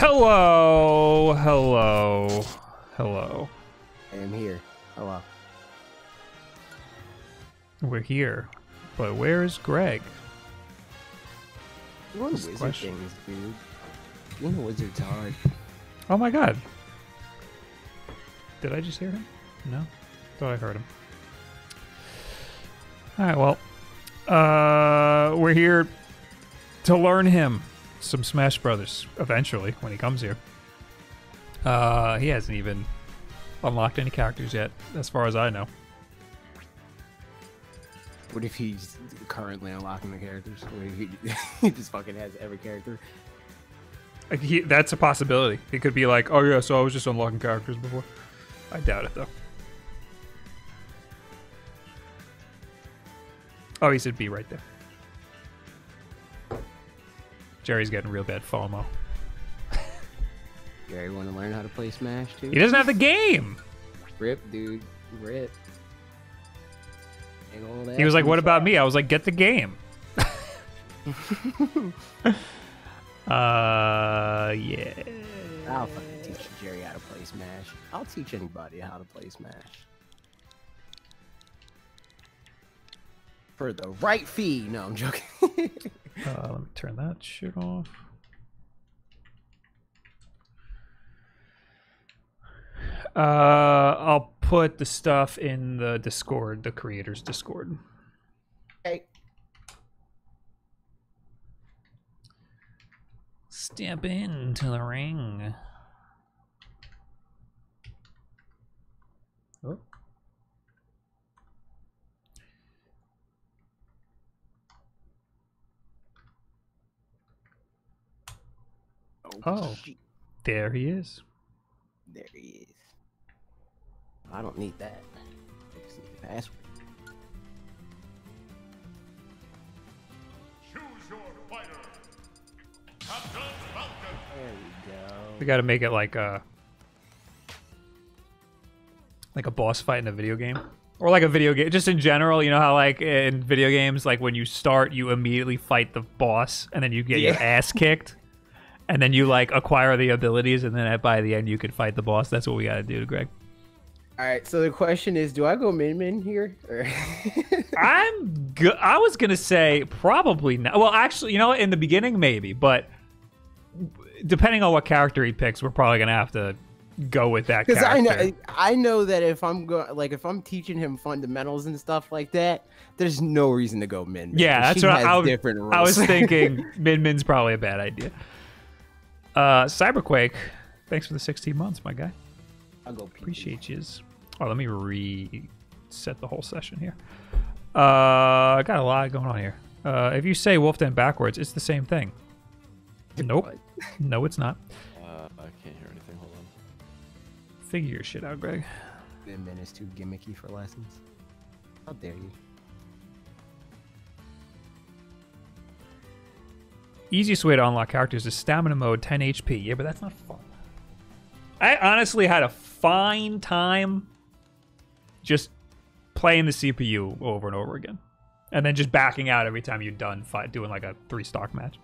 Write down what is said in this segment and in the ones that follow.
Hello, hello, hello. I am here. Hello. We're here, but where's Greg? You wizard question- things, dude. Being a wizard's hard. Oh my God! Did I just hear him? No, thought I heard him. All right, well, uh, we're here to learn him some Smash Brothers eventually when he comes here. Uh, he hasn't even unlocked any characters yet, as far as I know. What if he's currently unlocking the characters? What if he, he just fucking has every character? Like, he, that's a possibility. He could be like, "Oh yeah, so I was just unlocking characters before." I doubt it though. Oh, he said B right there. Jerry's getting real bad FOMO. Gary want to learn how to play Smash too? He doesn't have the game. Rip, dude. Rip. Ain't all that He was like, "What about me?" I was like, "Get the game." uh, yeah. I'll fucking teach Jerry how to play Smash. I'll teach anybody how to play Smash. For the right fee. No, I'm joking. Uh, let me turn that shit off. Uh, I'll put the stuff in the Discord, the creators' Discord. hey. Step into the ring. Oh. oh shit. There he is. There he is. I don't need that. I just need the password. Choose your fighter. Captain Falcon. There we go. We got to make it like a like a boss fight in a video game, or like a video game. Just in general, you know how like in video games, like when you start, you immediately fight the boss, and then you get your ass kicked, and then you like acquire the abilities, and then by the end you can fight the boss. That's what we got to do, Greg. All right, so the question is, do I go Min Min here? I'm good. I was gonna say probably not. Well, actually, you know, in the beginning maybe, but depending on what character he picks, we're probably gonna have to go with that. Because I know, I know that if I'm going, like, if I'm teaching him fundamentals and stuff like that, there's no reason to go Min. Min, Yeah, that's what I- has I was- different rules. I was thinking Min Min's probably a bad idea. Uh, Cyberquake, thanks for the 16 months, my guy. I'll go. PP. Appreciate yous. Oh, let me reset the whole session here. Uh, I got a lot going on here. Uh, if you say Wulff Den backwards, it's the same thing. Nope. No, it's not. Uh, I can't hear anything. Hold on. Figure your shit out, Greg. Min Min is too gimmicky for lessons. How dare you? Easiest way to unlock characters is stamina mode, 10 HP. Yeah, but that's not fun. I honestly had a fine time just playing the CPU over and over again. And then just backing out every time you're done fight, doing like a three stock match.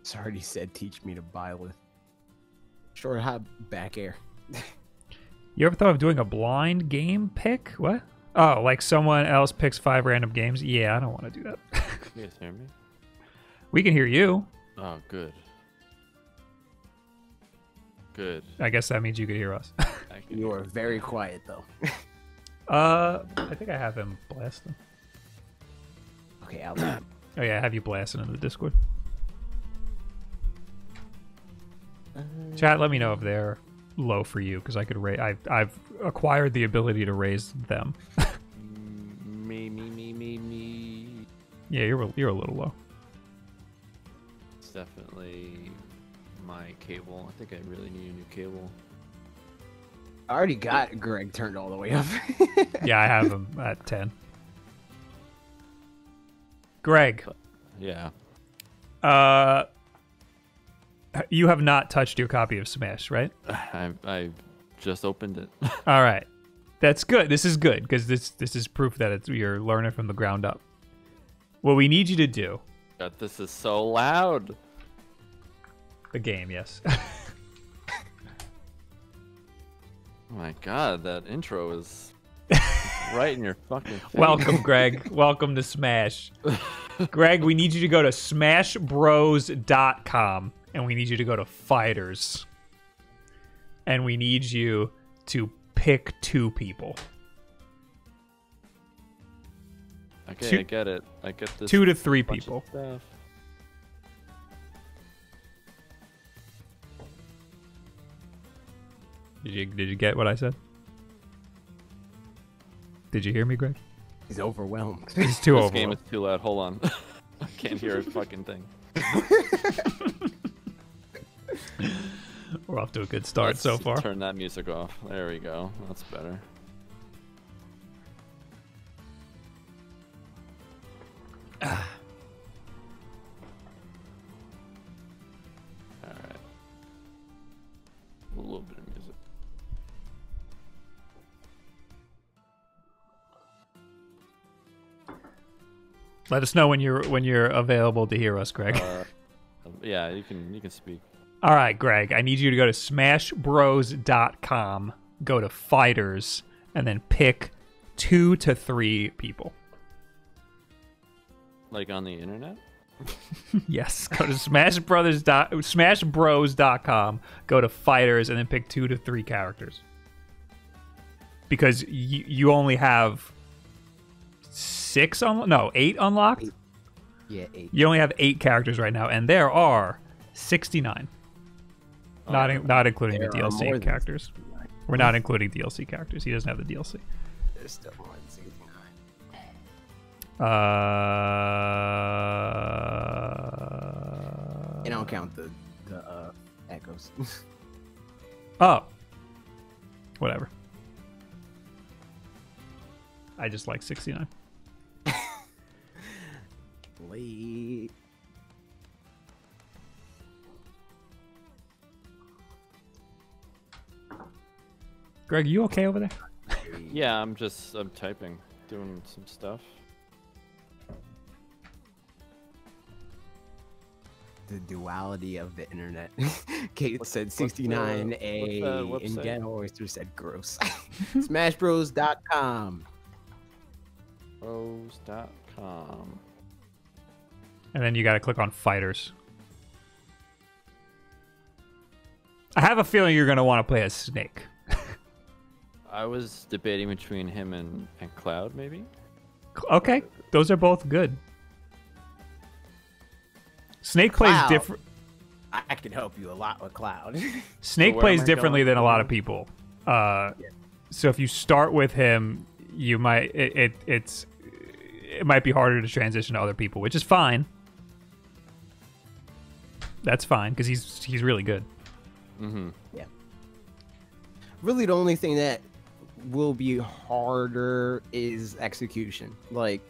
It's already said, teach me to buy Byleth. Short hop back air. You ever thought of doing a blind game pick? What? Oh, like someone else picks five random games? Yeah, I don't want to do that. You guys hear me? We can hear you. Oh, good. Good. I guess that means you could hear us. You are very quiet though. uh, I think I have him blasting. okay, out loud. Oh yeah, I have you blasting in the Discord. Chat, let me know if they're low for you because I could raise. I've I've acquired the ability to raise them. Me, me, me, me, me. yeah, you're a- you're a little low. It's definitely my cable. I think I really need a new cable. I already got Greg turned all the way up. Yeah, I have him at ten. Greg, Yeah. uh, you have not touched your copy of Smash, right? I I just opened it. All right, that's good. This is good because this this is proof that it's you're learning from the ground up. What we need you to do God, this is so loud. The game, yes. Oh my god, that intro is right in your fucking face. Welcome, Greg. Welcome to Smash. Greg, we need you to go to smashbros.com and we need you to go to fighters. And we need you to pick two people. Okay, two- I get it. I get this. Two to three people. Did you did you get what I said? Did you hear me, Greg? He's overwhelmed. It's too This over. game is too loud. Hold on. I can't hear a fucking thing. We're off to a good start Let's so far. Turn that music off. There we go. That's better. All right. A little bit of music. Let us know when you're when you're available to hear us, Greg. Uh, yeah, you can you can speak. All right, Greg, I need you to go to smashbros.com, go to fighters, and then pick two to three people. Like on the internet. Yes, go to smashbrothers dot, smashbros.com, go to fighters, and then pick two to three characters. Because you, you only have six on no eight unlocked. Eight. Yeah, eight. You only have eight characters right now, and there are sixty nine. Oh, not in, not including the There are more DLC characters. We're not including DLC characters. He doesn't have the DLC. There's still more than 69. Uh, You don't count the the uh, echoes. Oh. Whatever. I just like 69. Late. Greg, you okay over there? Yeah, I'm just I'm typing, doing some stuff. The duality of the internet. Kate What's- said 69A, what's the uh, uh, and website? Dan Oyster said gross. Smashbros.com. Rose.com. And then you got to click on fighters. I have a feeling you're going to want to play as Snake. I was debating between him and, and Cloud, maybe. Okay, those are both good. Snake plays different. I can help you a lot with Cloud. Snake where plays differently going than a lot of people. Uh, So if you start with him, you might it, it it's it might be harder to transition to other people, which is fine. That's fine because he's he's really good. Mm-hmm. really, the only thing that will be harder is execution. Like,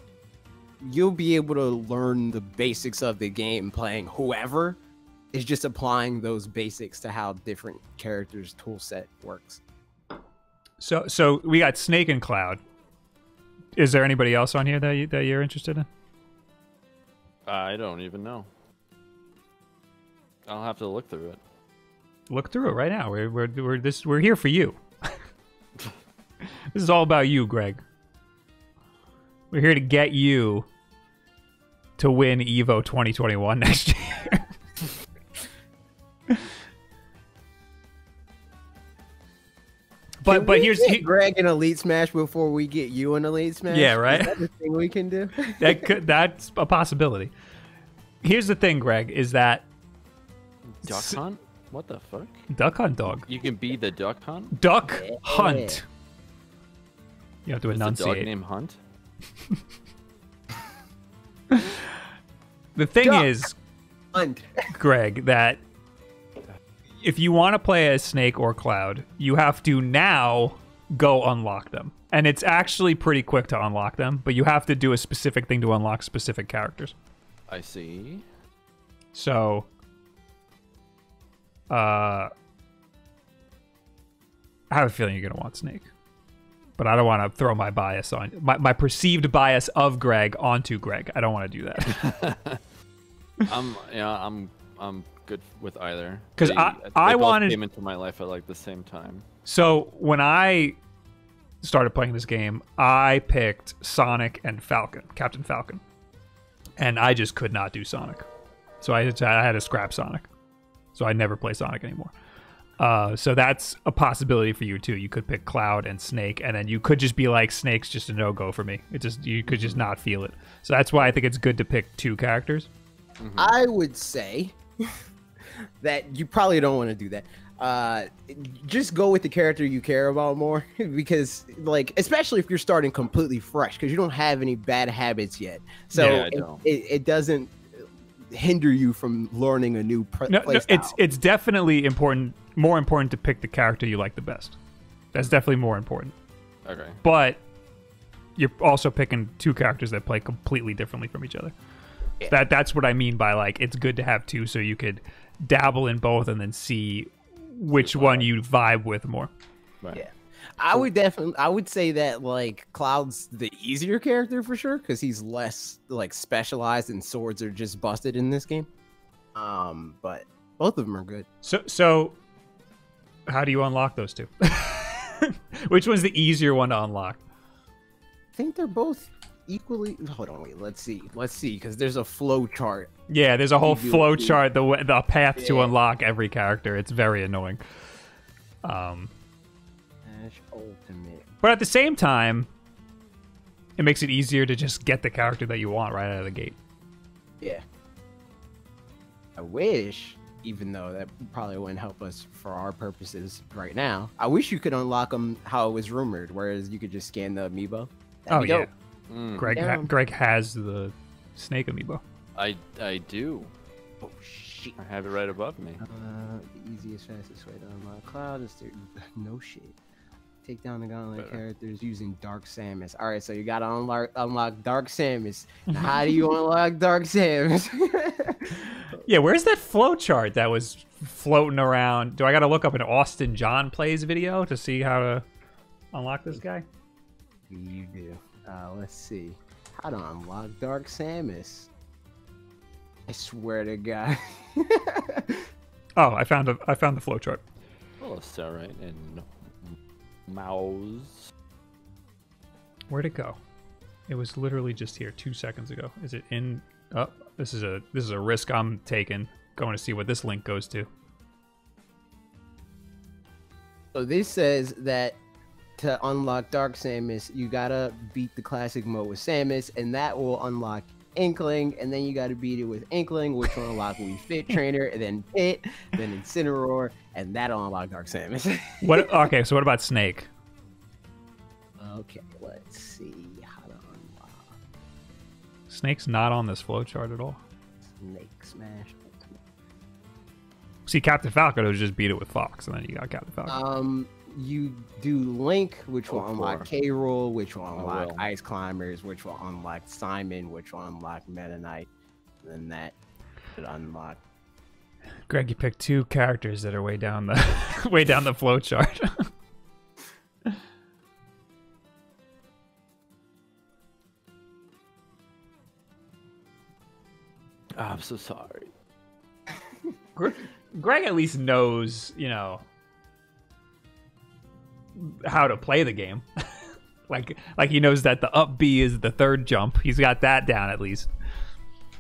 you'll be able to learn the basics of the game playing whoever. It's just applying those basics to how different characters' tool set works. So so we got Snake and Cloud. Is there anybody else on here that you, that you're interested in? I don't even know. I'll have to look through it. Look through it right now. We're we're we're this we're here for you. this is all about you, Greg. We're here to get you to win Evo 2021 next year. but Can but we here's get he- Greg in Elite Smash before we get you in Elite Smash. Yeah, right? Is that the thing we can do? that could that's a possibility. Here's the thing, Greg, is that Duck S- hunt? What the fuck? duck hunt dog. You can be the duck hunt? Duck Yeah. hunt. You have to Is the dog enunciate. named Hunt? The thing Duck. is, Hunt. Greg, that if you want to play as Snake or Cloud, you have to now go unlock them. And it's actually pretty quick to unlock them, but you have to do a specific thing to unlock specific characters. I see. So, uh, I have a feeling you're going to want Snake. But I don't want to throw my bias on my, my perceived bias of Greg onto Greg. I don't want to do that. I'm yeah, I'm I'm good with either. Because I- they I both wanted- came into my life at like the same time. So when I started playing this game, I picked Sonic and Falcon, Captain Falcon, and I just could not do Sonic. So I had to, I had to scrap Sonic. So I never play Sonic anymore. Uh, so that's a possibility for you too. You could pick Cloud and Snake, and then you could just be like, Snake's just a no go for me. It just you could just not feel it. So that's why I think it's good to pick two characters. I would say that you probably don't want to do that. Uh, just go with the character you care about more because, like, especially if you're starting completely fresh because you don't have any bad habits yet. So Yeah, it, it, it doesn't hinder you from learning a new pr- No, play no, it's it's definitely important, more important to pick the character you like the best. That's definitely more important. Okay. but you're also picking two characters that play completely differently from each other. That that's what I mean by like it's good to have two so you could dabble in both and then see which one you vibe with more. Right. Yeah. I would definitely, I would say that like Cloud's the easier character for sure because he's less like specialized and swords are just busted in this game. Um, but both of them are good. So so how do you unlock those two? which one's the easier one to unlock? I think they're both equally. Hold on, wait. Let's see. Let's see because there's a flow chart. Yeah, there's a whole do- flow chart, the the path to unlock every character. It's very annoying. Um, Ash Ultimate. but at the same time, it makes it easier to just get the character that you want right out of the gate. Yeah. I wish, even though that probably wouldn't help us for our purposes right now. I wish you could unlock them how it was rumored, whereas you could just scan the amiibo. That'd oh be yeah. Mm, Greg ha- Greg has the snake amiibo. I I do. Oh shit. I have it right above me. Uh, the easiest, fastest way to unlock Cloud is to no shit. Take down the gauntlet Better. characters using Dark Samus. All right, so you gotta unlock unlock Dark Samus. Now, how do you unlock Dark Samus? Yeah, where's that flow chart that was floating around? Do I got to look up an Austin John plays video to see how to unlock this guy? you do. Uh, let's see. How to unlock Dark Samus? I swear to God. Oh, I found a I found the flow chart. Oh, Sarah and Mouse. Where'd it go? It was literally just here two seconds ago. Is it in? Oh, this is a this is a risk I'm taking. Going to see what this link goes to. So this says that to unlock Dark Samus, you gotta beat the classic mode with Samus, and that will unlock Inkling, and then you gotta beat it with Inkling, which will unlock Wii Fit Trainer, and then Pit, then Incineroar, and that'll unlock Dark Samus. What? Okay, so what about Snake? okay, let's see how to unlock Snake's not on this flow chart at all. Snake Smash See, Captain Falcon was just beat it with Fox, and then you got Captain Falcon. Um, you do Link, which will Oh, unlock. K. Rool, which will I unlock will. Ice Climbers, which will unlock Simon, which will unlock Meta Knight. And then that should unlock. Greg, you picked two characters that are way down the way down the flow chart. Oh, ah, I'm so sorry. Greg, Greg at least knows, you know, how to play the game. like like he knows that the up B is the third jump. He's got that down at least.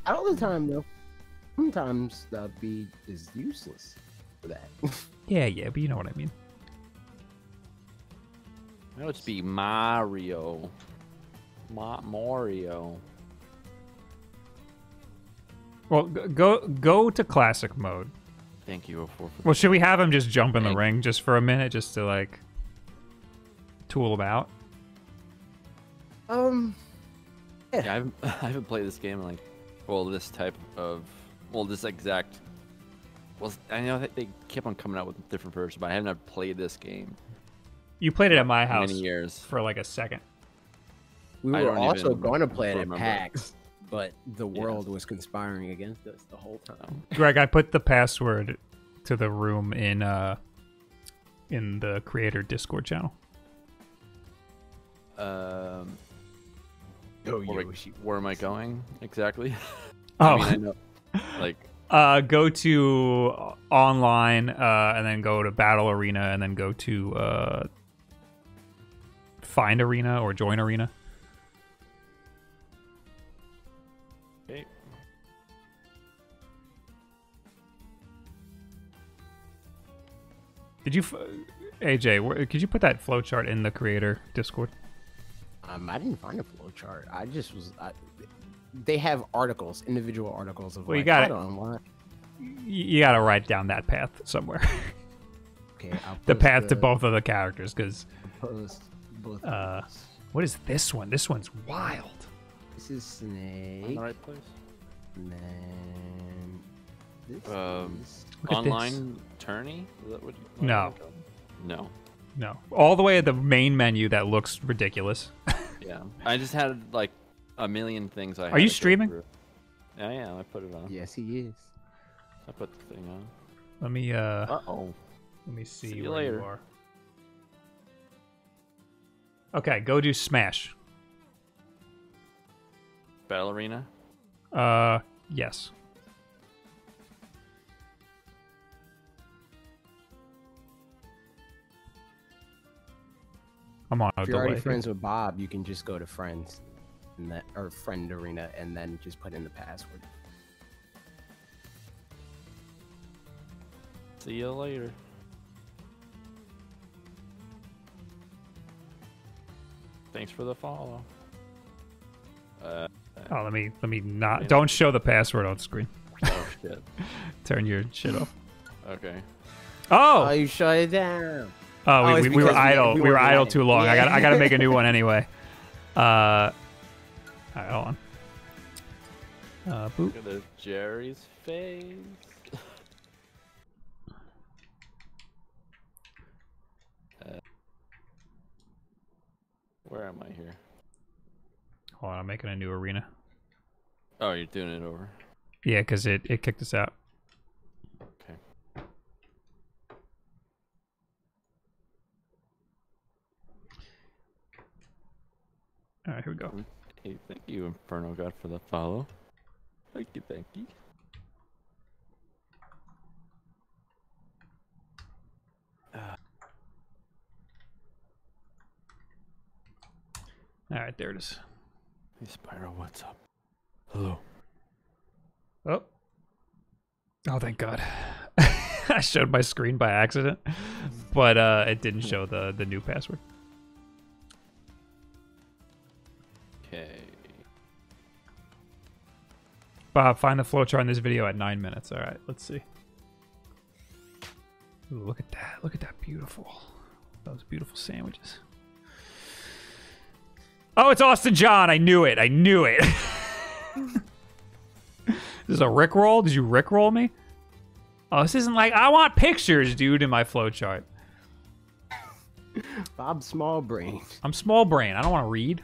I don't all the time, though. Sometimes the beat is useless for that. Yeah, yeah, but you know what I mean. That would be Mario. Ma- Mario. Well, go go to classic mode. Thank you for. Well, should we have him just jump in the Thank- ring just for a minute, just to like tool about? out? um, Yeah, I haven't, I haven't played this game in like, well, this type of, well, this exact. Well, I know that they kept on coming out with different versions, but I haven't played this game You played it at my house many years. for like a second. we were also going to play it at remember. PAX, but the world was conspiring against us the whole time. Greg, I put the password to the room in uh in the creator Discord channel. Um, Oh, where, where am I going exactly? Oh, I mean, I know, like, Uh, go to online, uh, and then go to battle arena, and then go to uh, find arena or join arena. Okay. Did you, AJ? Where, could you put that flowchart in the creator Discord? Um, I didn't find a flowchart. I just was. I, they have articles, individual articles of Well, you like, got hold it. on, what? Y- You gotta write down that path somewhere. Okay, I'll the post path to both of the characters, because Post both. Uh, what is this one? This one's wild. This is In Snake. the right place. And then this Um, is Look this. Online tourney? Is that what? what No. No. No, all the way at the main menu that looks ridiculous. Yeah. I just had like a million things I. Are you streaming? through. Yeah, yeah. I put it on. yes, he is. I put the thing on. Let me uh, Uh oh. let me see, see you where you are. Okay, go do Smash. Battle arena. Uh, yes. I'm on a If you're already friends with Bob, you can just go to friends, and that or friend arena, and then just put in the password. See you later. Thanks for the follow. Uh, Oh, let me let me not. Don't show the password on screen. oh shit. Turn your shit off. Okay. Oh, Oh, you shut it down. oh, oh, we, it's we, we were idle. we We, were weren't idle too long. I got I Yeah. got to make a new one anyway. Uh, all right, hold on. Uh, boop. Look at the Jerry's face. Uh, where am I here? Hold on, I'm making a new arena. Oh, you're doing it over. Yeah, because it, it kicked us out. Okay. All right, here we go. Hey, thank you, Inferno God, for the follow. Thank you, thank you. All right, there it is. Hey, Spyro, what's up? Hello. Oh. Oh, thank God. I showed my screen by accident, but uh, it didn't show the, the new password. Bob, find the flowchart in this video at nine minutes. All right, let's see. Ooh, look at that. Look at that beautiful. Those beautiful sandwiches. Oh, it's Austin John. I knew it. I knew it. this is a Rick roll? Did you Rick roll me? Oh, this isn't like I want pictures, dude, in my flowchart. Bob Small Brain. I'm small brain. I don't want to read.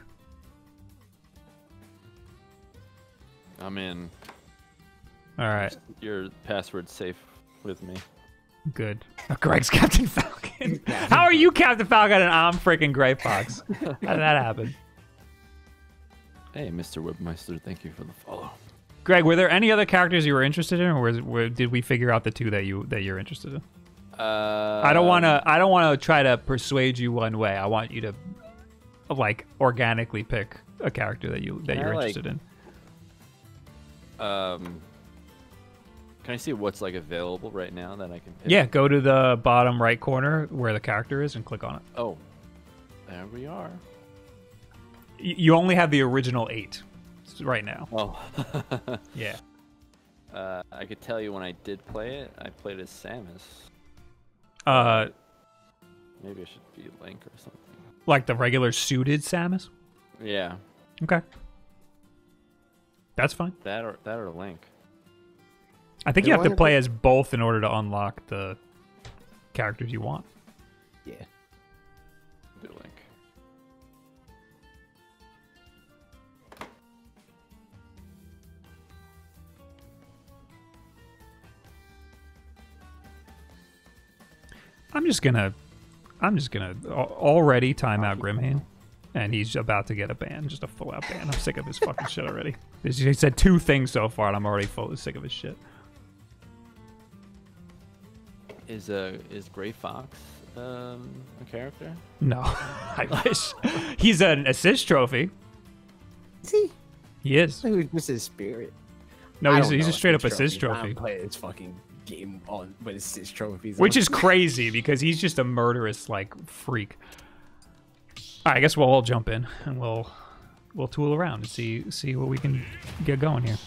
I'm in. All right, Your password's safe with me. good. Oh, Greg's Captain Falcon. How are you Captain Falcon and I'm freaking Gray Fox? How did that happen? Hey, Mr. Webmeister, thank you for the follow. Greg, were there any other characters you were interested in, or was, were, did we figure out the two that you that you're interested in? Uh, I don't want to. I don't want to try to persuade you one way. I want you to, like, organically pick a character that you that you're like- interested in. Um, can I see what's like available right now that I can? Pick? Yeah, go to the bottom right corner where the character is and click on it. Oh, there we are. Y- You only have the original eight right now. Oh. Yeah. uh, I could tell you when I did play it. I played as Samus. Uh, Maybe I should be Link or something. like the regular suited Samus. Yeah, Okay. That's fine. that or that or Link. I think They you have to play to- as both in order to unlock the characters you want. Yeah. Do Link. I'm just gonna, I'm just gonna already time out Grimhane, and he's about to get a ban, just a full out ban. I'm sick of his fucking shit already. He said two things so far, and I'm already fully sick of his shit. Is uh is Gray Fox um a character? No, I wish. He's an assist trophy. See, He is. who's just his spirit. No, he's, he's a straight up assist assist trophies. I trophy. don't play this fucking game on with assist trophies. Which on. is crazy because he's just a murderous like freak. All right, I guess we'll all jump in and we'll we'll tool around and see see what we can get going here.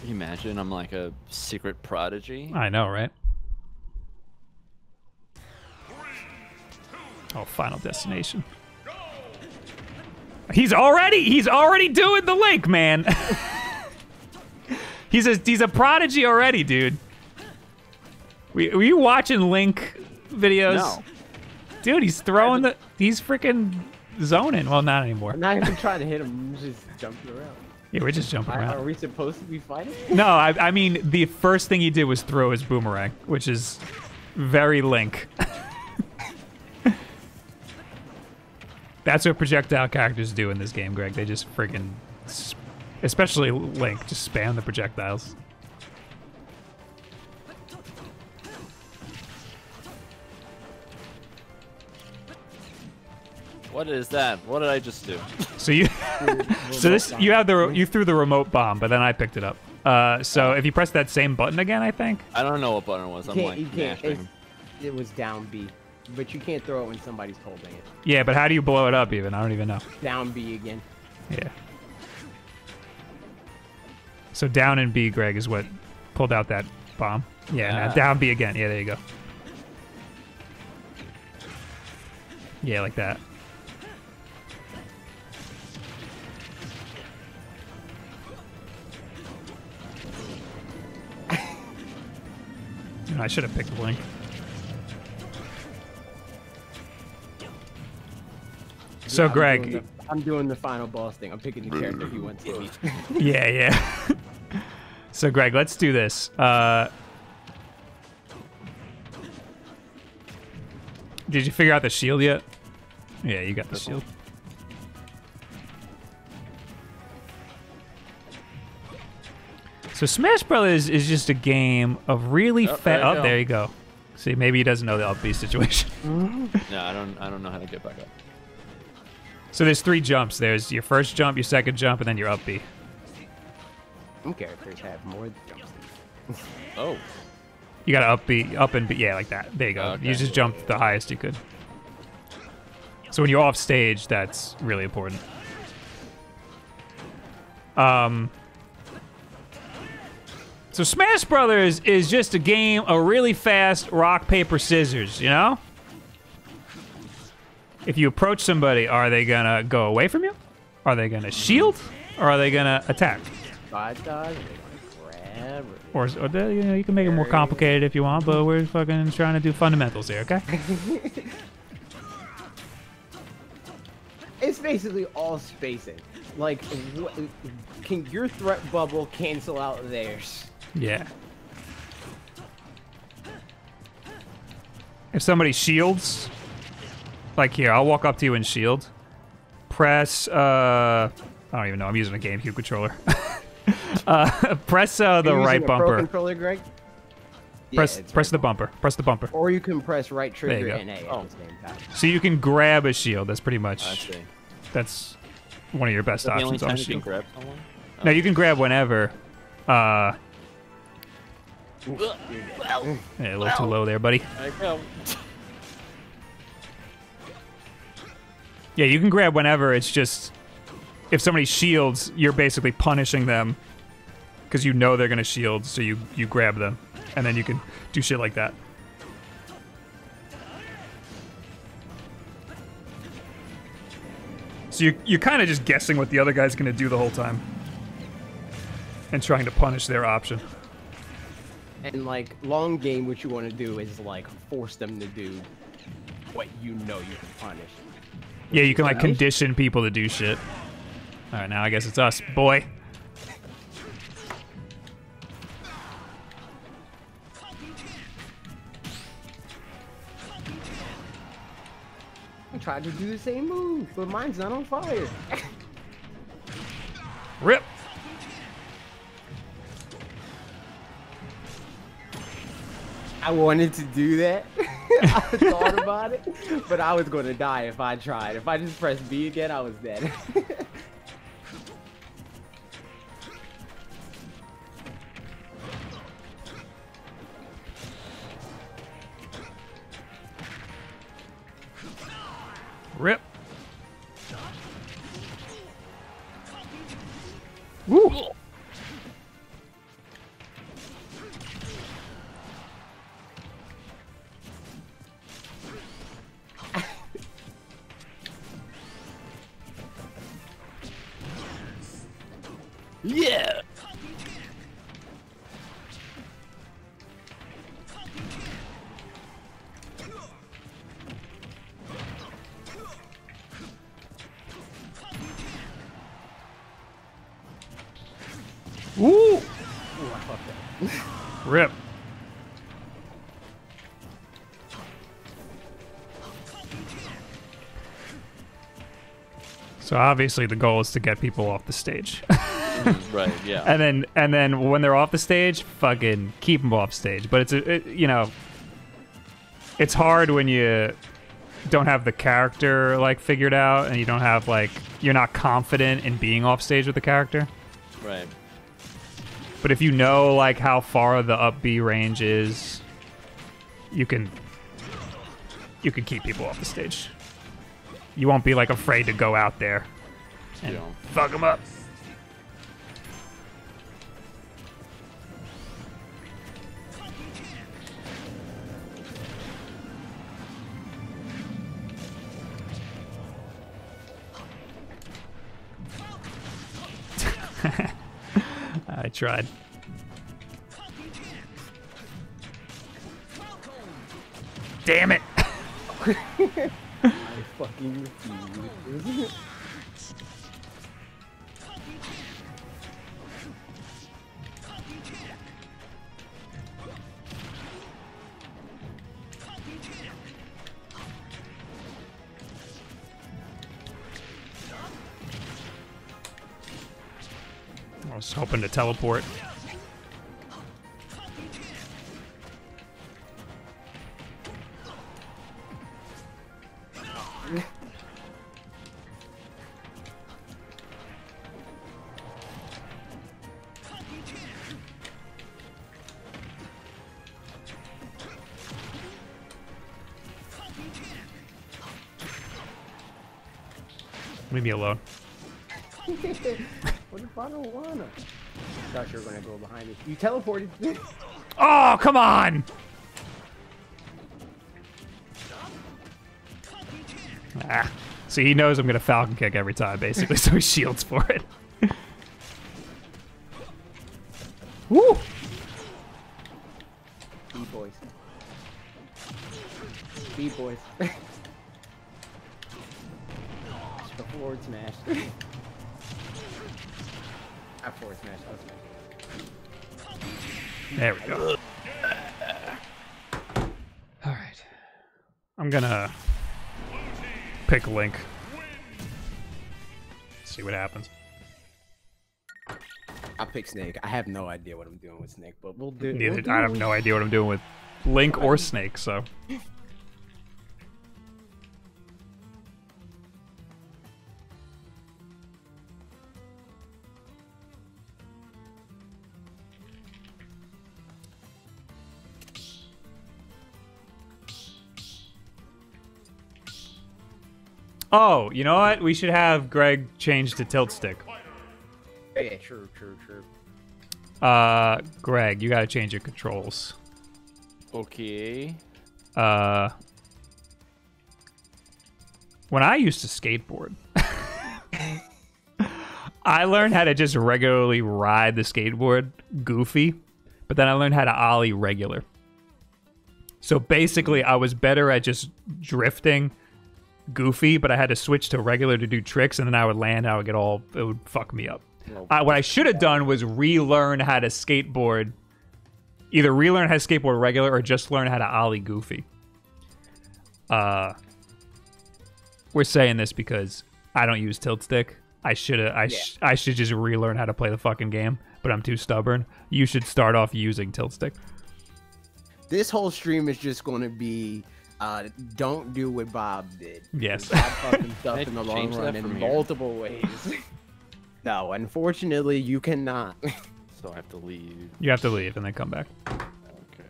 Can you imagine I'm like a secret prodigy? I know, right? Oh, Final Destination. He's already he's already doing the link, man. he's a he's a prodigy already, dude. We, were you watching Link videos? No. Dude, he's throwing the he's freaking zoning. Well, not anymore. I'm not even trying to hit him. I'm just jumping around. Yeah, we're just jumping around. are we supposed to be fighting? No, I, I mean the first thing he did was throw his boomerang, which is very Link. That's what projectile characters do in this game, Greg. They just freaking, especially Link, just spam the projectiles. What is that? What did I just do? So you, so this you have the you threw the remote bomb, but then I picked it up. Uh, so if you press that same button again, I think. I don't know what button it was. I'm can't, like you can't. mashing. It was down B, but you can't throw it when somebody's holding it. Yeah, but how do you blow it up? Even I don't even know. Down B again. Yeah. So down and B, Greg, is what pulled out that bomb. Yeah, now Ah. down B again. Yeah, there you go. Yeah, like that. I should have picked Blink. So, Greg, doing the- I'm doing the final boss thing. I'm picking the character he wants to be. Yeah, yeah. so, Greg, let's do this. Uh, did you figure out the shield yet? Yeah, you got the shield. So, Smash Brothers is just a game of really Oh, fast. there you Oh, go. there you go. See, maybe he doesn't know the up B situation. No, I don't. I don't know how to get back up. So, there's three jumps. There's your first jump, your second jump, and then your up B. Some characters have more jumps. Oh, You gotta up B, up and B, yeah, like that. There you go. Okay. You just jumped the highest you could. So when you're off stage, that's really important. Um. So Smash Brothers is just a game of really fast rock paper scissors. You know. If you approach somebody, are they gonna go away from you? Are they gonna shield? Or are they gonna attack? Side dodge. They grab. Or, or the, you know, you can make it more complicated if you want, but we're fucking trying to do fundamentals here, okay? It's basically all spacing. Like, what, can your threat bubble cancel out theirs? Yeah. If somebody shields, like here, I'll walk up to you and shield. Press, uh, I don't even know. I'm using a GameCube controller. uh, press uh, the Are you using right a Pro bumper. controller, Greg? Press, it's press right the bumper. Press the bumper. Or you can press right trigger and A Oh. at the. So you can grab a shield. That's pretty much. I see. That's one of your best Is that the only options on time a you can grab someone? No, you can grab whenever. Uh, Well, yeah, a little too low there, buddy. Yeah, you can grab whenever. It's just if somebody shields, you're basically punishing them because you know they're gonna shield, so you you grab them, and then you can do shit like that. So you're you're kind of just guessing what the other guy's gonna do the whole time, and trying to punish their option. And like long game, what you want to do is like force them to do what you know you can punish. Yeah, you can like condition people to do shit. All right, now I guess it's us, boy. I tried to do the same move, but mine's not on fire. Rip. I wanted to do that. I thought about it, but I was gonna die if I tried. If I just pressed B again, I was dead. Rip. Woo. Yeah. Ooh, up. Rip. So obviously the goal is to get people off the stage. right. Yeah. and then and then when they're off the stage, fucking keep them off stage. But it's a it, you know, it's hard when you don't have the character like figured out, and you don't have like you're not confident in being off stage with the character. right. But if you know like how far the up B range is, you can you can keep people off the stage. You won't be like afraid to go out there and know. fuck them up. I tried. Damn it! I fucking refuse. Teleport. You teleported. Oh, come on! Ah. See, he knows I'm gonna Falcon Kick every time, basically, so he shields for it. Snake. I have no idea what I'm doing with Snake, but we'll do. Neither we'll do I have no idea what I'm doing with Link or Snake, so. Oh, you know what? We should have Greg change to tilt stick. Yeah, true, true, true. Uh, Greg, you gotta change your controls. Okay. Uh, when I used to skateboard, I learned how to just regularly ride the skateboard goofy, but then I learned how to ollie regular. So basically, I was better at just drifting goofy, but I had to switch to regular to do tricks, and then I would land. I would get all it would fuck me up. Well, Uh, what I should have done was relearn how to skateboard, either relearn how to skateboard regular or just learn how to ollie goofy. Uh, we're saying this because I don't use tilt stick, I should I sh- I should just relearn how to play the fucking game, but I'm too stubborn. You should start off using tilt stick. This whole stream is just going to be uh, don't do what Bob did. Yes. Bob fucked himself Can I in the long run in here? multiple ways. no, unfortunately, you cannot. So I have to leave. You have to leave and then come back. Okay.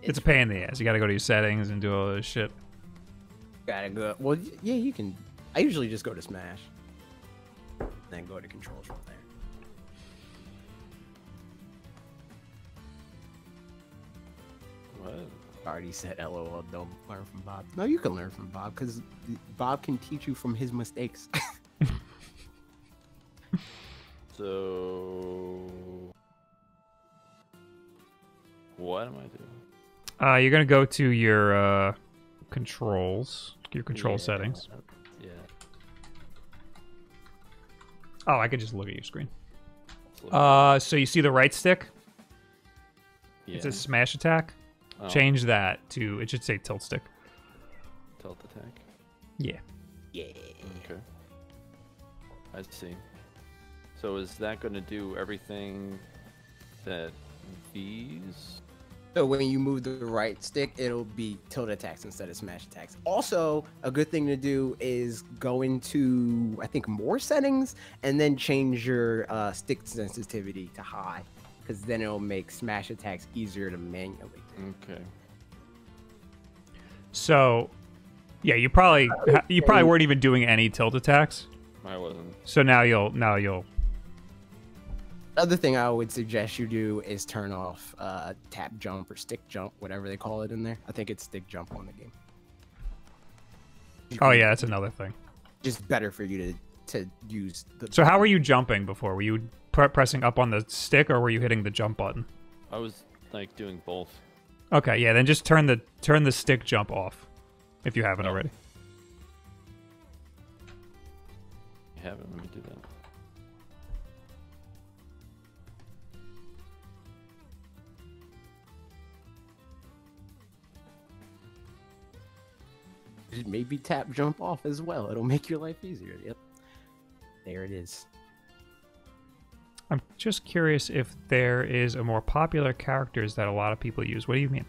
It's a pain in the ass. You got to go to your settings and do all this shit. Gotta go. Well, yeah, you can. I usually just go to Smash, then go to controls from there. What? Already said LOL. Don't learn from Bob. No, you can learn from Bob because Bob can teach you from his mistakes. So. What am I doing? Uh, you're gonna go to your uh, controls, your control Yeah, settings. Yeah. Oh, I could just look at your screen. Let's. Uh, so you see the right stick? yeah. It says smash attack. Oh, Change that to it should say tilt stick. Tilt attack. Yeah. yeah. Okay. I see. So is that going to do everything that these? So when you move the right stick, it'll be tilt attacks instead of smash attacks. Also, a good thing to do is go into I think more settings and then change your uh, stick sensitivity to high, because then it'll make smash attacks easier to manually. do. Okay. So, yeah, you probably you probably weren't even doing any tilt attacks. I wasn't. So now you'll now you'll Other thing I would suggest you do is turn off uh, tap jump or stick jump, whatever they call it in there. I think it's stick jump on the game. Oh yeah, that's another thing. just better for you to to use the. So how were you jumping before? Were you pre- pressing up on the stick or were you hitting the jump button? I was like doing both. Okay, yeah, then just turn the turn the stick jump off if you haven't already. You haven't. Let me do that. Maybe tap jump off as well. It'll make your life easier. Yep. There it is. I'm just curious if there is a more popular characters that a lot of people use. What do you mean?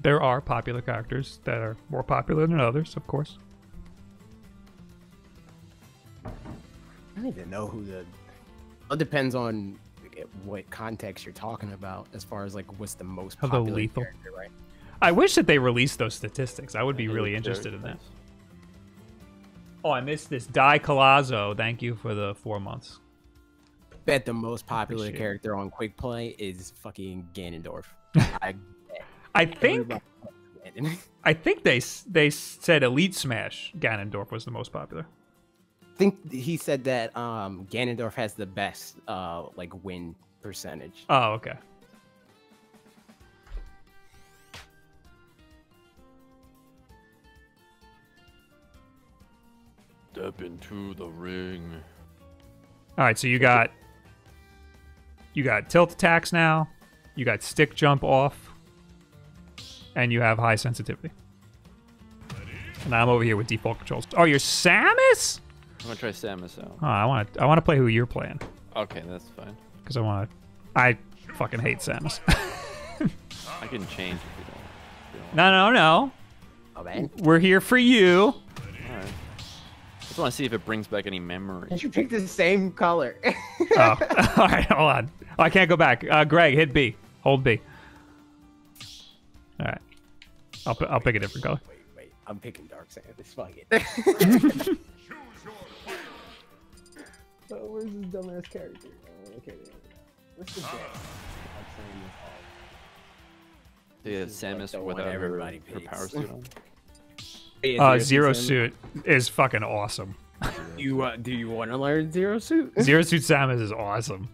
There are popular characters that are more popular than others, of course. Don't even know who the. It depends on what context you're talking about, as far as like what's the most How the popular lethal. character, right? I wish that they released those statistics. I would be Hey, really interested in that. Oh, I missed this. Di Colazzo, thank you for the four months. Bet the most popular Appreciate it. character on Quick Play is fucking Ganondorf. I I think everybody loves Ganon. I think they they said Elite Smash Ganondorf was the most popular. Think he said that um Ganondorf has the best uh like win percentage. Oh, okay. Step into the ring. All right, so you got you got tilt attacks now. You got stick jump off, and you have high sensitivity. And I'm over here with default controls. Oh, you're Samus? I'm gonna try Samus out. Oh, I want to I want to play who you're playing Okay, that's fine. because I want to. I fucking hate Samus. I can change if you don't. If you don't. no, no, no. Oh man. We're here for you. All right. Just want to see if it brings back any memories. You picked the same color. Oh, all right. Hold on. Oh, I can't go back. Uh, Greg, hit B. Hold B. All right. I'll I'll pick a different color. wait, wait. I'm picking Dark Samus. Fuck it. Choose your fighter. oh, where's this dumbass character? Oh, okay, there we go. What's the deck? Yeah, This is like Samus the without her, everybody her power suit on. Uh, Zero Suit is fucking awesome. You uh, do you want to learn Zero Suit? Zero Suit Samus is awesome.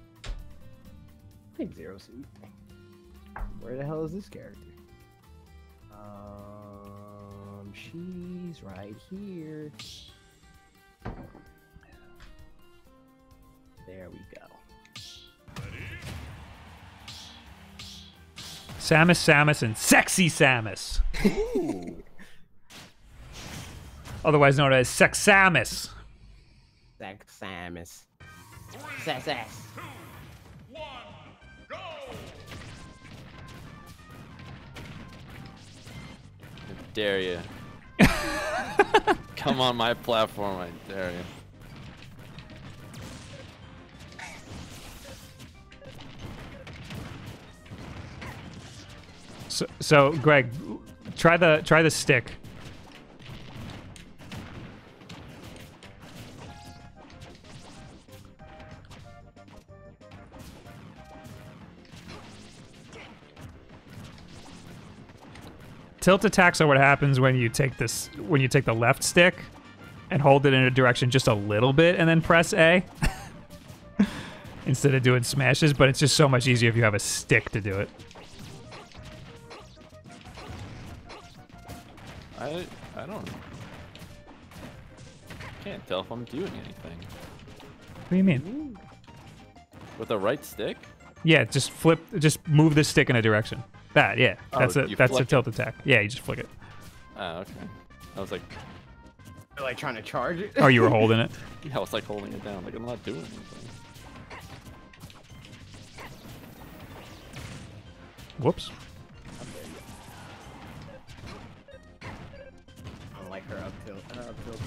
Pick Zero Suit. Where the hell is this character? Um, she's right here. There we go. Samus, Samus, and Sexy Samus. Otherwise known as Sex Samus. Sex Samus. Sass ass. One, go! I dare you. Come on my platform, I dare you. So, so Greg, try the try the stick. Tilt attacks are what happens when you take this when you take the left stick and hold it in a direction just a little bit and then press A instead of doing smashes, but it's just so much easier if you have a stick to do it. I I don't can't tell if I'm doing anything. What do you mean? With the right stick? Yeah, just flip, just move the stick in a direction. That, yeah, Oh, that's a that's a flick it. tilt attack. Yeah, you just flick it. Oh, okay. I was like, You're like trying to charge it. Oh, you were holding it. yeah, I was like holding it down. Like I'm not doing anything. Whoops. Her up tilt. Her up tilt.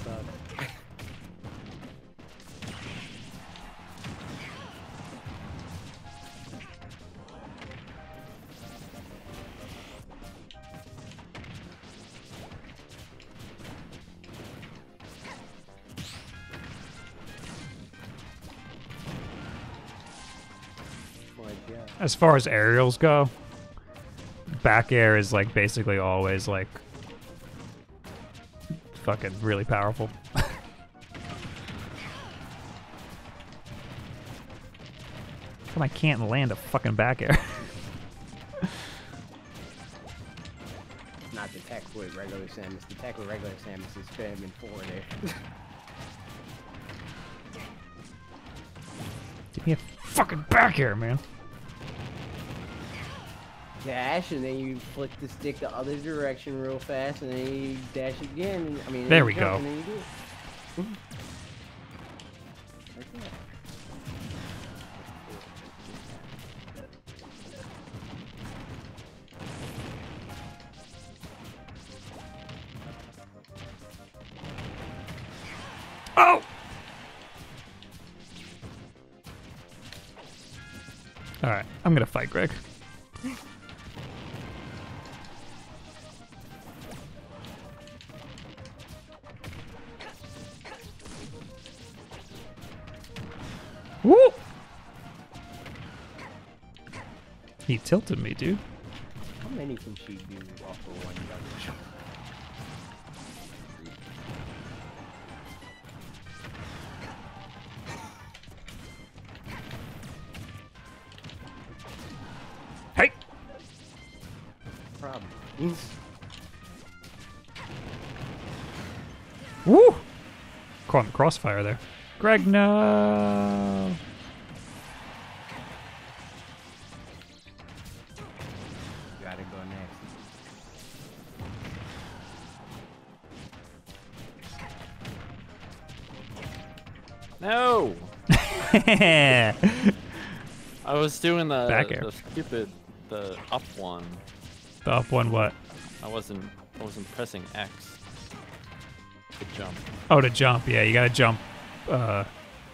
As far as aerials go, back air is like basically always like fucking really powerful. Come, I can't land a fucking back air. Not the tech with regular Samus. The tech with regular Samus is spamming forward there. Give me a fucking back air, man. Dash and then you flick the stick the other direction real fast and then you dash again. I mean, There we jump, go. And then you do it. Oh! Alright, I'm gonna fight Greg. Tilted me, dude. How many can she do off of one jump? Hey! Problem. Woo! Caught in the crossfire there. Greg, no! The I was doing the, Back air. the stupid the up one. The up one what? I wasn't I wasn't pressing X to jump. Oh, to jump. Yeah, you gotta jump. Uh,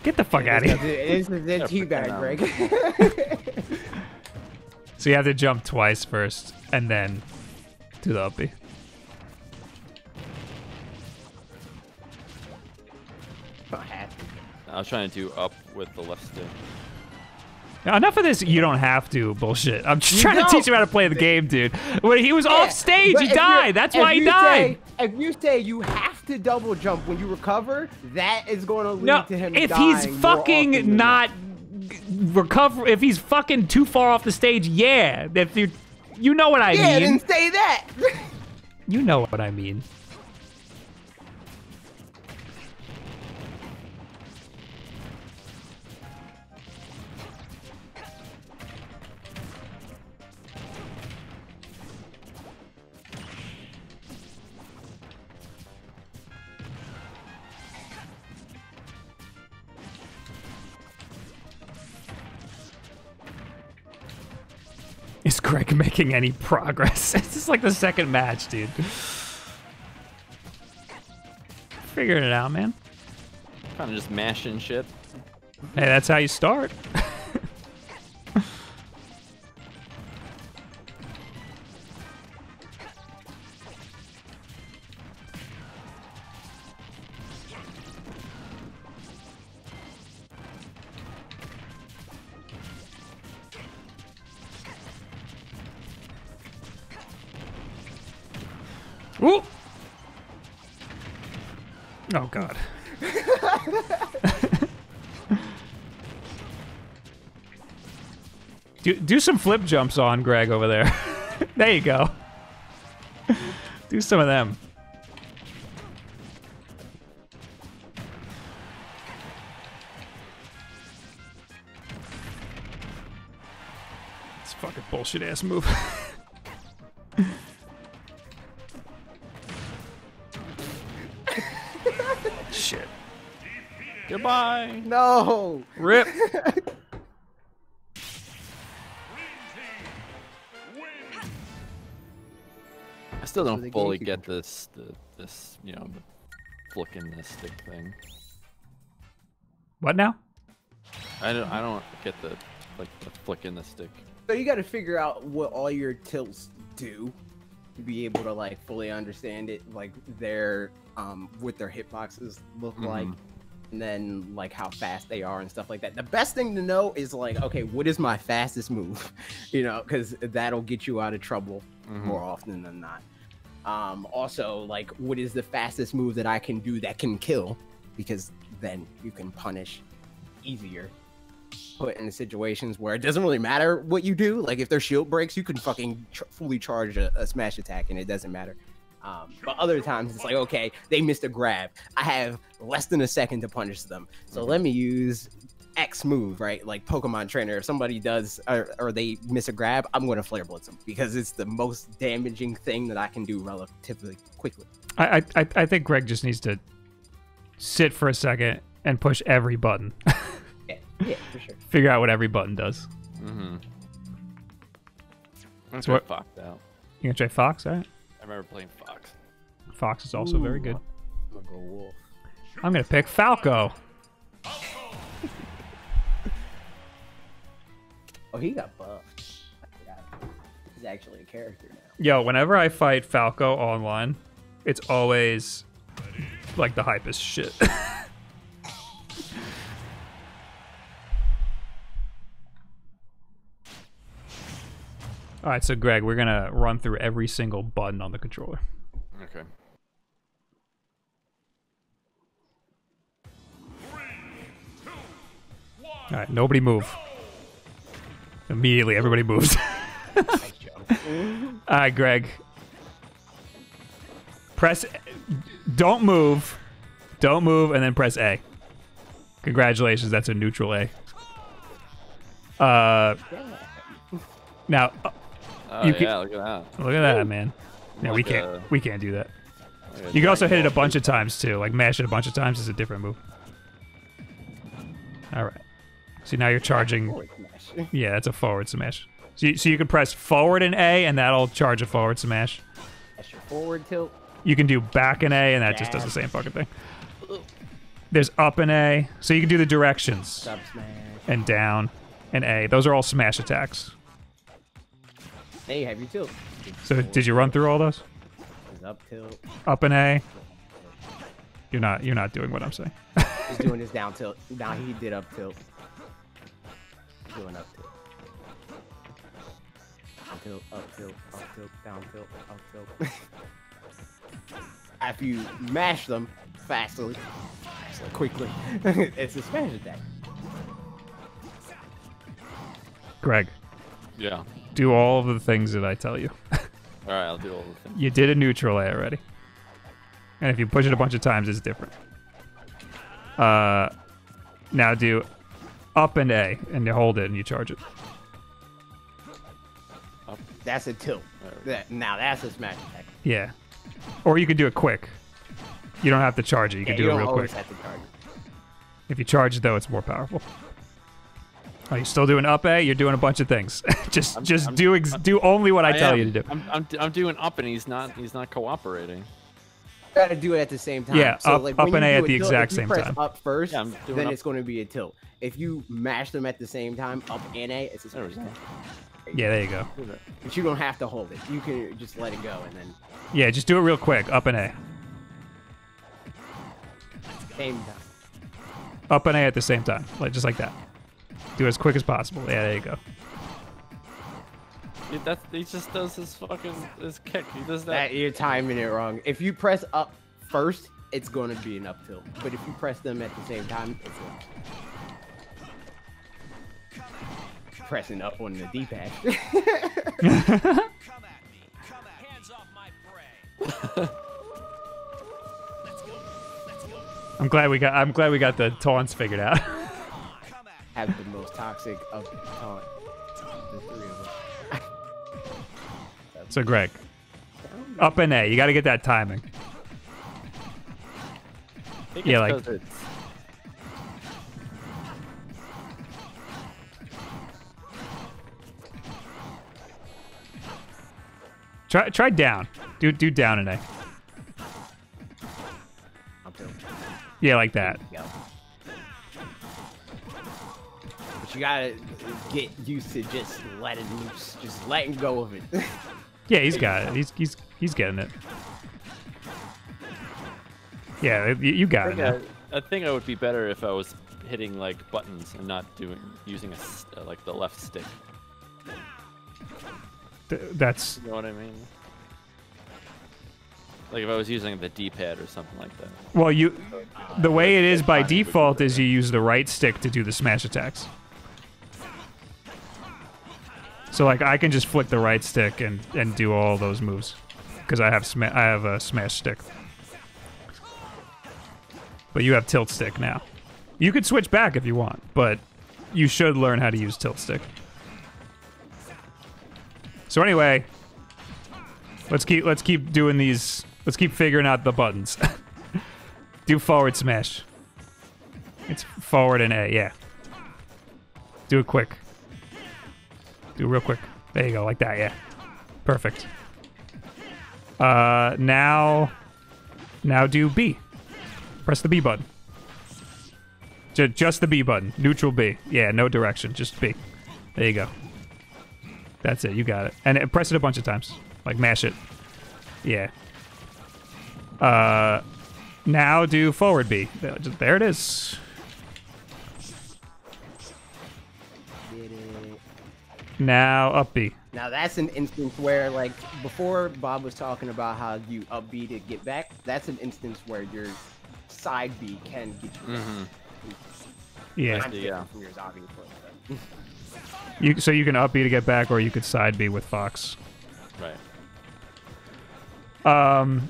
get the fuck out of here. This is it, you Yeah, guys, freaking Greg. So you have to jump twice first, and then do the uppy. Trying to do up with the left stick. Now, enough of this. You don't have to bullshit. I'm just You trying to don't. teach him how to play the game, dude. When he was off stage, But he died. That's why he died. Say, if you say you have to double jump when you recover, that is going to lead No, to him if dying he's more often fucking not recover, if he's fucking too far off the stage, yeah. If you, you know what I Yeah, mean. then say that. You know what I mean. Greg making any progress? This is like the second match, dude. Figuring it out, man. Kind of just mashing shit. Hey, that's how you start. do some flip jumps on Greg over there. there you go. do some of them. It's fucking bullshit ass move. Shit. Goodbye. No. Rip. still don't fully GameCube get this, the, this, you know, flicking the stick thing. What now? I don't, I don't get the, like, the flicking the stick. So you got to figure out what all your tilts do to be able to like fully understand it, like their um what their hitboxes look like, Mhm. and then like how fast they are and stuff like that. The best thing to know is like, okay, what is my fastest move? You know, because that'll get you out of trouble Mhm. more often than not. Um, also, like, what is the fastest move that I can do that can kill? Because then you can punish easier. Put in situations where it doesn't really matter what you do. Like, if their shield breaks, you can fucking ch- fully charge a, a smash attack and it doesn't matter. Um, but other times it's like, okay, they missed a grab. I have less than a second to punish them. So let me use X move, right? Like Pokemon Trainer. If somebody does or, or they miss a grab, I'm going to Flare Blitz them because it's the most damaging thing that I can do relatively quickly. I, I I- I think Greg just needs to sit for a second and push every button. Yeah, yeah, for sure. Figure out what every button does. Mm-hmm. That's So what Fox fucked out. You gonna try Fox? All right. I remember playing Fox. Fox is also very good. I'm gonna go Wolf. I'm gonna pick Falco. Oh, he got buffed. He's actually a character now. Yo, whenever I fight Falco online, it's always like the hypest shit. All right, so Greg, we're gonna run through every single button on the controller. Okay. All right, nobody move. Immediately, everybody moves. All right, Greg. Press. Don't move. Don't move, and then press A. Congratulations, that's a neutral A. Uh, now uh, Oh You yeah, look at that. look at that, man. Yeah, we can't. a- We can't do that. Like You can also hit it a bunch of times too. Like mash it a bunch of times is a different move. All right. See now you're charging. Forward smash. Yeah, that's a forward smash. So you, so you can press forward and A, and that'll charge a forward smash. That's your forward tilt. You can do back and A, and that just does the same fucking thing. There's up and A, so you can do the directions Sub smash. and down and A. Those are all smash attacks. Then you have your tilt. So did you run through all those? His up tilt. Up and A. You're not. You're not doing what I'm saying. He's doing his down tilt. Now he did up tilt. Doing up tilt. Down tilt, up tilt, up tilt, down tilt, up tilt. After you mash them fastly, quickly, it's a smash attack. Greg, Yeah. do all of the things that I tell you. All right, I'll do all the things. You did a neutral A already. And if you push it a bunch of times, it's different. Uh, now do up and A, and you hold it and you charge it. That's a tilt. There we go. That, now that's a smash attack. Yeah. Or you can do it quick. You don't have to charge it. You Yeah, can you do it real quick. have to target. If you charge it, though, it's more powerful. Oh, you still doing up A? You're doing a bunch of things. just just I'm- do ex- do only what I, tell am. you to do. I'm, I'm, I'm doing up and he's not he's not cooperating. Gotta do it at the same time. Yeah, so up- like up and A at a the tilt, exact if you same press time. Up first, Yeah, then up. it's going to be a tilt. If you mash them at the same time, up and A, it's a There. Yeah, there you go. But you don't have to hold it. You can just let it go and then Yeah, just do it real quick. Up and A. same time. Up and A at the same time. Like just like that. Do it as quick as possible. Yeah, there you go. Dude, that's, he just does his fucking his kick. He does that. That you're timing it wrong. If you press up first, it's going to be an up tilt. But if you press them at the same time, it's a pressing up on the D-pad. Come at me. Come at Hands off my prey. Let's go. Let's go. I'm glad we got I'm glad we got the taunts figured out. Come at me. Have the most toxic of taunt. The three of us. So Greg. Up and A. You gotta get that timing. I yeah, like- it's- Try try down. Do do down and A. Yeah, like that. Go. But you gotta get used to just letting loose, just letting go of it. Yeah, he's got it. He's he's he's getting it. Yeah, you, got I it I think I would be better if I was hitting like buttons and not doing using a, uh, like the left stick. Th- That's You know what I mean? Like if I was using the D-pad or something like that. well, you. The way it is by default is you use the right stick to do the smash attacks. So like I can just flick the right stick and and do all those moves because I have sma- I have a smash stick. But you have tilt stick now. You could switch back if you want, but you should learn how to use tilt stick. So anyway, let's keep let's keep doing these. Let's keep figuring out the buttons. Do forward smash. It's forward and A, yeah. Do it quick. Do real quick. There you go, like that, yeah. Perfect. Uh, now, now do B. Press the B button. Ju- just the B button. Neutral B. Yeah, no direction, just B. There you go. That's it. You got it. And press it a bunch of times. Like mash it. Yeah. Uh, now do forward B. There it is. Now up B. Now that's an instance where, like, before Bob was talking about how you up B to get back. That's an instance where your side B can get you. Mm-hmm. Yeah. I'm Yeah. from yours, obviously. but- You so you can up B to get back, or you could side B with Fox. Right. Um,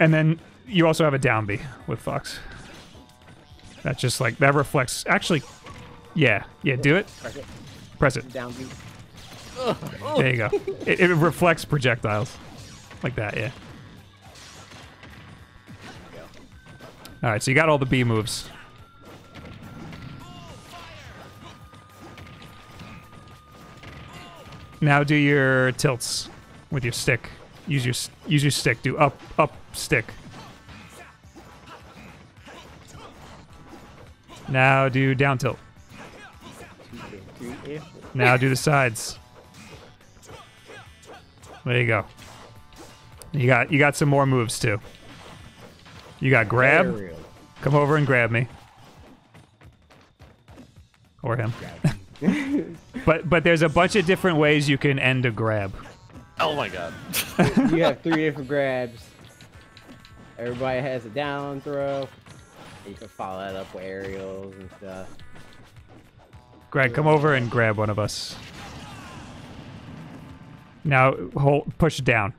and then you also have a down B with Fox. That's just like that reflects. Actually, yeah, yeah. Do it. Press it down. There you go. It, it reflects projectiles, like that. Yeah. All right, so you got all the B moves. Now do your tilts with your stick. Use your use your stick. Do up up stick. Now do down tilt. Two, two, if- Now do the sides. There you go. You got you got some more moves too. You got grab. aerial. Come over and grab me. Or him. but but there's a bunch of different ways you can end a grab. Oh my god. you have three different grabs. Everybody has a down throw. You can follow that up with aerials and stuff. Greg, come over and grab one of us. Now hold push down.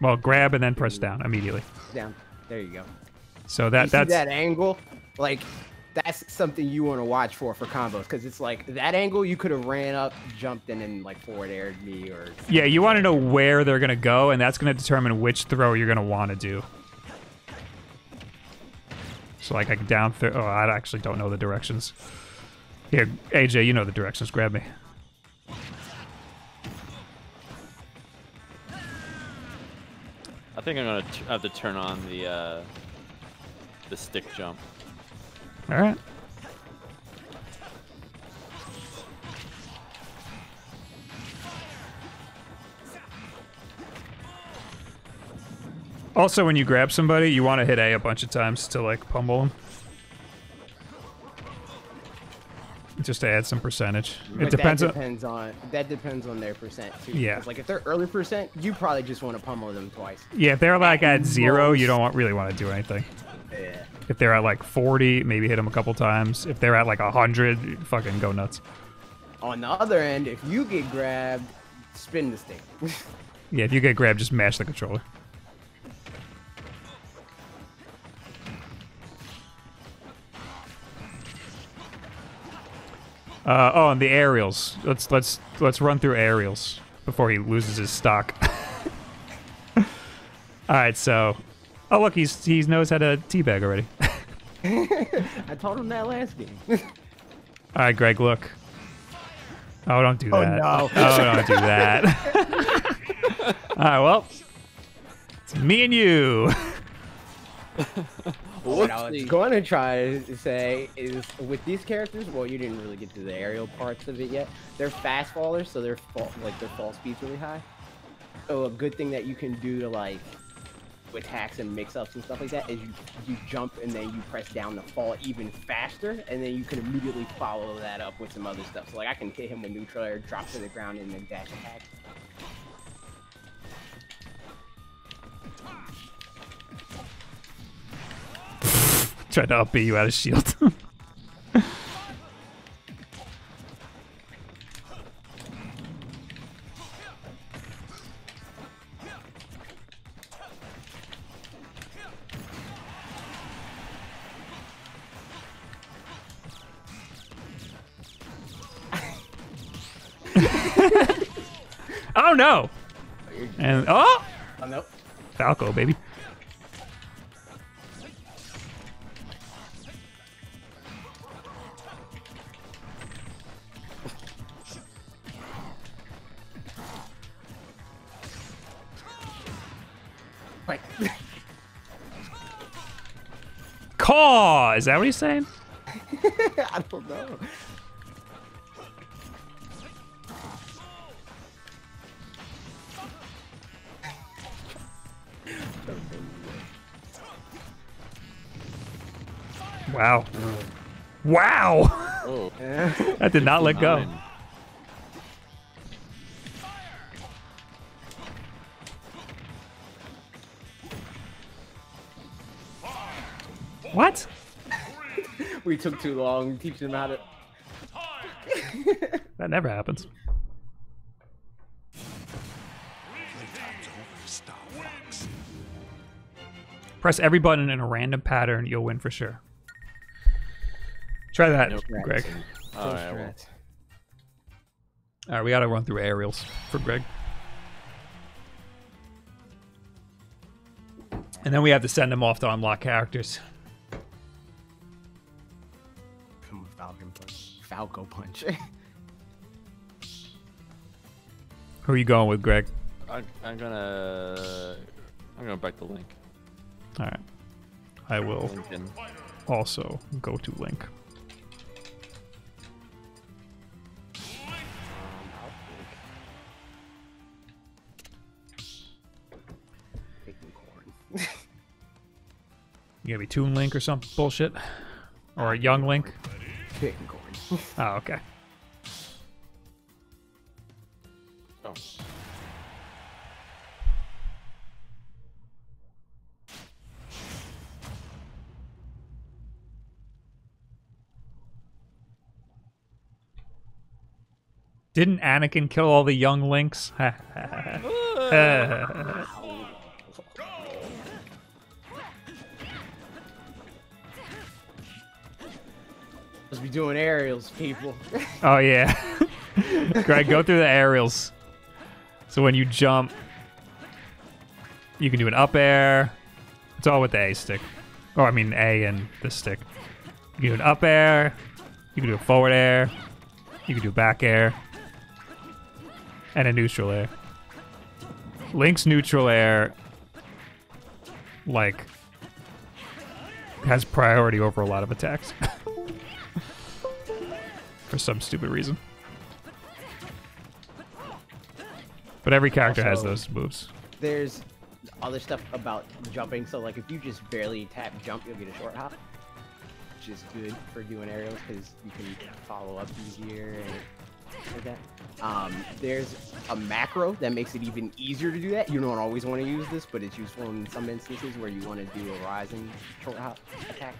Well, grab and then press down immediately. Down. There you go. So you that see that's that angle? Like, that's something you want to watch for for combos because it's like that angle you could have ran up, jumped in, and like forward aired me or Yeah, you want to know where they're going to go, and that's going to determine which throw you're going to want to do. So, like, I can down throw. Oh, I actually don't know the directions. Here, AJ, you know the directions. Grab me. I think I'm gonna have to turn on the uh, the stick jump. All right. Also, when you grab somebody, you want to hit A a bunch of times to like pummel them. Just to add some percentage. But it depends that on. depends on that depends on their percent too. Yeah. Like if they're early percent, you probably just want to pummel them twice. Yeah, if they're like at zero, you don't want, really want to do anything. Yeah. If they're at like 40, maybe hit them a couple times. If they're at like 100, fucking go nuts. On the other end, if you get grabbed, spin the stick. Yeah, if you get grabbed, just mash the controller. Uh, oh, and the aerials. Let's let's let's run through aerials before he loses his stock. All right, so oh look, he's he knows how to teabag already. I told him that last game. All right, Greg, look. Oh, don't do that. Oh, that. no. Oh, don't do that. All right, well, it's me and you. What I was going to try to say is with these characters, well, you didn't really get to the aerial parts of it yet. They're fast fallers, so their fall, like their fall speed's really high. So a good thing that you can do to like attacks and mix-ups and stuff like that is you you jump and then you press down to fall even faster, and then you can immediately follow that up with some other stuff. So like I can hit him with neutral air, drop to the ground, and then dash attack. Tried to up you out of shield. oh no! And oh, Oh no. Falco, baby. Like, Caw! Is that what he's saying? I don't know. Wow. Wow! Oh, that did not let go. What? We took too long teaching them how to. That never happens. Press every button in a random pattern, you'll win for sure. Try that, Nope. Greg. All right, well, All right, we got to run through aerials for Greg. And then we have to send them off to unlock characters. Falco Punch. Who are you going with, Greg? I'm, I'm gonna I'm gonna back the link. All right. I will Lincoln. also go to Link. You gonna be Toon Link or some bullshit? Or a Young Link? Picking corn. Oh, okay. Oh. Didn't Anakin kill all the young Links? Must be doing aerials, people. oh yeah. Greg, go through the aerials. So when you jump, you can do an up air. It's all with the A stick. Or, I mean A and the stick. You can do an up air, You can do a forward air. You can do back air. And a neutral air. Link's neutral air, like, has priority over a lot of attacks. For some stupid reason. But every character has those moves. There's other stuff about jumping. So like if you just barely tap jump, you'll get a short hop, which is good for doing aerials because you can follow up easier and like that. Um, there's a macro that makes it even easier to do that. You don't always want to use this, but it's useful in some instances where you want to do a rising short hop attack.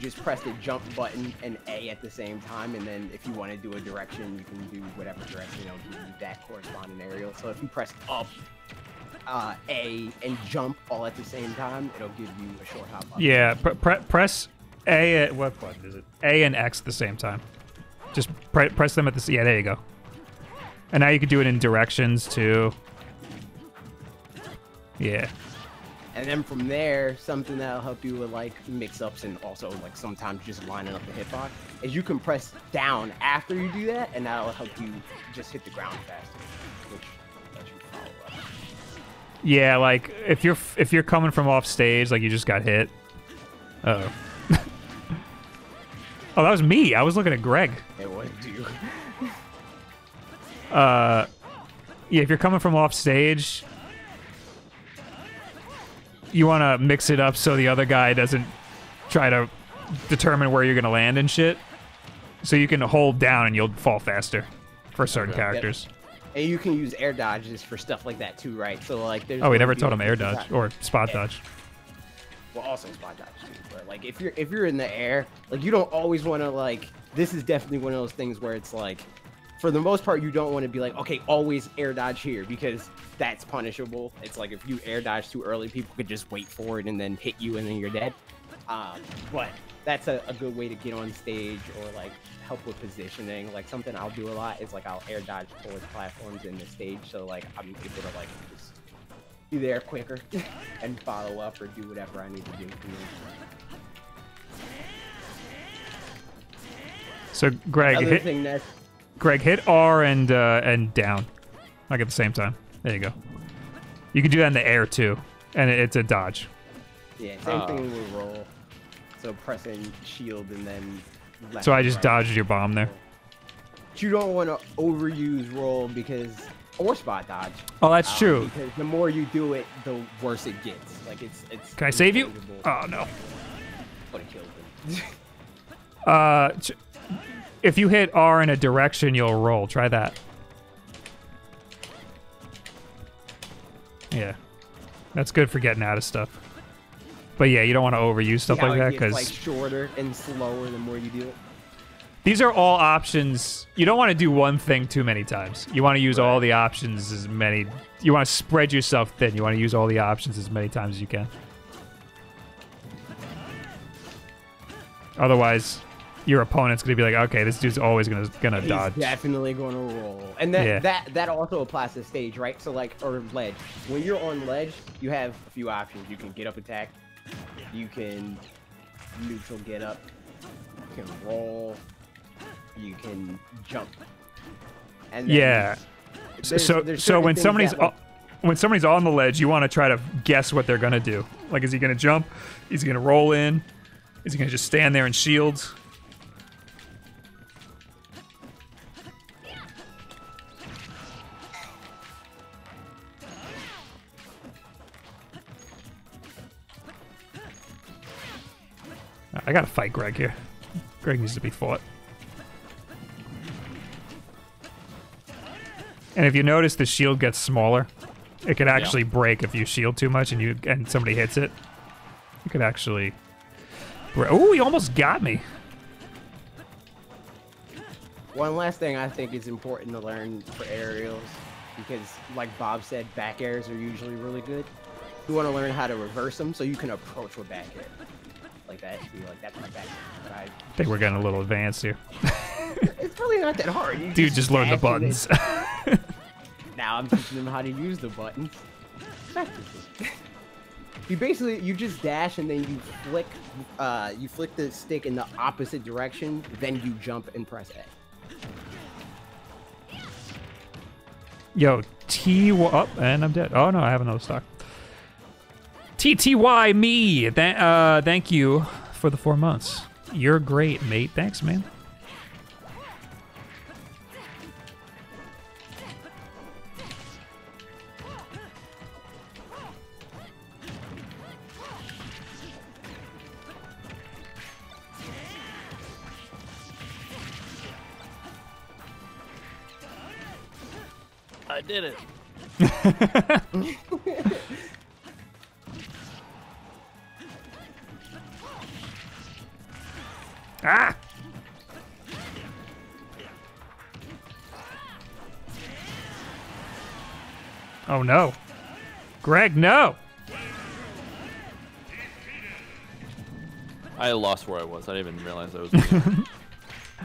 Just press the jump button and A at the same time, and then if you want to do a direction, you can do whatever direction. You know, give that corresponding aerial. So if you press up, uh, A, and jump all at the same time, it'll give you a short hop. Yeah, pre- pre- press A. At, what button is it? A and X at the same time. Just pre- press them at the. Yeah, there you go. And now you can do it in directions too. Yeah. And then from there, something that'll help you with like mix-ups and also like sometimes just lining up the hitbox is you can press down after you do that, and that'll help you just hit the ground faster, which lets you follow up. Yeah, like if you're if you're coming from off stage, like you just got hit. Uh oh. oh, that was me. I was looking at Greg. It would do. Uh, yeah, if you're coming from off stage, you want to mix it up so the other guy doesn't try to determine where you're gonna land and shit. So you can hold down and you'll fall faster for certain Okay. characters. And you can use air dodges for stuff like that too, right? So like, there's Oh, we never like, him air dodge or spot dodge. well also spot dodge too but like if you're if you're in the air like you don't always want to like this is definitely one of those things where it's like for the most part you don't want to be like okay always air dodge here because that's punishable. It's like if you air dodge too early people could just wait for it and then hit you and then you're dead. Um, but that's a, a good way to get on stage or like help with positioning. Like something i'll do a lot is like i'll air dodge towards platforms in the stage so like i'm able to like just be there quicker and follow up or do whatever I need to do. So Greg, Other hit thing that's Greg hit R and uh, and down, like at the same time. There you go. You can do that in the air too, and it, it's a dodge. yeah, same Oh. thing with roll. So pressing shield and then. left So I just right. dodged your bomb there. But you don't want to overuse roll because or spot dodge. Oh, that's um, true. Because the more you do it, the worse it gets. Like it's it's. Can I save you? Oh no. But it kills them. Uh, ch- if you hit R in a direction, you'll roll. Try that. Yeah, that's good for getting out of stuff. But yeah, you don't want to overuse stuff how like that because like shorter and slower the more you do it. these are all options. You don't want to do one thing too many times. You want to use all the options as many. You want to spread yourself thin. You want to use all the options as many times as you can. Otherwise, your opponent's gonna be like, okay, this dude's always gonna gonna He's dodge. definitely going to roll, and that Yeah. that that also applies to stage, right? So like or ledge. When you're on ledge, you have a few options. You can get up attack, you can neutral get up, you can roll, you can jump. And then Yeah. there's- so there's so when somebody's that, like- when somebody's on the ledge, you want to try to guess what they're gonna do. Like, is he gonna jump? Is he gonna roll in? Is he gonna just stand there and shield? I gotta fight Greg here. Greg needs to be fought. And if you notice, the shield gets smaller. It could actually break if you shield too much and you and somebody hits it. You could actually. Oh, he almost got me. One last thing I think is important to learn for aerials, because like Bob said, back airs are usually really good. You want to learn how to reverse them so you can approach with back air. Like that, be like, that's my back I, I think we're getting a little advanced here. it's really not that hard. You Dude, just learn the buttons. Now I'm teaching them how to use the buttons. You basically you just dash and then you flick, uh, you flick the stick in the opposite direction. Then you jump and press A. Yo, T up and I'm dead. Oh no, I have another stock. TTY me. Th- uh, thank you for the four months. You're great, mate. Thanks, man. I did it. Oh no. Greg, no! I lost where I was. I didn't even realize I was. moving.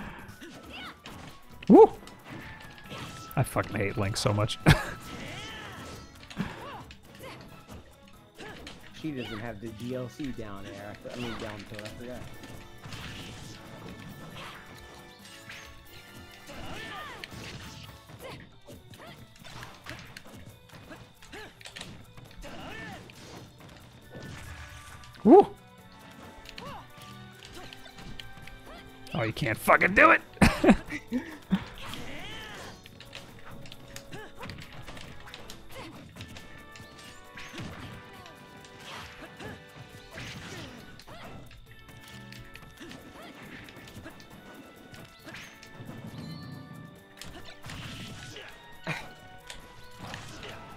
Woo! I fucking hate Link so much. She doesn't have the DLC down there. I mean down to I forgot. Can't fucking do it!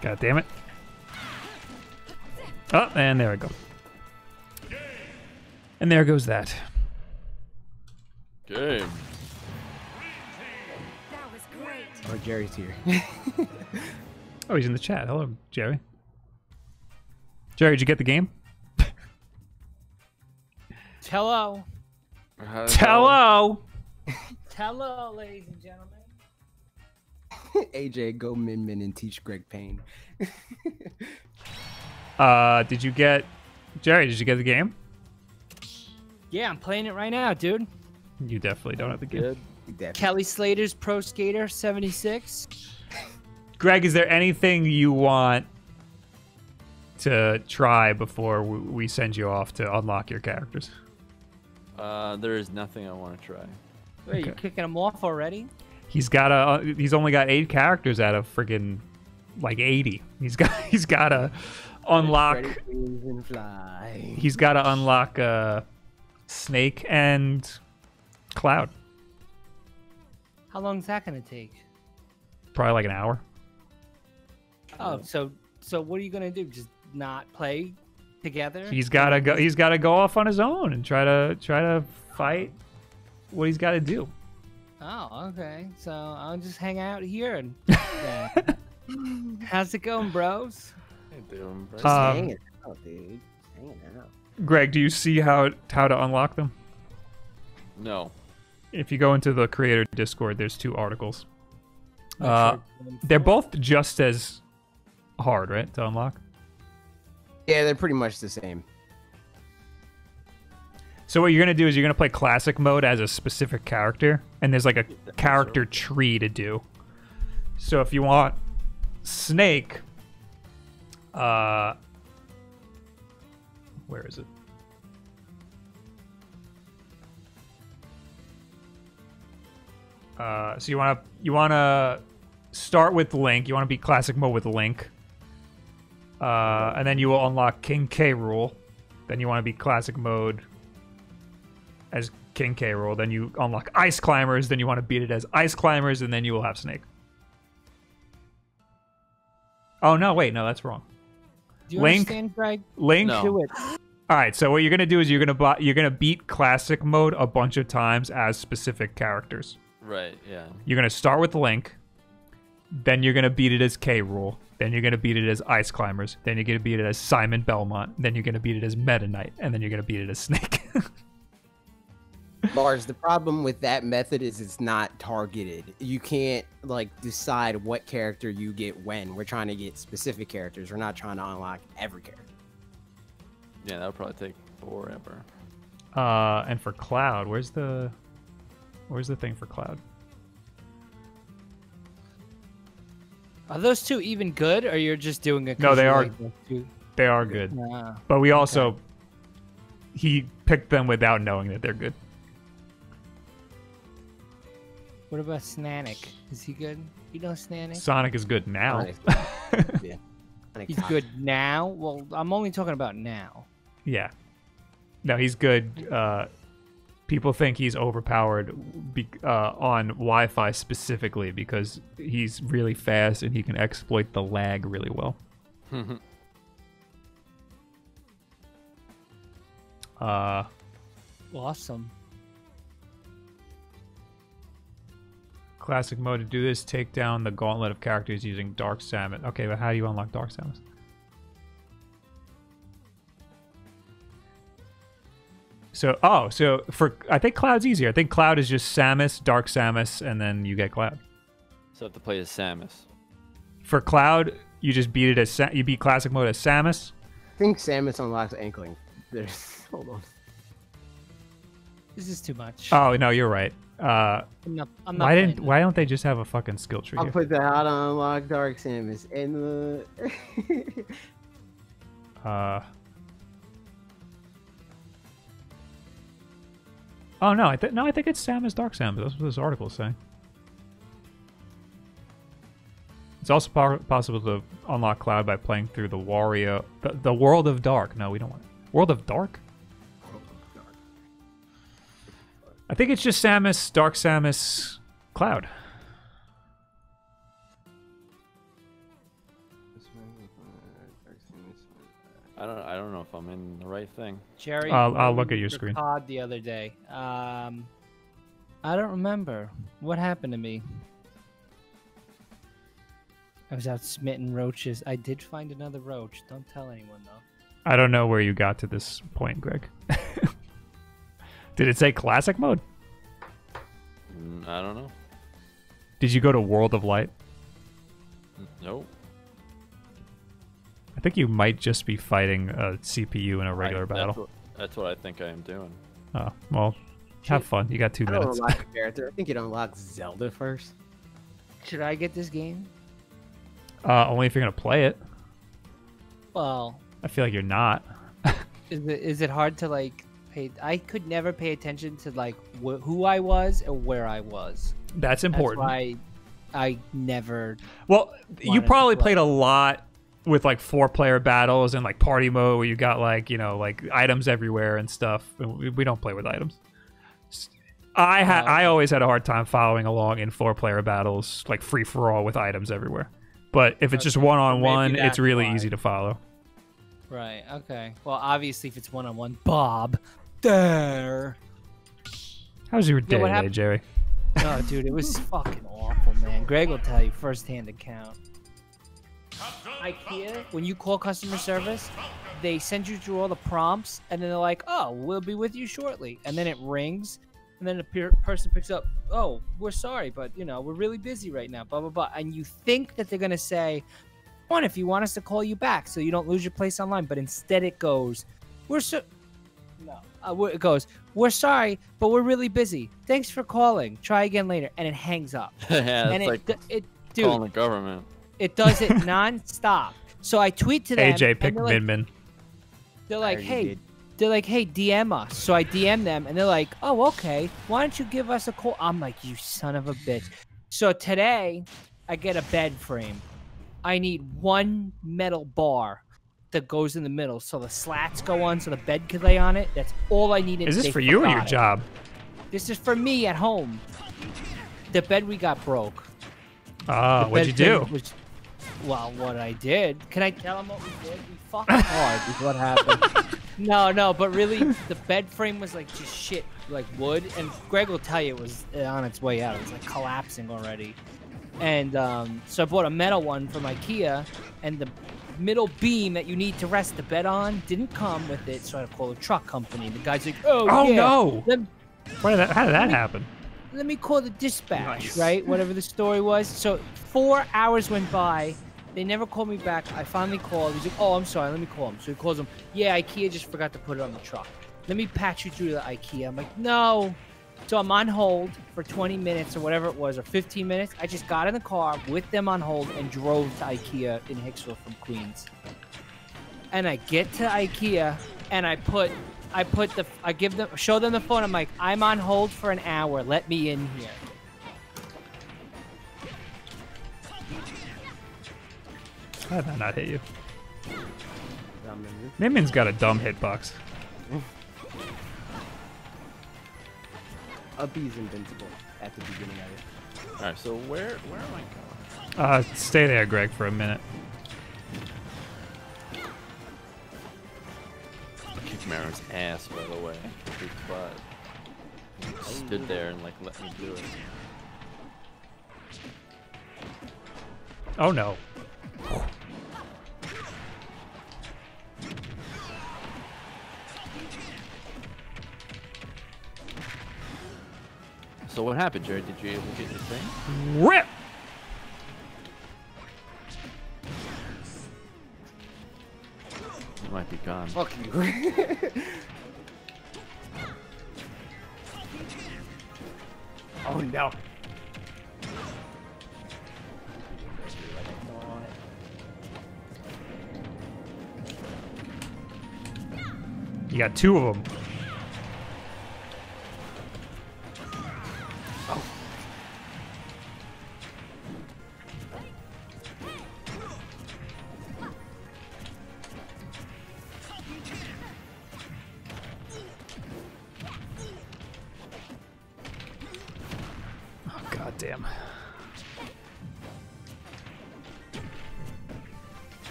God damn it. Oh, and there we go. And there goes that. Jerry's here. Oh, he's in the chat. Hello, Jerry. Jerry, did you get the game? Hello. How's Hello. Hello, ladies and gentlemen. AJ, go Min Min and teach Greg Payne. Uh, did you get Jerry? Did you get the game? Yeah, I'm playing it right now, dude. You definitely don't have the game. Good. Definitely. Kelly Slater's Pro Skater 76. Greg, is there anything you want to try before we send you off to unlock your characters? Uh, there is nothing I want to try. Wait, you Okay. kicking him off already? He's got a. He's only got eight characters out of friggin' like eighty. He's got. He's got to unlock. Freddy Wings and fly. He's got to unlock uh, Snake and Cloud. How long is that gonna take? Probably like an hour. Oh, so so what are you gonna do? Just not play together? He's got to go. He's got to go off on his own and try to try to fight what he's got to do. Oh, okay. So I'll just hang out here and. yeah. How's it going, bros? Hey, doing, bro. Just Um, hanging out, dude. Just hanging out. Greg, do you see how how to unlock them? no. If you go into the creator Discord, there's two articles. Uh, They're both just as hard, right, to unlock. Yeah, they're pretty much the same. So what you're gonna do is you're gonna play classic mode as a specific character, and there's like a character tree to do. So if you want Snake, uh, where is it? Uh, so you want to you want to start with Link. You want to be classic mode with Link, uh, and then you will unlock King K. Rool. Then you want to be classic mode as King K. Rool. Then you unlock Ice Climbers. Then you want to beat it as Ice Climbers, and then you will have Snake. Oh no! Wait, no, that's wrong. Do you Link- understand, Greg? Link. No. Do it. All right. So what you're gonna do is you're gonna bu- you're gonna beat classic mode a bunch of times as specific characters. Right. Yeah. You're gonna start with Link, then you're gonna beat it as K. Rool, then you're gonna beat it as Ice Climbers, then you're gonna beat it as Simon Belmont, then you're gonna beat it as Meta Knight, and then you're gonna beat it as Snake. Lars, the problem with that method is it's not targeted. You can't like decide what character you get when. We're trying to get specific characters. We're not trying to unlock every character. Yeah, that would probably take forever. Uh, and for Cloud, where's the where's the thing for Cloud? Are those two even good, or you're just doing it? No, they are- like? They are good, Ah. but we also he picked them without knowing that they're good. What about Snanik? Is he good? You know Snanik? Sonic is good now. Sonic. yeah. He's good now. Well, I'm only talking about now. Yeah. No, he's good. Uh, people think he's overpowered be- uh, on Wi-Fi specifically because he's really fast and he can exploit the lag really well. uh, Awesome. classic mode to do this: take down the gauntlet of characters using Dark Samus. Okay, but how do you unlock Dark Samus? So, oh, so for I think Cloud's easier. I think Cloud is just Samus, Dark Samus, and then you get Cloud. So I have to play as Samus. For Cloud, you just beat it as Sa- you beat classic mode as Samus. I think Samus unlocks Inkling. There's hold on. This is too much. Oh no, you're right. Uh, I'm not. I'm not why didn't why don't they just have a fucking skill tree? I'll Here? put the how to unlock Dark Samus in the. Uh, oh no, I no, I think it's Samus, Dark Samus. That's what this article is saying. It's also po- possible to unlock Cloud by playing through the Wario, the, the World of Dark. No, we don't want it. World of Dark. I think it's just Samus, Dark Samus, Cloud. I don't. I don't know if I'm in the right thing. Jerry. I'll- I'll look at your screen. Pod the other day. Um, I don't remember what happened to me. I was out smitten roaches. I did find another roach. Don't tell anyone though. I don't know where you got to this point, Greg. Did it say classic mode? Mm, I don't know. Did you go to World of Light? Nope. I think you might just be fighting a CPU in a regular I- battle. That's what, that's what I think I am doing. Oh, well, have fun. You got two I don't minutes. unlock a character. I think you'd unlock Zelda first. Should I get this game? Uh, only if you're gonna play it. Well, I feel like you're not. is it is it hard to like pay? I could never pay attention to like wh- who I was or where I was. That's important. That's why I never. Well, you probably play. played a lot with like four player battles and like party mode where you got like you know like items everywhere and stuff. We, we don't play with items. I had Oh, uh, I always had a hard time following along in four player battles like free for all with items everywhere. But if it's just one on one, it's really why. easy to follow. Right. Okay. Well, obviously, if it's one on one, Bob, there. How's your day, today, Jerry? Oh, dude, it was fucking awful, man. Greg will tell you firsthand account. IKEA, when you call customer service, they send you through all the prompts, and then they're like, "Oh, we'll be with you shortly," and then it rings, and then the per- person picks up, "Oh, we're sorry, but you know we're really busy right now." Blah blah blah, and you think that they're gonna say, "One, if you want us to call you back, so you don't lose your place online," but instead it goes, "We're so." No, uh, it goes. We're sorry, but we're really busy. Thanks for calling. Try again later, and it hangs up. yeah, and it's it, like it, dude, calling the government. It does it non-stop. So I tweet to them. AJ and pick they're like, Min Min. they're like, hey, did. they're like, hey, DM us. So I DM them, and they're like, oh, okay. Why don't you give us a call? I'm like, you son of a bitch. So today, I get a bed frame. I need one metal bar that goes in the middle, so the slats go on, so the bed could lay on it. That's all I needed. Is this for you or your it. job? This is for me at home. The bed we got broke. Ah, The what'd you do? Was, well, what I did. Can I tell them what we did? We fucked hard. is what happened. no, no, but really, the bed frame was like just shit, like wood. And Greg will tell you it was on its way out. It was like collapsing already. And um, so I bought a metal one from IKEA, and the middle beam that you need to rest the bed on didn't come with it. So I had to call a truck company. The guy's like, "Oh, Oh yeah, no! Let, Why did that, how did that happen? let me call the dispatch, right? Whatever the story was. So four hours went by, They never called me back. I finally called. He's like, "Oh, I'm sorry. Let me call him." So he calls him. Yeah, IKEA just forgot to put it on the truck. Let me patch you through the IKEA. I'm like, no. So I'm on hold for 20 minutes or whatever it was, or 15 minutes. I just got in the car with them on hold and drove to IKEA in Hicksville from Queens. And I get to IKEA and I put, I put the, I give them, show them the phone. I'm like, I'm on hold for an hour. Let me in here. How did that not hit you? I'm in- Min Min's got a dumb hitbox. Uppy's invincible at the beginning of it. All right, so where where am I going? Uh, stay there, Greg, for a minute. Kick Marin's ass, by the way. His butt. Stood there and like let me do it. Oh no. So what happened, Jared? Did you able to get your thing? Rip! You might be gone. Fuck you. oh no. You got two of them.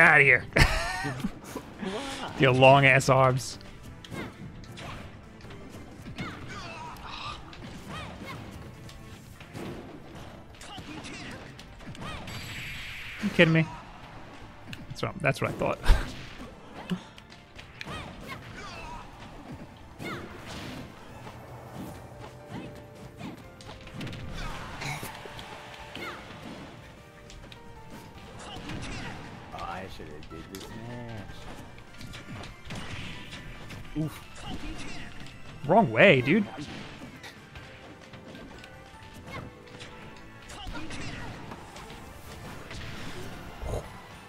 Get out of here. Your long ass arms. You kidding me? That's what, that's what I thought. Wrong way, dude.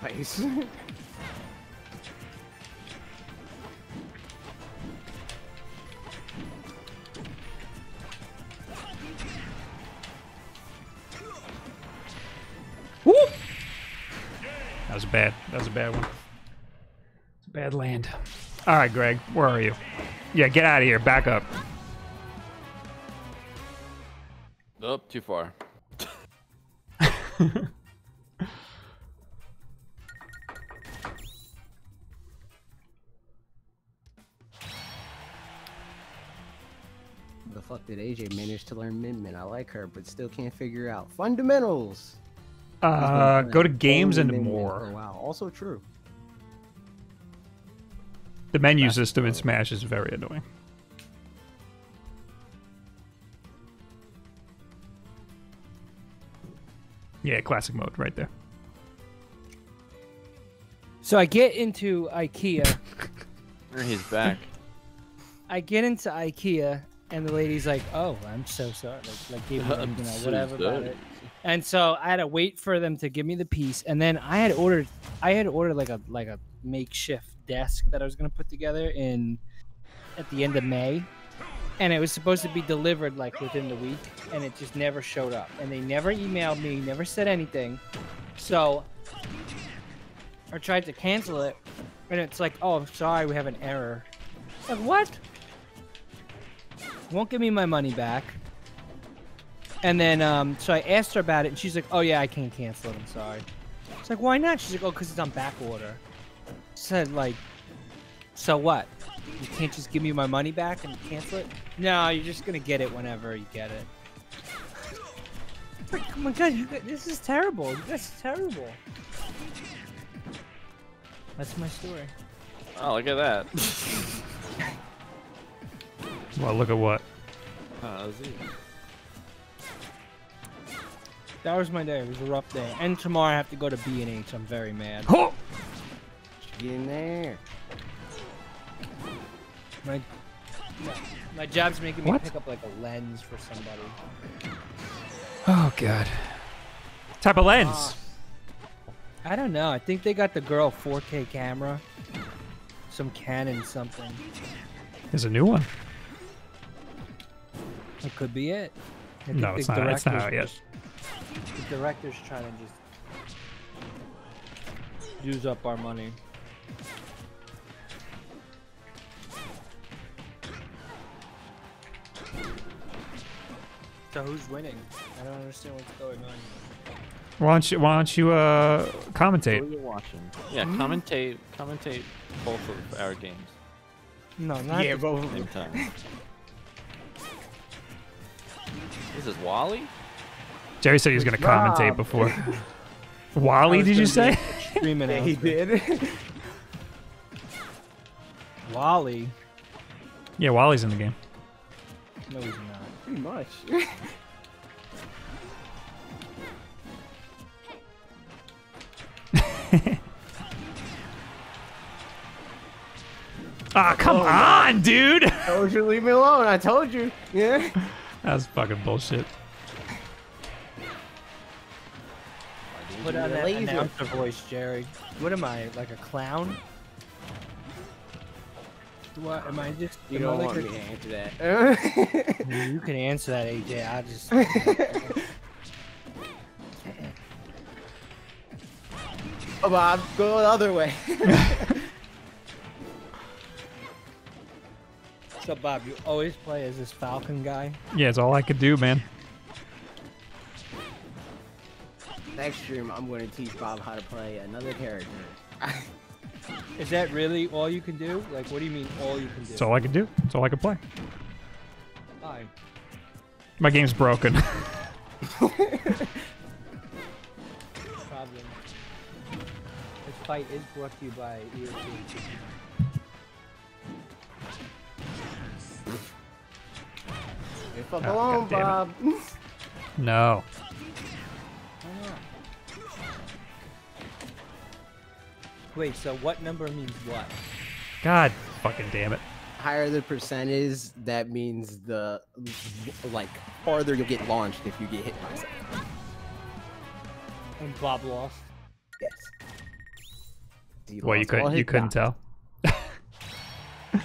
Nice. Woo! That was bad. That was a bad one. It's a bad land. All right, Greg, where are you? Yeah, get out of here. Back up. Nope, too far. the fuck did AJ manage to learn Min Min? I like her, but still can't figure out fundamentals. He's been Uh, go to games and Min Min for a more. while. Also true. The menu system in Smash is very annoying. Yeah, classic mode right there. So I get into IKEA. And he's back. I get into IKEA, and the lady's like, "Oh, I'm so sorry." Like, like gave me, you know, so whatever about it. And so I had to wait for them to give me the piece, and then I had ordered, I had ordered like a like a makeshift desk that I was gonna put together in at the end of May, and it was supposed to be delivered like within the week, and it just never showed up, and they never emailed me, never said anything. So I tried to cancel it, and it's like, "Oh, I'm sorry, we have an error." Like what? Won't give me my money back. And then, um, so I asked her about it, and she's like, "Oh yeah, I can't cancel it. I'm sorry." It's like, "Why not?" She's like, "Oh, because it's on back order." Said like, "So what? You can't just give me my money back and cancel it?" No, you're just gonna get it whenever you get it. Like, oh my god, you guys, this is terrible. This is terrible. That's my story. Oh, look at that. Well, look at what. Oh, that was. That was my day. It was a rough day. And tomorrow I have to go to B and H. I'm very mad. Oh! Get in there. My my job's making me What? pick up like a lens for somebody. Oh god. Type of lens. Ah. I don't know. I think they got the girl 4K camera. Some Canon something. There's a new one. It could be it. I think No, the it's not. It's not director's out yet. The director's trying to just use up our money. So who's winning? I don't understand what's going on. Why don't you Why don't you uh What commentate? are you watching? Yeah, Hmm? commentate commentate both of our games No, not Yeah, both at of the them. same time. this is Wally? Jerry said he was gonna Rob. commentate before. Wally, did you say? be Extreme Yeah, he did. Wally. yeah, Wally's in the game. No, he's not. Pretty much. Ah, come on, dude. I told you, leave me alone. I told you. Yeah. That's fucking bullshit. Put on that lazy. announcer voice, Jerry. What am I, like a clown? What am I just? You am don't like want a- me to answer that. You can answer that, AJ. I just. oh, Bob, go the other way. so, Bob, you always play as this Falcon guy. Yeah, it's all I could do, man. Next stream, I'm going to teach Bob how to play another character. Is that really all you can do? Like, what do you mean all you can do? That's all I can do. That's all I can play. Fine. My game's broken. Problem. This fight is brought to you by E ESG. Hey, fuck Oh, alone, ah, Bob. no. Wait, so what number means what? God fucking damn it. Higher the percent is, that means the like farther you'll get launched if you get hit by something. And Bob lost. Yes. He Well, you couldn't. You couldn't dots. tell.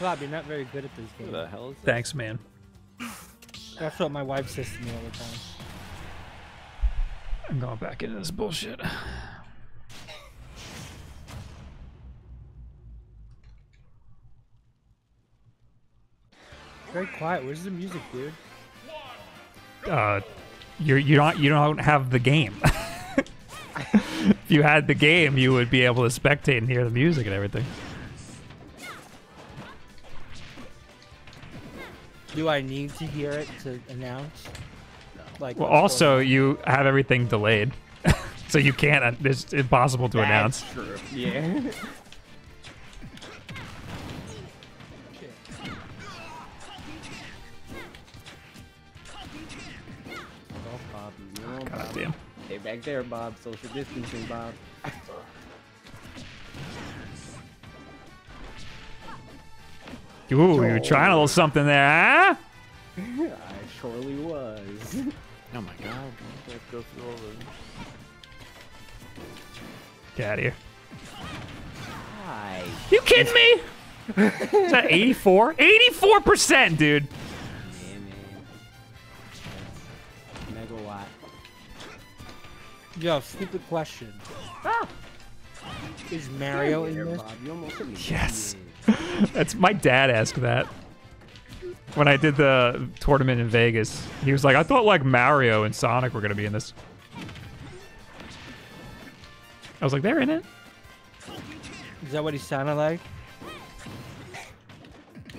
Bob, you're not very good at this Who game. the hell is that? Thanks, man. That's what my wife says to me all the time. I'm going back into this bullshit. Very quiet. Where's the music, dude? Uh, you're you don't you don't have the game. if you had the game, you would be able to spectate and hear the music and everything. Do I need to hear it to announce? Like. Well, also going you have everything delayed, so you can't. uh, It's impossible to announce. True. Yeah. God Bob. damn. Stay back there, Bob. Social distancing, Bob. Ooh, you're trying a little something there, huh? I surely was. Oh my god, I have go through all the... Get out of here. Hi. You kidding me? Is that 84? 84%, dude. Yo, stupid question. Is Mario in this? Bob. You almost hit me. Yes. That's my dad asked that. When I did the tournament in Vegas, he was like, I thought like Mario and Sonic were gonna be in this. I was like, they're in it? Is that what he sounded like?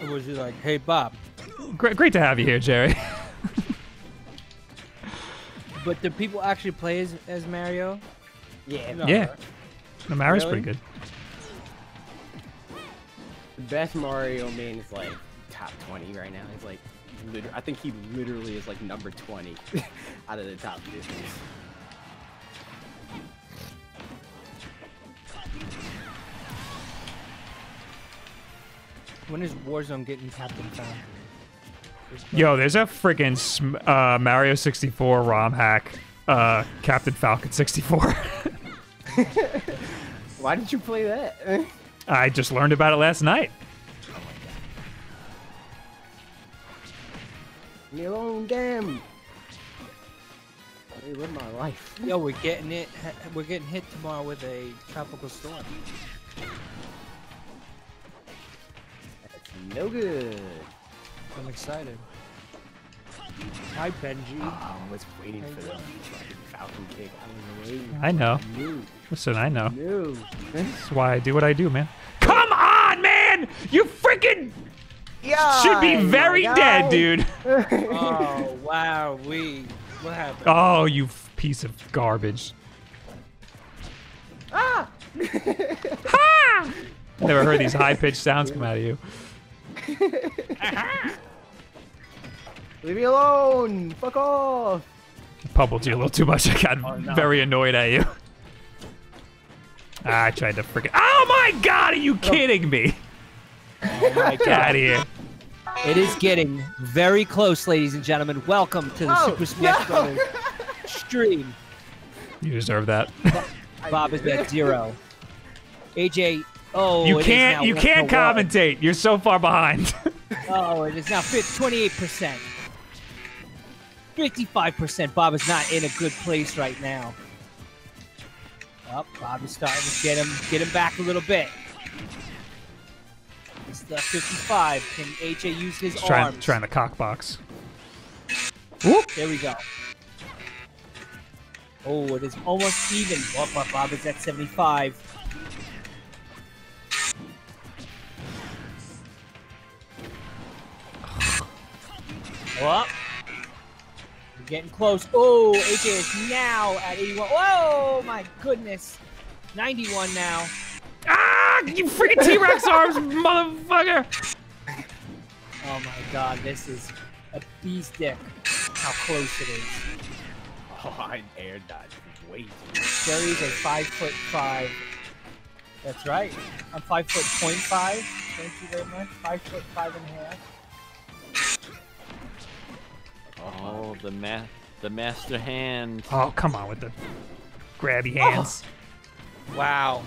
Or was he like, hey, Bob? Great, great to have you here, Jerry. But do people actually play as, as Mario? Yeah. No, yeah. No, Mario's really? pretty good. The best Mario man is like top 20 right now. He's like, I think he literally is like number 20 out of the top Disney. When is Warzone getting Captain Falcon? Yo, there's a freaking uh, Mario 64 ROM hack. Uh, Captain Falcon 64. Why did you play that? I just learned about it last night. Me alone, damn. Let me live my life. Yo, we're getting it. We're getting hit tomorrow with a tropical storm. That's no good. I'm excited. Hi, Benji. I was waiting for the Falcon kick. I was waiting. I know. No, Listen, I know. no. That's why I do what I do, man. Come on, man! You freaking Yeah. should be very dead, dude. Oh wow, we. What happened? Oh, you f- piece of garbage. Ah! Ha! Never heard these high pitched sounds come out of you. Leave me alone. Fuck off. Pummeled you a little too much. I got Oh, no. very annoyed at you. I tried to freaking. Oh my god, are you kidding me? Oh my Get God. out of here. It is getting very close, ladies and gentlemen. Welcome to the Oh, Super Smash no. Brothers stream. You deserve that. Bob is at zero. AJ, oh, you can't. You can't to one. commentate. You're so far behind. Oh, it is now 28%. 55%. Bob is not in a good place right now. Up, Bob is starting to get him, get him back a little bit. It's the 55. Can AJ use his trying, arms? trying the cock box. There we go. Oh, it is almost even. Oh, but Bob is at 75. Oh, we're getting close. Oh, AJ is now at 81. Oh my goodness. 91 now. Ah! You freaking T Rex arms, motherfucker! Oh my god, this is a bee's dick. How close it is. Oh, I air dodged way too Jerry's a five foot five. That's right. I'm five foot point five. Thank you very much. Five foot five and a half. Oh, oh, the ma- the master hand. Oh, come on with the grabby hands. Oh. Wow.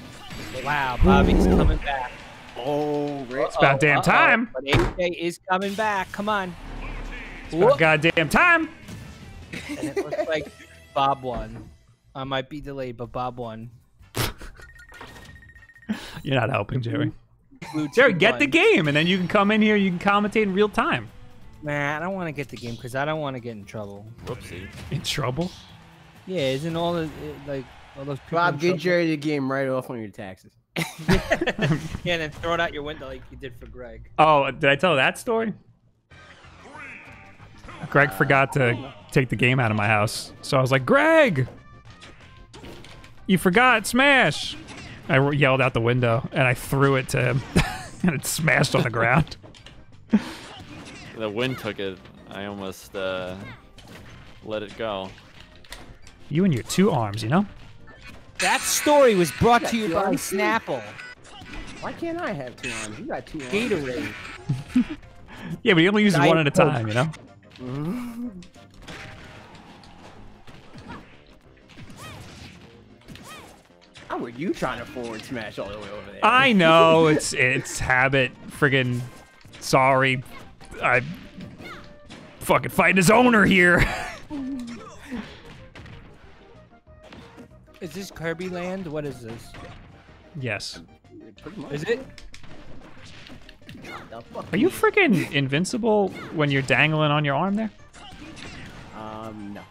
Wow. Bobby's coming back. Oh, Rick. It's about damn Uh-oh. time. But AJ is coming back. Come on. About Whoop. goddamn time. And it looks like Bob won. I might be delayed, but Bob won. You're not helping, Jerry. Blue Jerry, team get the game, and then you can come in here. You can commentate in real time. Nah, I don't want to get the game because I don't want to get in trouble. Whoopsie. In trouble? Yeah, isn't all the eh, like all those people? in Bob, get trouble? Jerry the game right off on your taxes. yeah, and then throw it out your window like you did for Greg. Oh, did I tell that story? Greg forgot to take the game out of my house, so I was like, "Greg, you forgot Smash!" I yelled out the window and I threw it to him, and it smashed on the ground. The wind took it. I almost uh, let it go. You and your two arms, you know? That story was brought to you by arms. Snapple, Why can't I have two arms? You got two arms. Gatorade. Yeah, but you only use Diet one at a time, you know? How were you trying to forward smash all the way over there? I know it's it's habit. Friggin' sorry. I fucking fighting his owner here. Is this Kirby Land? What is this? yes. Is it? Are you freaking invincible when you're dangling on your arm there? Um, no.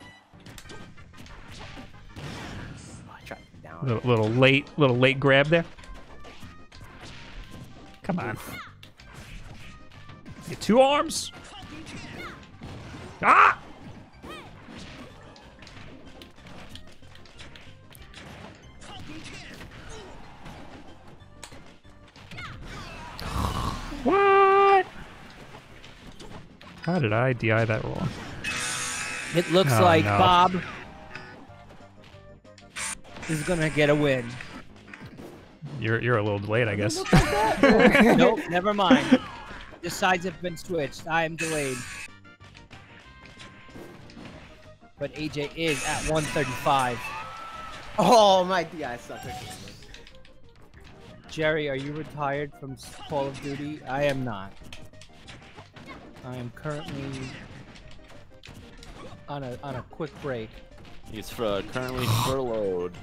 I tried to be down. Little, little late, little late grab there. Come on. Your two arms. Ah! What? How did I DI that wrong? It looks Oh, like no. Bob is gonna get a win. You're you're a little late, I guess. nope, never mind. The sides have been switched. I am delayed. But AJ is at 135. Oh my god, I suck at. Jerry, are you retired from Call of Duty? I am not. I am currently on a on a quick break. He's for, currently furloughed.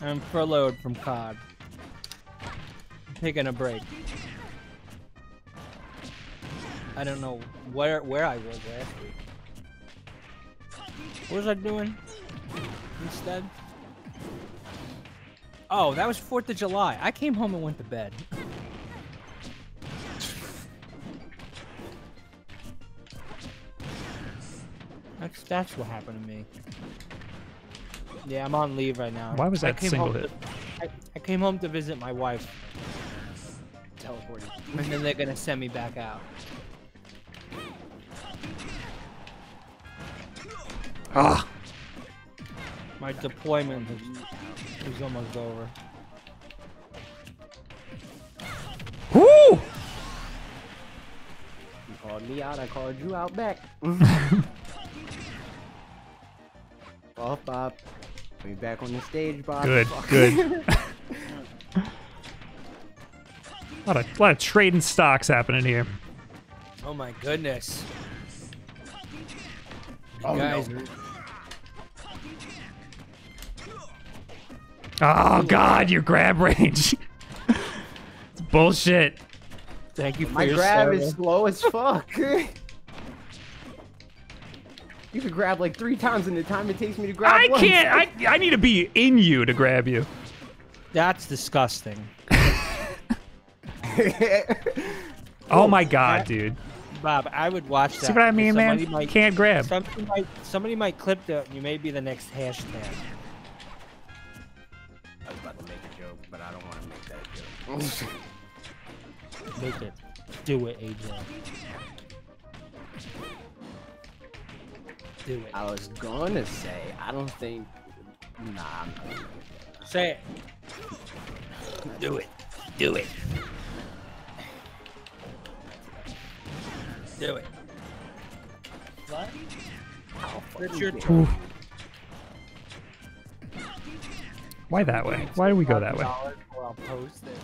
I'm furloughed from COD. I'm taking a break. I don't know where where I was last week. What was I doing instead? Oh, that was Fourth of July. I came home and went to bed. That's that's what happened to me. Yeah, I'm on leave right now. Why was I that single hit? to- I, I came home to visit my wife. Teleported. And then they're gonna send me back out. Ah, My deployment is, is almost over. whoo! You called me out, I called you out back. Bob, Bob. We back on the stage, Bob. Good, Fuck. good. a lot of, lot of trading stocks happening here. Oh my goodness. Oh, Guys, no. Oh God, your grab range. it's bullshit. thank you for My your grab service. is slow as fuck. you can grab like three times in the time it takes me to grab I once. can't. I I need to be in you to grab you. That's disgusting. Oh my God, dude. Bob, I would watch that. See what I mean, man? somebody Might, Can't grab. Somebody might, somebody might clip that. and You may be the next hashtag. I was about to make a joke, but I don't want to make that joke. Make it. Do it, AJ. Do it. I was gonna say, I don't think. Nah, I'm not gonna do that. Say it. Do it. Do it. Do it. What? That's your turn. Why that way? Why do we go that way? Or I'll post it.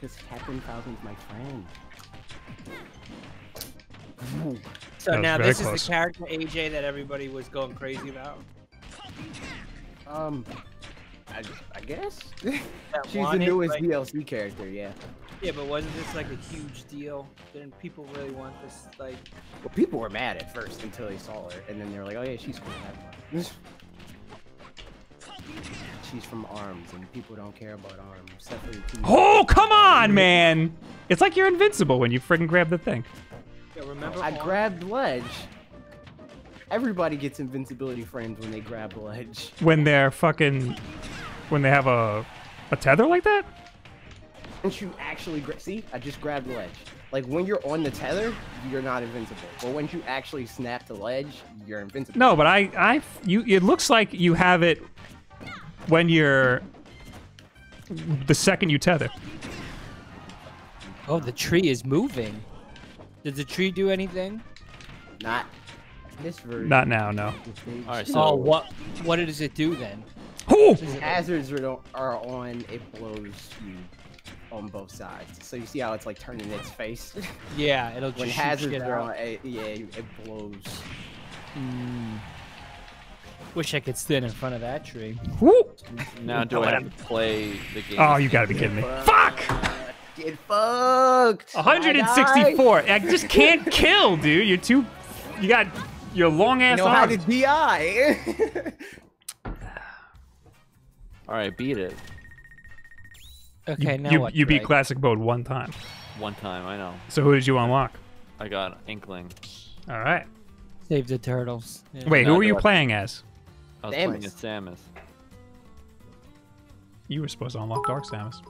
Because Captain Falcon's my friend. So now this close. is the character AJ that everybody was going crazy about. Um, I, I guess she's the newest like- DLC character. Yeah. Yeah, but wasn't this like a huge deal? Didn't people really want this? Like, Well, people were mad at first until they saw her, and then they were like, "Oh yeah, she's cool." have she's from Arms, and people don't care about Arms. except for the team. Oh come on, man! It's like you're invincible when you friggin' grab the thing. yeah, remember? I Arm- grabbed ledge. Everybody gets invincibility frames when they grab ledge. When they're fucking, when they have a, a tether like that. Once you actually gra- see, I just grabbed the ledge. Like when you're on the tether, you're not invincible. But once you actually snap the ledge, you're invincible. No, but I, I, you. It looks like you have it when you're the second you tether. Oh, the tree is moving. Did the tree do anything? Not this version. Not now, no. All right, So oh, so what? What does it do then? Oh, hazards are, are on, it blows you on both sides. So you see how it's like turning its face? Yeah, it'll just when shoot hazards shit are out. on, it, yeah, it blows. Hmm. Wish I could stand in front of that tree. Woo. now do I have to play the game? Oh, you gotta be kidding me. Fuck! Get fucked! 164. I just can't kill, dude. You're too. You got your long I ass know how to arms. DI. All right, beat it Okay, now you what? you beat Greg? classic mode one time. one time. I know. So who did you unlock? I got Inkling. All right. Save the turtles. Yeah. Wait, No, who were you playing as? I was Samus. playing as Samus. You were supposed to unlock Dark Samus.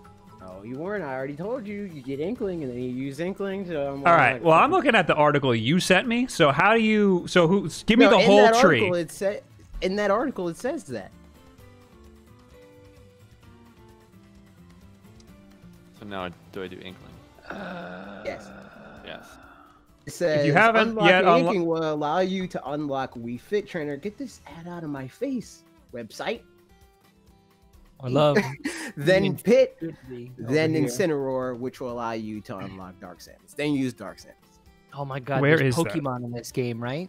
oh, you weren't. I already told you. You get Inkling, and then you use Inkling. So I'm All right. like, Well, I'm looking at the article you sent me. So how do you? So who? Give me No, the in whole that tree. Article, it sa- in that article, it says that. So now do I do Inkling? Uh, yes. Yes. It says you haven't unlocking yet unlo- will allow you to unlock Wii Fit Trainer. Get this ad out of my face. Website. I love. Then mean Pit. Then over here. Incineroar, which will allow you to hmm. unlock Dark Samus. Then use Dark Samus. Oh my god, Where there's is that? Pokemon in this game, right?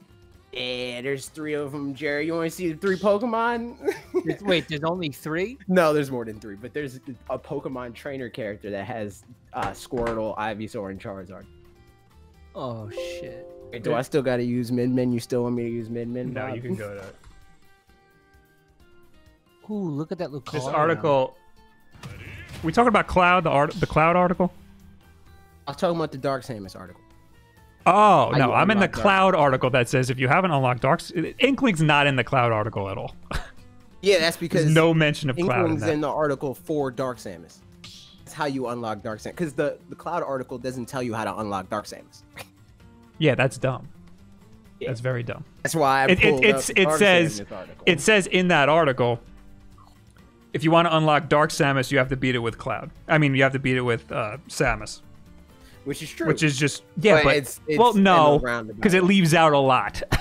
Yeah, there's three of them, Jerry. You want to see the three Pokemon? Wait, there's only three? no, there's more than three, but there's a Pokemon trainer character that has uh, Squirtle, Ivysaur, and Charizard. Oh shit. Wait, do I still got to use Min Min? You still want me to use Min Min? No, you can go to Ooh, look at that Lucario. this article. We talking about Cloud, the art, the Cloud article. I was talking about the Dark Samus article. Oh no, I'm in the unlock Dark- Cloud article that says if you haven't unlocked Dark, Inkling's not in the Cloud article at all. Yeah, that's because There's no mention of Cloud in Inkling's that. in the article for Dark Samus. That's how you unlock Dark Samus. Because the, the Cloud article doesn't tell you how to unlock Dark Samus. Yeah, that's dumb. Yeah. That's very dumb. That's why I It, it, it's, it says it says in that article if you want to unlock Dark Samus, you have to beat it with Cloud. I mean, you have to beat it with uh, Samus, which is true. which is just yeah, But but, it's- it's well, no, because it leaves out a lot.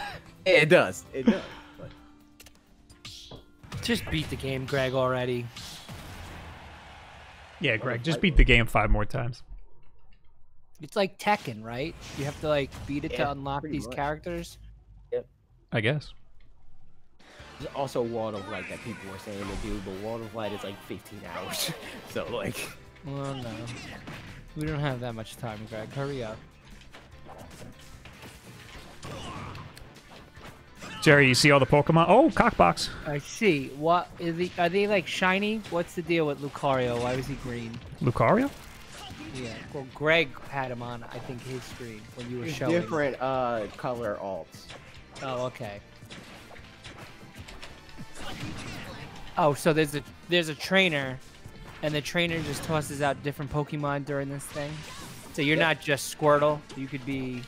It does. It does. But Just beat the game, Greg, already. yeah, Greg, just beat the game five more times. It's like Tekken, right? You have to like beat it Yeah, to unlock these much. characters. I guess. there's also Wall of Light that people were saying to do, but Wall of Light is like 15 hours. so like, Well, no. We don't have that much time, Greg. Hurry up. Jerry, you see all the Pokemon? Oh, cockbox. I see. What is the? Are they like shiny? What's the deal with Lucario? Why was he green? Lucario? Yeah. Well, Greg had him on. I think his screen when you were there's showing. different uh, color alts. Oh, okay. Oh, so there's a there's a trainer, and the trainer just tosses out different Pokemon during this thing. So you're Yeah. not just Squirtle. You could be.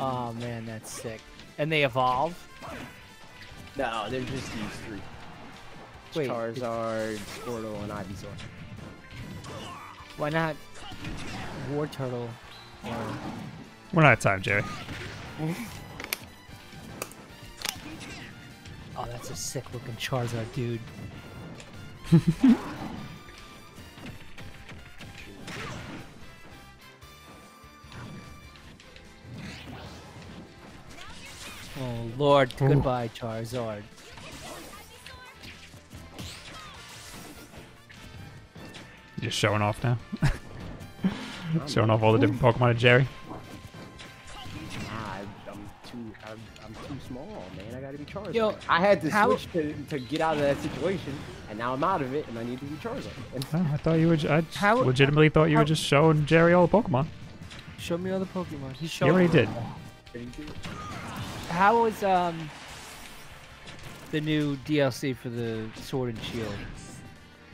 Oh man, that's sick. And they evolve. No, they're just these three. Wait, Charizard, Squirtle, and Ivysaur. why not Wartortle? Or We're not of time, Jerry. oh, that's a sick looking Charizard, dude. Oh Lord, Ooh. goodbye Charizard. You're just showing off now. showing off all the different Pokemon to Jerry. I, I'm too, I'm, I'm too small, man. I gotta be Charizard. Yo, I had to how- switch to, to get out of that situation, and now I'm out of it, and I need to be Charizard. Oh, I thought you were. I just How- legitimately thought you how- were just showing Jerry all the Pokemon. Show me all the Pokemon. He You showed already me. did. How was um the new DLC for the Sword and Shield?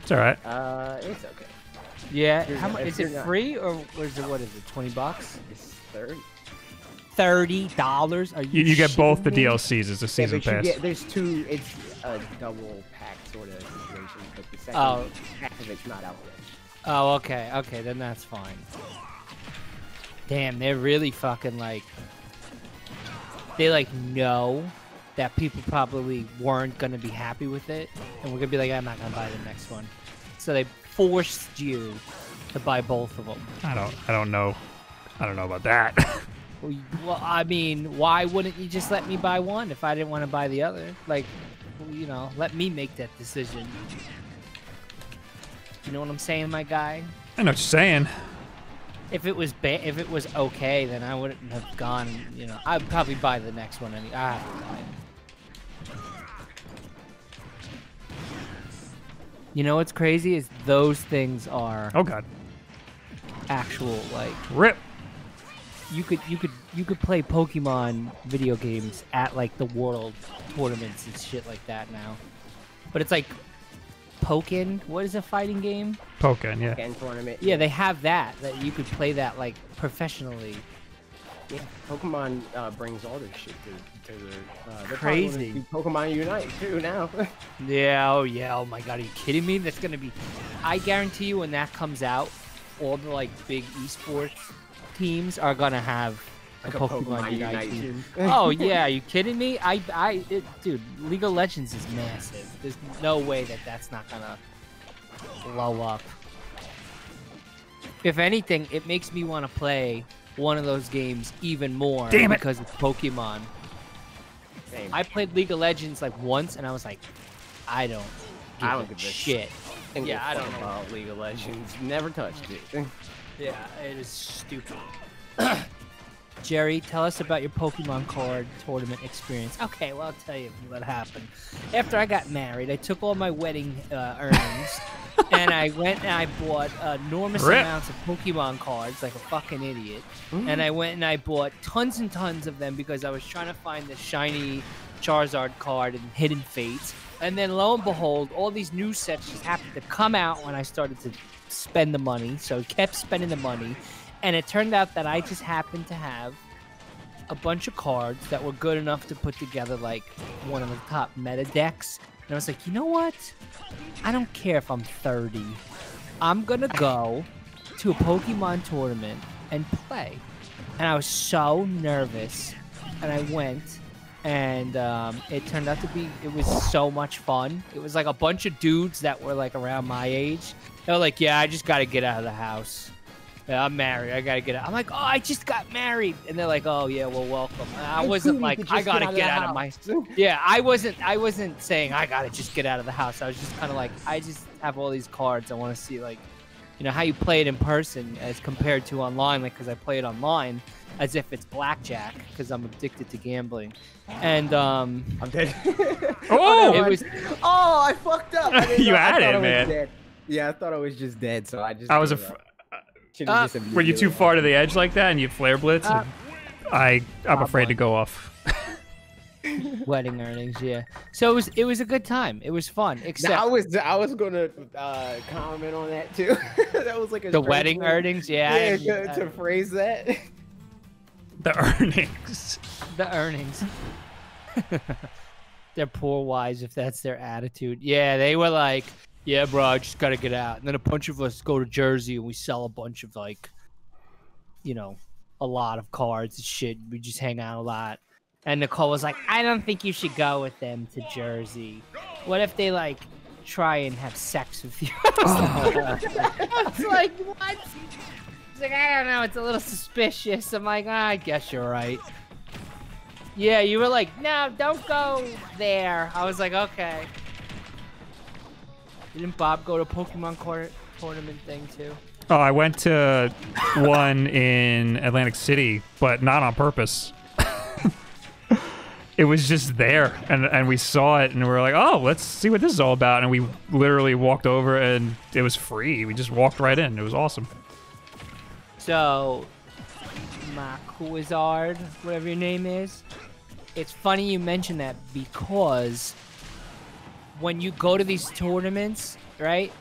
It's all right. uh, it's okay. Yeah, You're how much is it not- free or what is it? What is it? Twenty bucks? It's thirty. Thirty dollars? Are you? You, you get both the? DLCs as a season but you pass. get there's two. It's a double pack sort of situation, but the second Oh. half of it's not out. Oh, okay, okay, then that's fine. Damn, they're really fucking like. They like know that people probably weren't gonna be happy with it, and we're gonna be like, I'm not gonna buy the next one. So they forced you to buy both of them. I don't. I don't know. I don't know about that. Well, I mean, why wouldn't you just let me buy one if I didn't want to buy the other? Like, you know, let me make that decision. You know what I'm saying, my guy? I know what you're saying. If it was ba- if it was okay, then I wouldn't have gone. You know, I'd probably buy the next one. Any, I have to buy it. You know what's crazy is those things are Oh God. actual like Rip. you could you could you could play Pokemon video games at like the world tournaments and shit like that now. But it's like Pokken, what is a fighting game? Pokken. Yeah. Ken tournament. Yeah, they have that that you could play that like professionally. Yeah, Pokemon uh, brings all this shit to, to their. Uh, they're Crazy. Crazy. Pokemon Unite too now. Yeah, oh yeah, oh my god, are you kidding me? That's gonna be I guarantee you when that comes out, all the like big esports teams are gonna have Like a a Pokemon, Pokemon Unite Unite team. team. oh yeah, are you kidding me? I, I, it, dude, League of Legends is massive. There's no way that that's not gonna blow up. If anything, it makes me want to play one of those games even more Damn it. because it's Pokemon. Same. I played League of Legends like once, and I was like, I don't give I don't a give a shit. And yeah, give I a don't fuck know. about League of Legends. Never touched it. Yeah, it is stupid. Jerry, tell us about your Pokemon card tournament experience. Okay, well, I'll tell you what happened. After I got married, I took all my wedding uh, earnings and I went and I bought enormous Rip. amounts of Pokemon cards, like a fucking idiot. And I went and I bought tons and tons of them because I was trying to find the shiny Charizard card and Hidden Fates. And then lo and behold, all these new sets just happened to come out when I started to spend the money. So I kept spending the money. And it turned out that I just happened to have a bunch of cards that were good enough to put together like one of the top meta decks. And I was like, you know what? I don't care if I'm 30. I'm gonna go to a Pokemon tournament and play. And I was so nervous. And I went and um, it turned out to be it was so much fun. It was like a bunch of dudes that were like around my age. They were like, "Yeah, I just got to get out of the house. Yeah, I'm married. I gotta get out." I'm like, "Oh, I just got married," and they're like, "Oh yeah, well, welcome." And I wasn't like, "I gotta get out of my." Yeah, I wasn't. I wasn't saying I gotta just get out of the house. I was just kind of like, I just have all these cards. I want to see like, you know, how you play it in person as compared to online. Like, because I play it online as if it's blackjack because I'm addicted to gambling, and um, I'm dead. Oh! it was Oh, I fucked up. I You know- I had thought it, I was man. dead. Yeah, I thought I was just dead, so I just. I was a. gave F- up. Should've Uh, just were you too far to the edge like that, and you flare blitz? Uh, I I'm uh, afraid to go off. wedding earnings. Yeah, so it was it was a good time. It was fun, except I was I was gonna uh, comment on that too. that was like a the wedding way- earnings. Yeah, Yeah, didn't- to, to phrase that. The earnings. the earnings. They're poor wives if that's their attitude. Yeah, they were like, "Yeah, bro, I just gotta get out." And then a bunch of us go to Jersey and we sell a bunch of like, you know, a lot of cards and shit. We just hang out a lot. And Nicole was like, "I don't think you should go with them to Jersey. What if they like try and have sex with you?" I was like, "What?" She's like, "I don't know. It's a little suspicious." I'm like, ah, "I guess you're right." Yeah, you were like, no, don't go there. I was like, okay. Didn't Bob go to Pokemon court tournament thing too? Oh, I went to one in Atlantic City, but not on purpose. it was just there, and and we saw it, and we were like, "Oh, let's see what this is all about." And we literally walked over, and it was free. We just walked right in. It was awesome. So, Makuizard, whatever your name is, it's funny you mention that because when you go to these tournaments, right?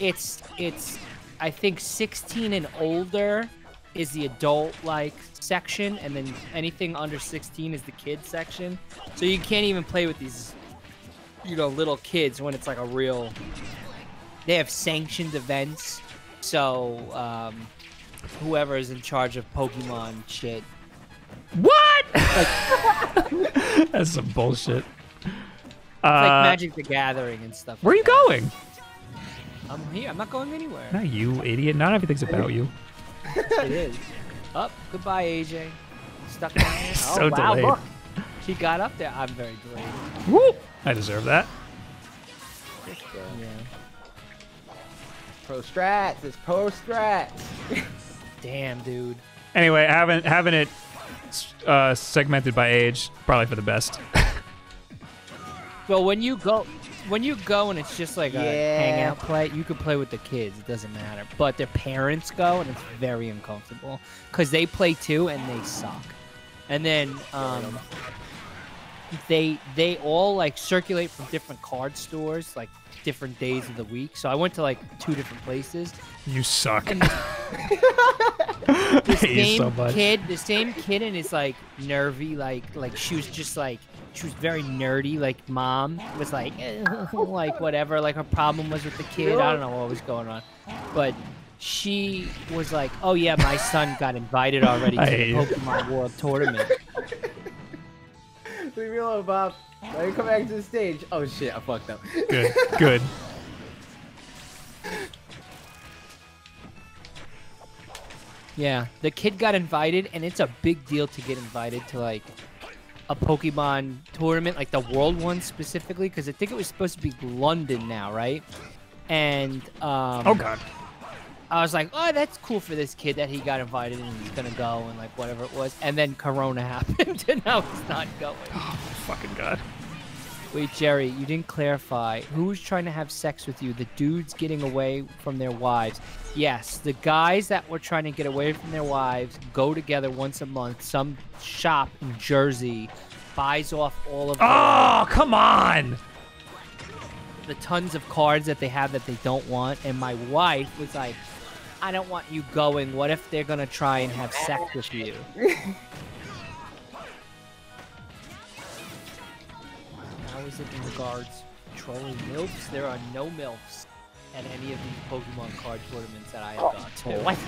It's it's I think 16 and older is the adult like section and then anything under 16 is the kid section. So you can't even play with these you know little kids when it's like a real they have sanctioned events. So um whoever is in charge of Pokemon shit. What? That's some bullshit. It's like Uh, Magic the Gathering and stuff. where are you like going? that. I'm here. I'm not going anywhere. Not you, idiot. Not everything's about you. it is. Up. goodbye, AJ. Stuck in there. Oh, So wow, delayed. look. She got up there. I'm very delayed. Woo! I deserve that. Yeah. Pro strats. It's pro strats. Damn, dude. Anyway, having having it uh, segmented by age probably for the best. Well, when you go, when you go and it's just like a Yeah. hangout play, you can play with the kids. It doesn't matter. But their parents go and it's very uncomfortable because they play too and they suck. And then um, they they all like circulate from different card stores, like different days of the week. So I went to like two different places. You suck. And the same so kid, the same kid, and it's like nervy, like like she was just like she was very nerdy. Like mom was like eh, like whatever. Like her problem was with the kid. I don't know what was going on, but she was like, "Oh yeah, my son got invited already to the. Pokemon World Tournament." Leave me alone, Bob. Let me come back to the stage. Oh shit, I fucked up. Good. Good. Yeah, the kid got invited, and it's a big deal to get invited to like a Pokemon tournament, like the World one specifically, because I think it was supposed to be London now, right? And um, Oh god. I was like, oh, that's cool for this kid that he got invited and he's gonna go and like whatever it was. And then Corona happened, and now he's not going. Fucking god. Wait, Jerry, you didn't clarify. Who's trying to have sex with you? The dudes getting away from their wives. Yes, the guys that were trying to get away from their wives go together once a month. Some shop in Jersey buys off all of the, Oh, come on. the tons of cards that they have that they don't want. And my wife was like, I don't want you going. What if they're going to try and have sex with you? How is it in regards trolling MILFs? There are no MILFs at any of these Pokemon card tournaments that I have gone to. Oh. What?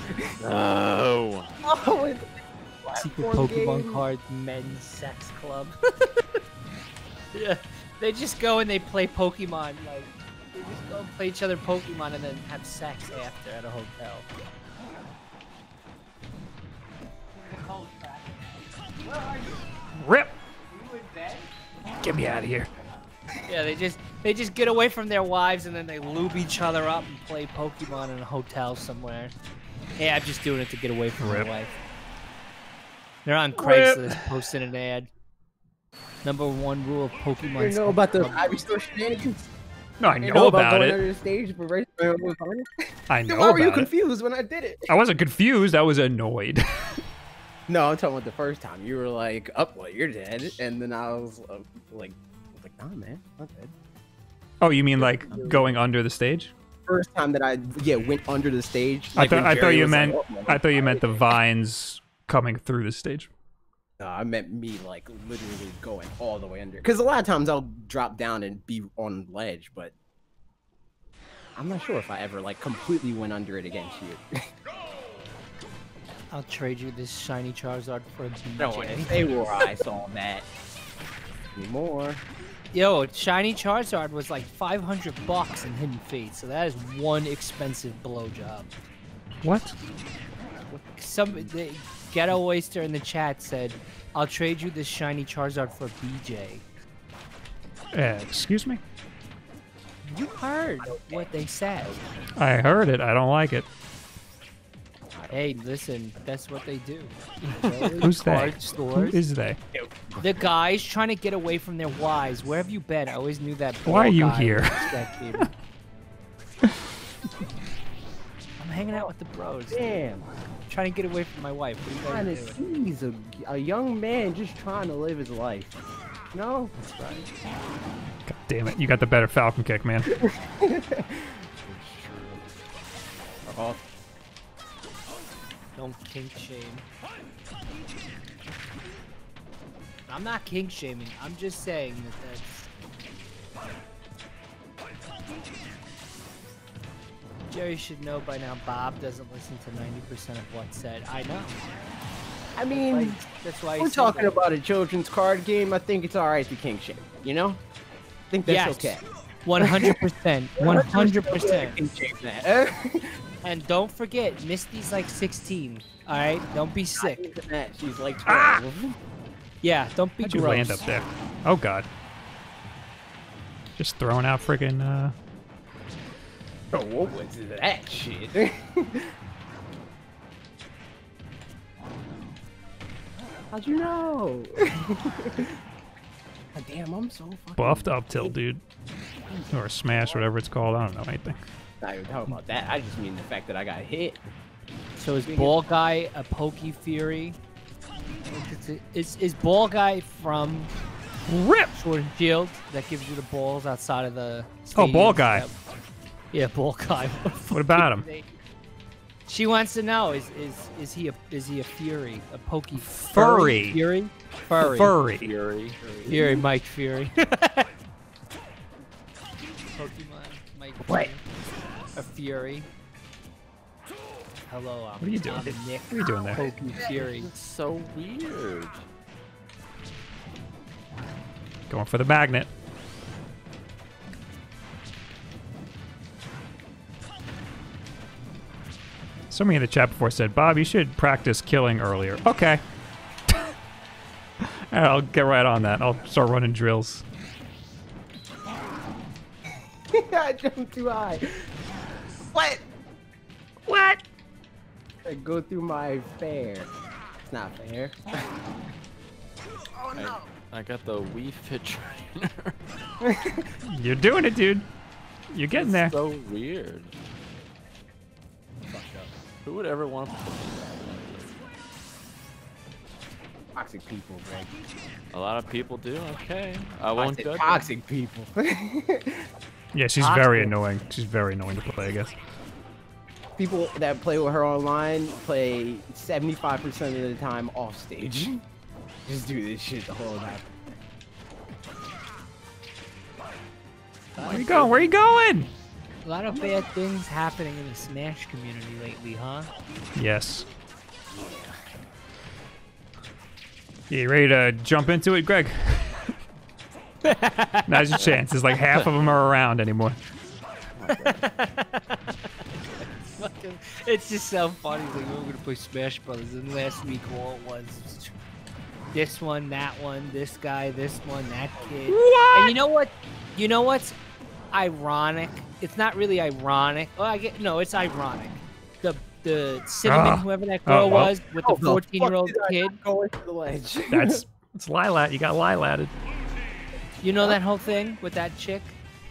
No. Oh, it's Secret Pokemon game. Cards Men's Sex Club. yeah, they just go and they play Pokemon. Like they just go and play each other Pokemon and then have sex after at a hotel. Rip. Get me out of here. Yeah, they just they just get away from their wives and then they lube each other up and play Pokemon in a hotel somewhere. Yeah, I'm just doing it to get away from Rip. my wife. They're on Rip. Craigslist posting an ad. Number one rule of Pokemon. You know about the Club. Ivysaur shenanigans? No, I You know about, about going it. under the stage for race- uh, with Barney? I Then know why were you about it. confused when I did it? I wasn't confused. I was annoyed. No, I'm talking about the first time. You were like, "Up, well, you're dead," and then I was uh, I was like, "Nah, man, I'm dead." oh, you mean like going under the stage? First time that I yeah went under the stage. I thought I thought you was like, meant "Oh, man." I thought you meant the vines coming through the stage. No, I meant me like literally going all the way under. Because a lot of times I'll drop down and be on ledge, but I'm not sure if I ever like completely went under it against you. I'll trade you this shiny Charizard for a BJ. no one say where I saw that anymore. Yo, shiny Charizard was like 500 bucks in Hidden Fate, so that is one expensive blowjob. What? Some the, Ghetto Oyster in the chat said, "I'll trade you this shiny Charizard for BJ." Uh, excuse me? You heard what they said. I heard it. I don't like it. Hey, listen, that's what they do. Who's they? Card Who stores. is they? The guys trying to get away from their wives. Where have you been? I always knew that. Why are you here? was that dude. I'm hanging out with the bros. dude. Damn, trying to get away from my wife. What trying are you to guys doing? he's a, a young man just trying to live his life. No, That's right. God damn it. You got the better Falcon kick, man. kink shame. I'm not kink shaming. I'm just saying that that's. Jerry should know by now. Bob doesn't listen to 90% of what's said. I know. I mean, Like, that's why we're he's talking single. about a children's card game. I think it's all right to king shame. You know, I think that's Yes. okay. 100%. 100%. King shame that. And don't forget, Misty's like 16. All right, don't be sick. She's like Ah! 12. Yeah, don't be How'd you land up there? Oh god. Just throwing out freaking uh Oh, what was that shit? How'd you know? Damn, I'm so fucking. buffed up till, dude. Or smash, whatever it's called. I don't know anything. Not even talking about that. I just mean the fact that I got hit. So is Ball Guy a Pokey Fury? Is is Ball Guy from Rip! Sword and Shield that gives you the balls outside of the? Oh, Ball? Guy. Yep. Yeah, Ball Guy. What about him? She wants to know: is is is he a is he a Fury, a Pokey Furry. Fury? Furry. Furry. Fury. Fury, Mike Fury. Pokemon, Mike What? Fury. A Fury. hello. I'm, What are you doing? I'm Nick. What are you doing there? Poku Fury. It's so weird. Going for the magnet. Somebody in the chat before said, Bob, you should practice killing earlier. Okay. I'll get right on that. I'll start running drills. I jumped too high. What? What? I go through my fair. It's not fair. Oh no. I, I got the Wii Fit trainer. You're doing it, dude. You're getting there. so weird. Who would ever want to Toxic people, Greg. A lot of people do. Okay, I I won't said judge. toxic people. Yeah, she's very annoying. She's very annoying to play, I guess. people that play with her online play 75% of the time off stage. Just do this shit the whole time. Where you going? Where you going? A lot of bad things happening in the Smash community lately, huh? Yes. Yeah, you ready to jump into it, Greg? Now's your chance. There's like half of them are around anymore. It's just so funny. Like, we're gonna play Smash Brothers, and last week all it was this one, that one, this guy, this one, that kid. What? And you know what? You know what's ironic? It's not really ironic. Oh, I get no. It's ironic. The the cinnamon, Ah. whoever that Oh, girl well. was, with the 14 year old kid. Go into the ledge. That's it's Lilat. You got Lilated. You know that whole thing with that chick,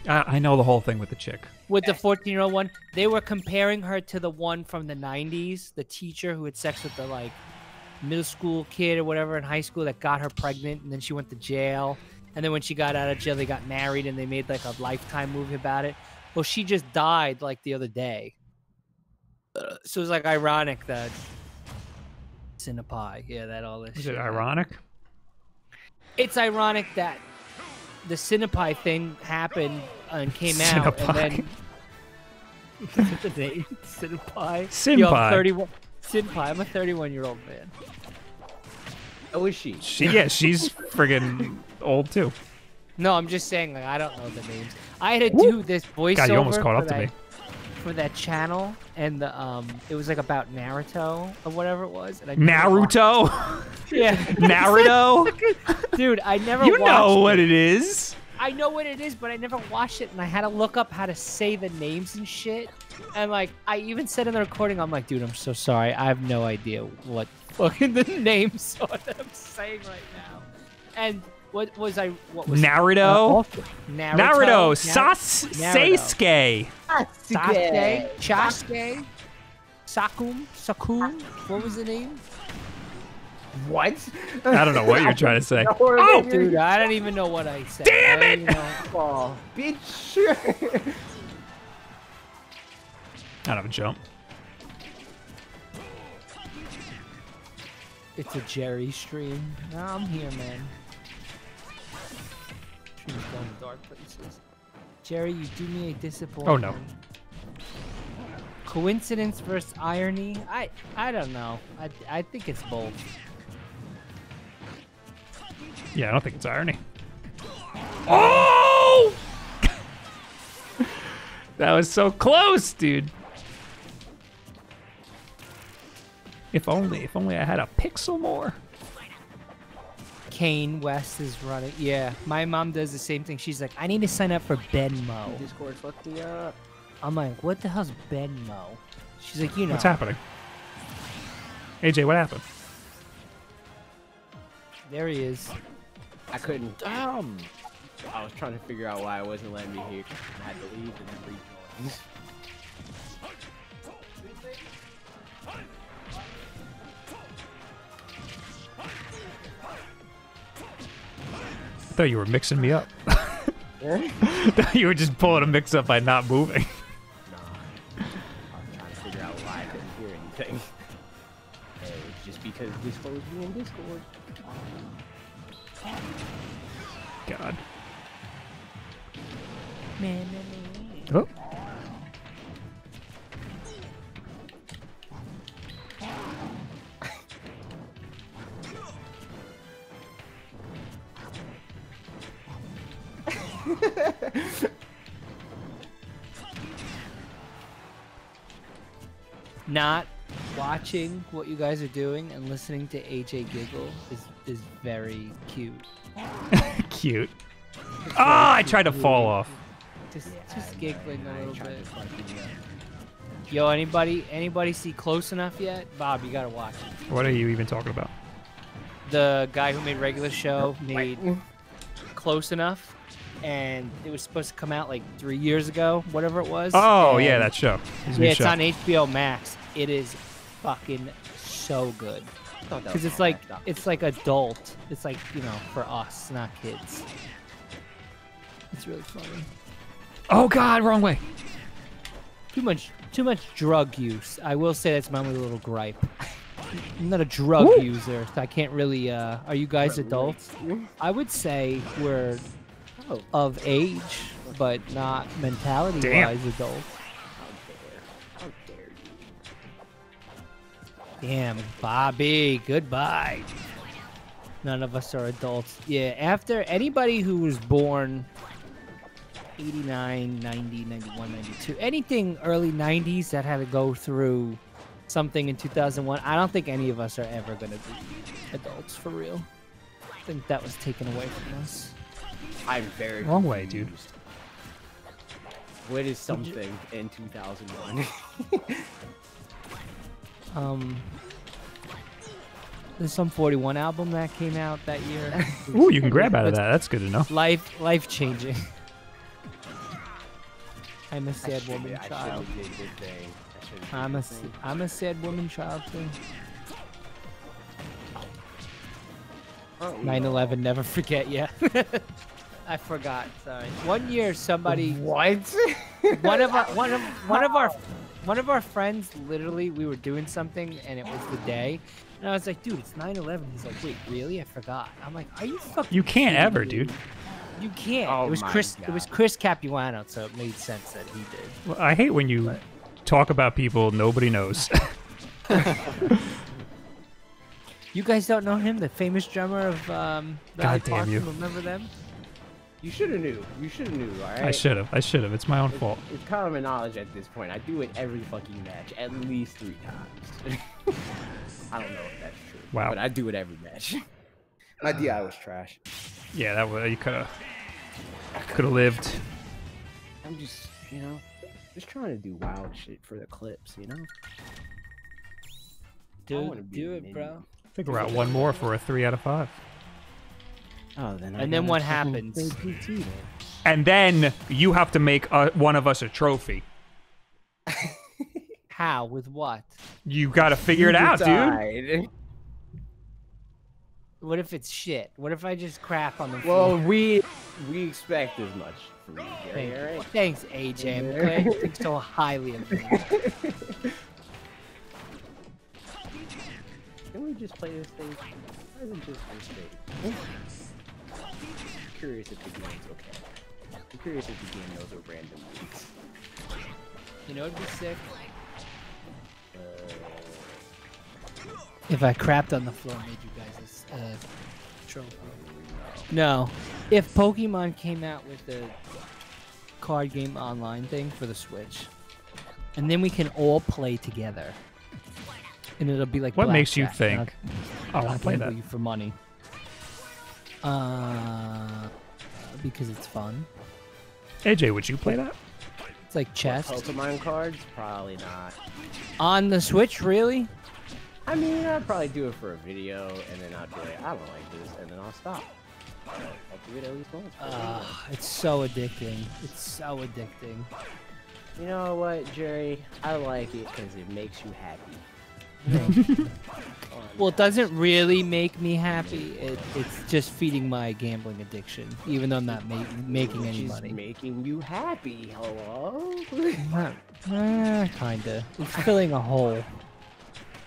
I, I know the whole thing with the chick. with the 14 year old one. They were comparing her to the one from the 90s, the teacher who had sex with the like middle school kid or whatever in high school that got her pregnant, and then she went to jail. And then when she got out of jail, they got married, and they made like a lifetime movie about it. Well, she just died like the other day. Uh, so it's like ironic that Cinepie, yeah, that all this. Is shit it ironic? It's ironic that the Cinepie thing happened and came out, and then the name Cinepie. Yo, I'm 31. Cinepie. I'm a 31 year old man. Oh, is she? She, yeah, she's friggin' old too. No, I'm just saying, like, I don't know the names. I had to do this voiceover God, you almost caught up to that, me. For that channel, and the um, it was like about Naruto or whatever it was. And I Naruto. Yeah, Naruto. dude, I never. You know what it. it is. I know what it is, but I never watched it, and I had to look up how to say the names and shit. And like, I even said in the recording, I'm like, dude, I'm so sorry, I have no idea what fucking the names are that I'm saying right now. And what was I? What was uh, Naruto. Naruto? Naruto. Sas Naruto. Sasuke. Sasuke, Chasuke, Sakum, Sakum. What was the name? What? I don't know what you're trying to say. Oh, Dude, I don't even know what I said. Damn it! don't even know. Oh, bitch. I don't have a jump. It's a Jerry stream. No, I'm here, man. Stream's going to dark places. Jerry, you do me a disappointment. Oh, no. Coincidence versus irony? I I don't know. I, I think it's both. Yeah, I don't think it's irony. Oh! that was so close, dude. If only, if only I had a pixel more. Kanye West is running. Yeah, my mom does the same thing. She's like, I need to sign up for Benmo. Discord fucked me up. I'm like, what the hell's Benmo? She's like, you know. What's happening? AJ, what happened? There he is. I couldn't. Damn. I was trying to figure out why I wasn't letting me hear. I had to leave and then rejoin. Thought you were mixing me up. Thought you were just pulling a mix up by not moving. I was trying to figure out why I couldn't hear anything. And it's just because Discord was being Discord. God. Man, man, man. Oh. Not watching what you guys are doing and listening to AJ giggle is is very cute. Cute. Ah, I tried to fall off. Just just giggling a little bit. Yo, anybody anybody see close enough yet? Bob, you gotta watch it. What are you even talking about? The guy who made regular show made close enough, and it was supposed to come out like three years ago, whatever it was. Oh yeah, that show. His new Yeah, it's show. on HBO Max. It is fucking so good. Because it's like it's like adult. It's like you know for us, not kids. It's really funny. Oh God, wrong way. Too much, too much drug use. I will say that's my only little gripe. I'm not a drug Woo. user, so I can't really. Uh, are you guys adults? I would say we're Oh. of age, but not mentality-wise adults. How dare you? Damn, Bobby, goodbye. None of us are adults. Yeah, after anybody who was born 89, 90, 91, 92, anything early 90s that had to go through something in 2001, I don't think any of us are ever going to be adults for real. I think that was taken away from us. I'm very Wrong way, dude. What is something in 2001? Um, there's Sum 41 album that came out that year. Ooh, you can grab out of that. That's good to know. life life changing. I'm a sad woman I child. should've did the thing. I should've did I'm a I'm a sad woman child too. Oh, 9/11, never forget. Yeah, I forgot. Sorry. One year, somebody, What? one of our, one of one of our, one of our friends, literally, we were doing something and it was the day, and I was like, dude, it's 9/11. He's like, wait, really? I forgot. I'm like, are you fucking? You can't kidding ever, me? dude. You can't. Oh it was my Chris. It was Chris Capuano, so it made sense that he did. Well, I hate when you talk about people nobody knows. You guys don't know him, the famous drummer of um, Dolly God damn you. Remember them? You should have knew. You should have knew. All right. I should have. I should have. It's my own fault. It's common knowledge at this point. I do it every fucking match, at least three times. I don't know if that's true. Wow. But I do it every match. My DI was trash. Yeah, that was you could have could have lived. I'm just, you know, just trying to do wild shit for the clips, you know? wanna Do, do it, minion. bro. I think we're at one more for a three out of five. Oh, then And then what happens? PT. And then you have to make uh, one of us a trophy. How? With what? You got to figure it out, dude. What if it's shit? What if I just crap on the floor? Well, we we expect as much from you, Gary. Thank- All right. Thanks, AJ. I'm glad you think so highly of me. Can we just play this thing? Why isn't just go straight? I'm curious if the game's okay. I'm curious if the game knows a random weeks. You know, it'd be sick Uh, if I crapped on the floor and made you guys a uh, trophy. No. If Pokemon came out with the card game online thing for the Switch, and then we can all play together, and it'll be like What makes you think I want I'll to play gamble that? you for money. Uh, because it's fun. AJ, would you play that? It's like chess Pokemon cards? Probably not. on the Switch. Really? I mean, I'd probably do it for a video, and then I'd be like, I don't like this, and then I'll stop. I'll do it at least once. for. Uh, it's so addicting. It's so addicting. You know what, Jerry? I like it because it makes you happy. Well, it doesn't really make me happy. It, it's just feeding my gambling addiction, even though I'm not ma- making any Which is money. making you happy. Hello? Not, eh, kinda. It's filling a hole.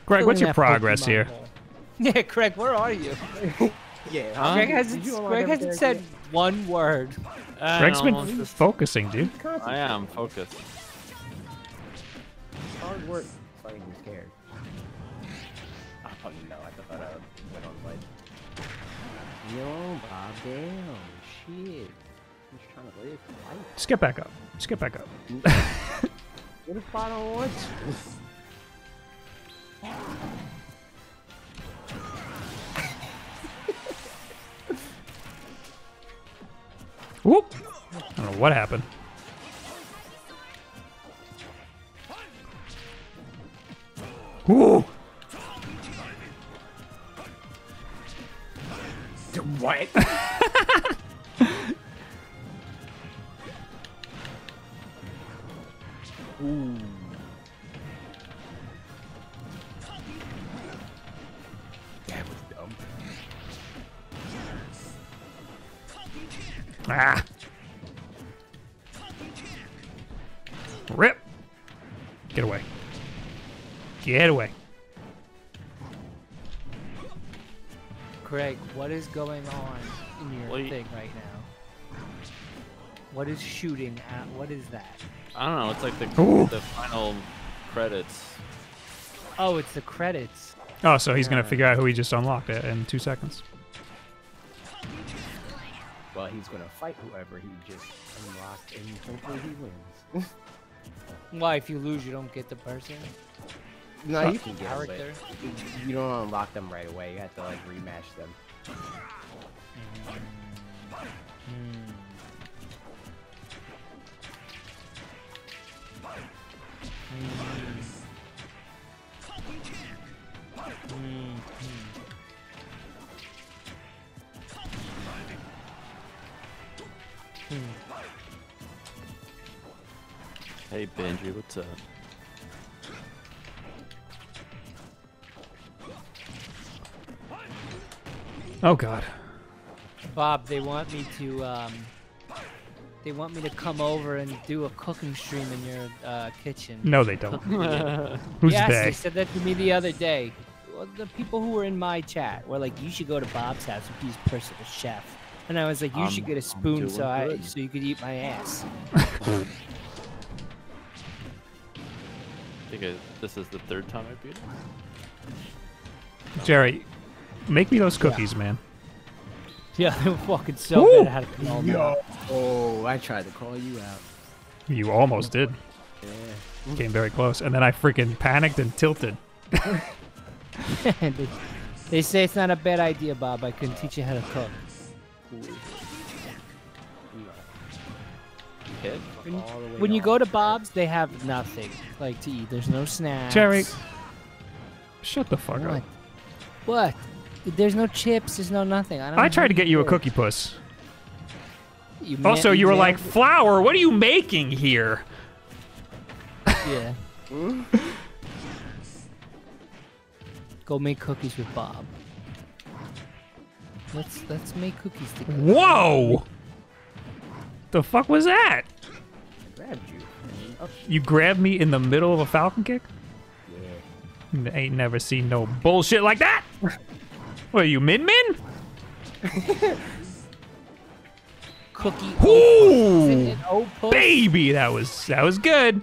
Greg, what's your progress here? hole. Yeah, Craig, where are you? yeah. Huh? Greg Did hasn't, you Greg hasn't said character? one word. I Greg's been focusing, dude. I am focused. Hard work. Yo, Bob, damn, shit. I'm just trying to live life. Just get back up. Just get back up. Mm-hmm. What if I don't want to? Whoop! I don't know what happened. Ooh! What? Ooh. That was dumb. Ah! Rip! Get away. Get away. Craig, what is going on in your you- thing right now? What is shooting at? What is that? I don't know. It's like the Ooh. the final credits. Oh, it's the credits. Oh, so he's gonna figure out who he just unlocked it in two seconds. Well, he's gonna fight whoever he just unlocked, and hopefully he wins. Why, if you lose, you don't get the person? No, you can get it, but Character? You don't unlock them right away. You have to like rematch them. Hey Benji, what's up? Oh god. Bob, they want me to um, they want me to come over and do a cooking stream in your uh, kitchen. No, they don't. Who's yes, they? they said that to me the other day. Well, the people who were in my chat were like, "You should go to Bob's house and be his personal chef." And I was like, "You I'm- should get a I'm spoon so doing I so you could eat my ass." I think I, this is the third time I beat him. Jerry, make me those cookies, man. Yeah, they were fucking so Woo! good. I had to call them out. Oh, I tried to call you out. You almost did. Yeah. Came very close. And then I freaking panicked and tilted. they, they say it's not a bad idea, Bob. I can teach you how to cook. When, All the way when you go to Bob's, they have nothing like to eat. There's no snacks. Jerry, shut the fuck What? up. What? There's no chips. There's no nothing. I don't. I tried to get you a cookie puss. You ma- Also, you were like, Flour, what are you making here? yeah. Go make cookies with Bob. Let's let's make cookies together. Whoa! The fuck was that? I grabbed you. Oh. You grabbed me in the middle of a falcon kick? Yeah. Ain't never seen no bullshit like that. What are you, Min Min? Cookie. Ooh, opus? baby, that was that was good.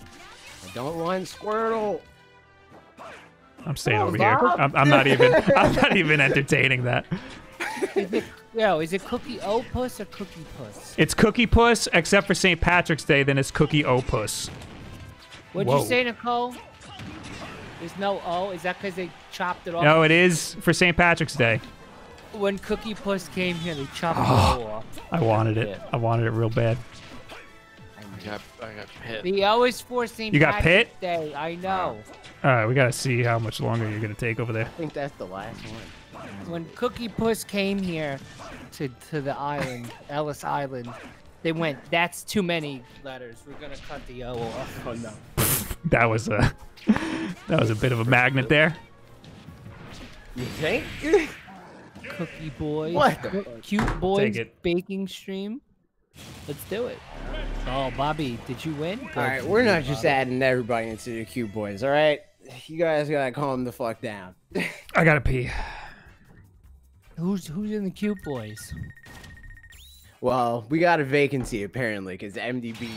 I don't want Squirtle. I'm staying Oh, over here. I'm, I'm not even. I'm not even entertaining that. Is it, yo, is it cookie opus or cookie puss? It's Cookie Puss, except for St. Patrick's Day. Then it's Cookie Opus. What'd Whoa. you say, Nicole? There's no O. Is that because they chopped it off? No, it is for St. Patrick's Day. When Cookie Puss came here, they chopped Ah. the O off. I wanted it. Yeah. I wanted it real bad. I got, I got hit. The O is for St. You got Patrick's Pit? Day. I know. All right, we gotta see how much longer you're gonna take over there. I think that's the last one. When Cookie Puss came here to to the island, Ellis Island, they went. That's too many letters. We're gonna cut the O off. Oh no. That was a that was a bit of a magnet there. You think? Cookie boy. What the Cu- fuck? Cute Boys baking stream. Let's do it. Oh, Bobby, did you win? Good All right, we're not just Bobby. adding everybody into the cute boys. All right, you guys gotta calm the fuck down. I gotta pee. Who's who's in the Cute Boys? Well, we got a vacancy apparently because MDB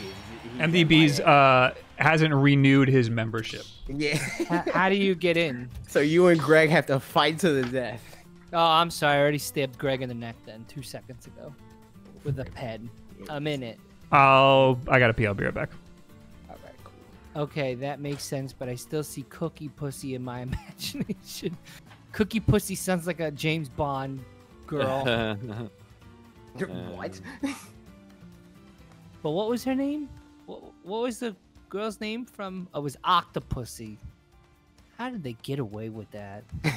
MDB's uh hasn't renewed his membership. yeah. how, how do you get in? so you and Greg have to fight to the death. Oh, I'm sorry. I already stabbed Greg in the neck then two seconds ago. with a pen. I'm in it. I'll. I gotta pee. I'll be right back. All right, cool. Okay, that makes sense, but I still see Cookie Pussy in my imagination. Cookie Pussy sounds like a James Bond girl. Um, what? but what was her name? What, what was the girl's name from? Oh, it was Octopussy. How did they get away with that?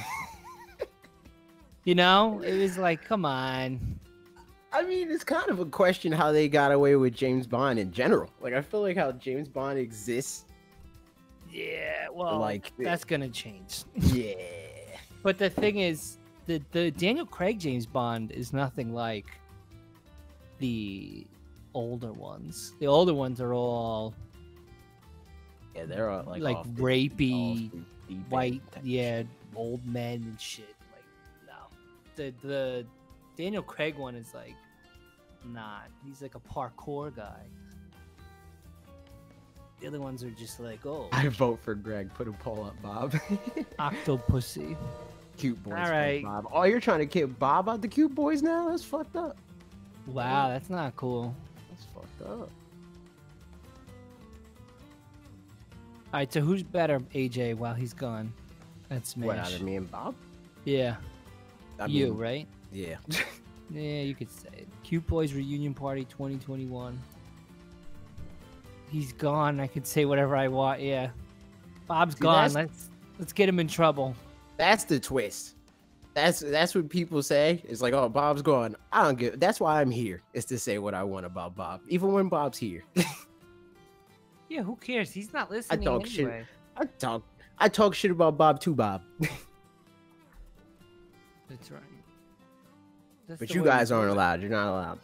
you know, it was like, come on. I mean, it's kind of a question how they got away with James Bond in general. Like, I feel like how James Bond exists. Yeah, well, Like, that's gonna change. Yeah. But the thing is, the the Daniel Craig James Bond is nothing like the older ones. The older ones are all Yeah, they're all like Like the- rapey, the white, yeah, old men and shit. Like, no, the the Daniel Craig one is like not. He's like a parkour guy. The other ones are just like, oh, I vote for Greg. Put a poll up, Bob. octopussy. cute boys. All. Bob. Oh, you're trying to kick Bob out the cute boys now? That's fucked up. Wow, that's not cool. That's fucked up. All right, so who's better, AJ, while he's gone? That's Smash. What out of me and Bob? Yeah, I you, mean, right? Yeah. Yeah, you could say it. Cute Boys Reunion Party 2021. He's gone. I could say whatever I want. Yeah, Bob's See, gone. Let's let's get him in trouble. That's the twist. That's that's what people say. It's like, oh, Bob's gone. I don't give. That's why I'm here. Is to say what I want about Bob, even when Bob's here. Yeah, who cares? He's not listening I talk shit. I talk. I talk shit about Bob too, Bob, That's right. That's but you guys aren't it. allowed. You're not allowed.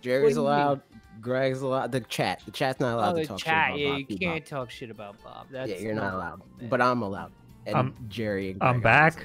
Jerry's do you mean? allowed. Greg's allowed. The chat. The chat's not allowed Oh, to talk chat. shit Yeah, about you Bob to can't Bob. talk shit about Bob. That's Yeah, you're not allowed. man. But I'm allowed. And Um, Jerry and I'm Greg are back.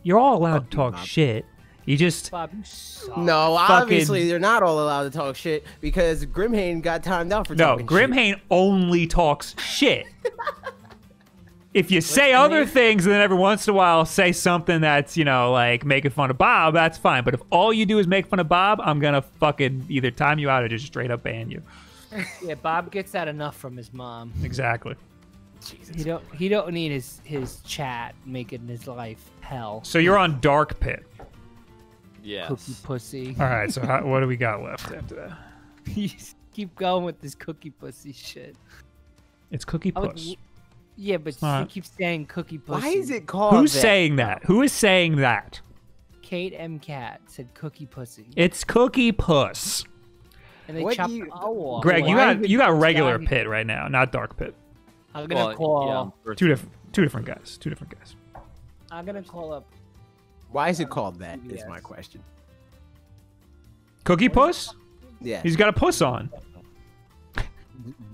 Allowed. You're all allowed Fuck to you, talk Bob. shit. You just Bob, you suck. No, Fucking- obviously they're not all allowed to talk shit because Grimhain got timed out for no. talking shit. Grimhain only talks shit. if you say other name? things and then every once in a while say something that's you know like making fun of Bob, that's fine. But if all you do is make fun of Bob, I'm gonna fucking either time you out or just straight up ban you. Yeah, Bob gets that enough from his mom. Exactly. Jesus. He don't. He don't need his his chat making his life hell. So you're on Dark Pit. yes. Cookie pussy. All right. So how, what do we got left after that? You keep going with this cookie pussy shit. It's Cookie I would Puss. l- yeah, but you not- keep saying cookie pussy. Why is it called? Who's that? saying that? Who is saying that? Kate M. Cat said cookie pussy, It's Cookie Puss. and they What chopped do you- the O. Greg, you got you got regular pit right now, not Dark Pit. I'm gonna Well, call. yeah, Two different two different guys. Two different guys. I'm gonna call up. Why is it called that? Is Yes. my question. Cookie Puss? Yeah. He's got a puss on.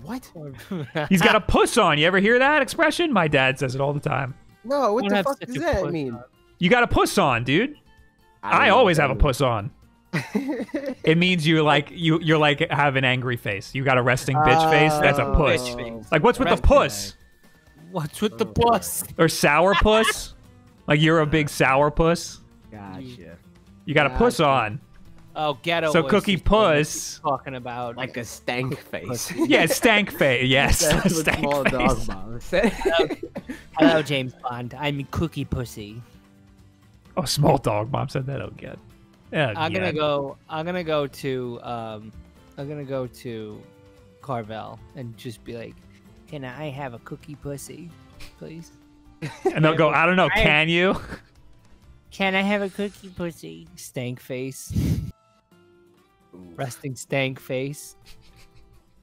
What? He's got a puss on. You ever hear that expression? My dad says it all the time. No. What the have fuck does that puss mean? on. You got a puss on, dude. I, don't always have a puss on. It means you like you you're like have an angry face. You got a resting bitch face. That's a Oh. puss. Bitch. Like what's with the Resting puss? What's with the puss? Or sour puss? Like you're a big sour puss. Gotcha. You got a puss on. Oh, ghetto. So Cookie is what he's Puss. talking about. Like a stank face. Yeah, stank face. Yes, That's stank small face. dog mom. Hello, James Bond. I'm Cookie Pussy. Oh, small dog mom said that again. Yeah, I'm yeah. gonna go. I'm gonna go to. Um, I'm gonna go to Carvel and just be like, "Can I have a cookie pussy, please? And they'll go, I don't know, can you? Can I have a cookie pussy?" Stank face, resting stank face.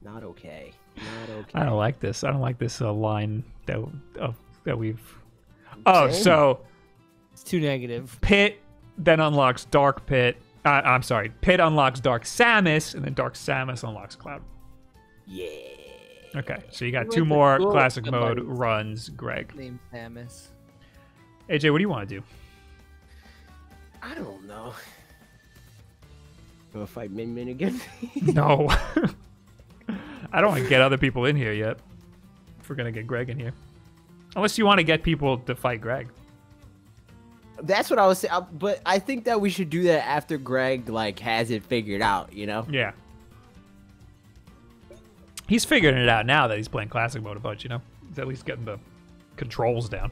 Not okay. Not okay. I don't like this. I don't like this uh, line that uh, that we've. Oh, Same. so It's too negative. Pit then unlocks Dark Pit. Uh, I'm sorry, Pit unlocks Dark Samus, and then Dark Samus unlocks Cloud. Yeah. Okay, so you got two more school classic somebody? mode runs, Greg. Named Samus. AJ, what do you want to do? I don't know. Gonna fight Min Min again? No. I don't want to get other people in here yet. If we're gonna get Greg in here, unless you want to get people to fight Greg. That's what I was saying. But I think that we should do that after Greg like has it figured out. You know? Yeah. He's figuring it out now that he's playing classic mode a bunch, you know? He's at least getting the controls down.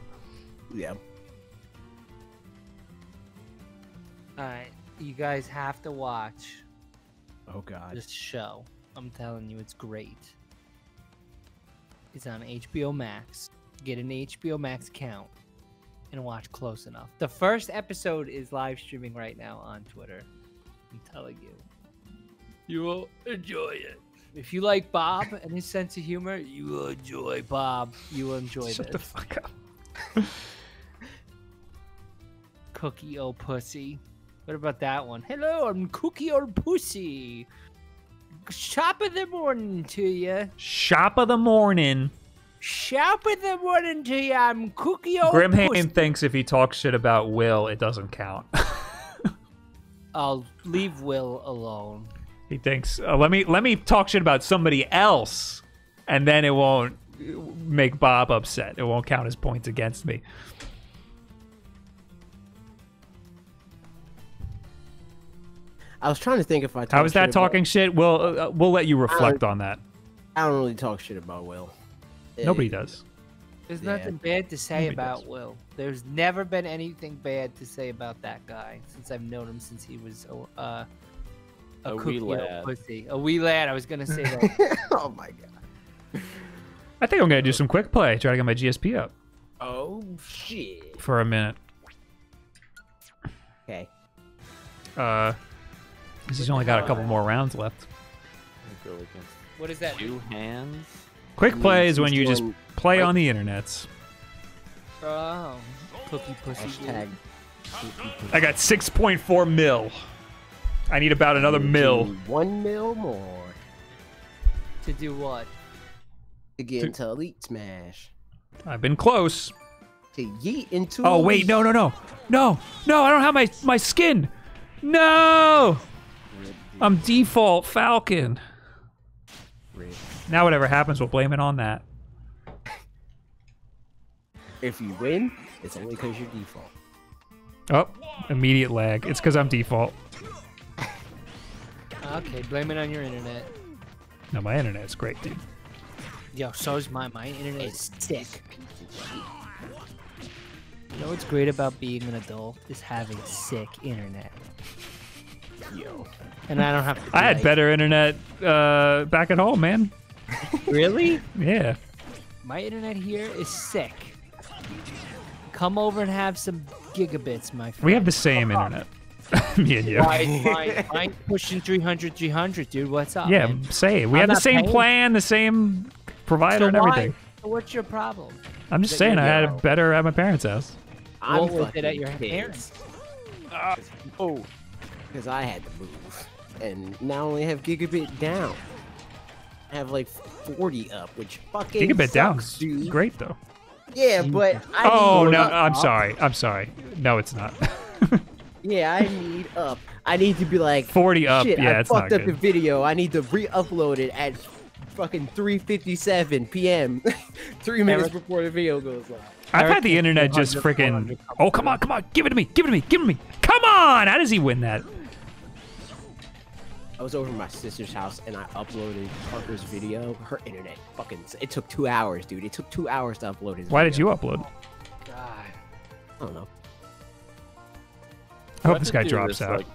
Yeah. All right, you guys have to watch Oh God. this show. I'm telling you, it's great. It's on HBO Max. Get an HBO Max account and watch close enough. The first episode is live streaming right now on Twitter. I'm telling you. You will enjoy it. If you like Bob and his sense of humor, you will enjoy Bob. You will enjoy Shut the fuck up. Cookie old pussy. What about that one? Hello, I'm Cookie old pussy. Shop of the morning to you. Shop of the morning. Shop in the morning to you. I'm Cookie old Grimhaven pussy. thinks if he talks shit about Will, it doesn't count. I'll leave Will alone. he thinks, uh, let me let me talk shit about somebody else, and then it won't make Bob upset. It won't count as points against me. I was trying to think if I. How talk is that shit about- talking shit? We'll uh, we'll let you reflect on that. I don't really talk shit about Will. Nobody does. There's Yeah. nothing bad to say Nobody about does. Will. There's never been anything bad to say about that guy since I've known him since he was a, uh, a, A wee cookie old lad. pussy. A wee lad. I was gonna say that. oh my God. I think I'm gonna do some quick play. Try to get my GSP up Oh shit. for a minute. Okay. Uh, he's only got a couple more rounds left. Go against what is that? two hands. Quick play is when you just play on the internets. Oh, cookie pussy. Hashtag. I got 6.4 mil. I need about another mil. One mil more To do what? to get To- into Elite Smash. I've been close. To yeet into. Oh wait, Elite- no, no, no, no, no! I don't have my my skin. No, I'm default Falcon. Rip. Now whatever happens, we'll blame it on that. If you win, it's only because you're default. Oh, immediate lag. It's because I'm default. Okay, blame it on your internet. No, my internet's great, dude. Yo, so's my my internet is sick. You know what's great about being an adult is having sick internet, Yo. and I don't have to. be I had like, better internet uh, back at home, man. Really? Yeah. My internet here is sick. Come over and have some gigabits, my friend. We have the same internet. Me and you. Why, mine, mine pushing 300, 300, dude. What's up? Yeah, man? say it. We I'm have the same paying. plan, the same provider, So and everything. so what's your problem? I'm just saying, I had narrow? it better at my parents' house. I'm what was it at your pissed. parents? Oh. Because I had to move. And now I only have gigabit down. I have like 40 up, which fucking Gigabit down, sucks, dude. great though. Yeah, but I Oh need no, up. I'm sorry. I'm sorry. No, it's not. Yeah, I need up. I need to be like 40 up, Shit, yeah, I it's not fucked up the video. I need to re-upload it at fucking 3:57 p.m. Three minutes Eric- before the video goes live. I've had the internet just freaking. Oh come on, come on, give it to me, give it to me, give it to me. Come on! How does he win that? I was over at my sister's house and I uploaded Parker's video. Her internet fucking. It took two hours, dude. It took two hours to upload his. Why did you upload? God. I don't know. I hope this guy drops this, out. Like,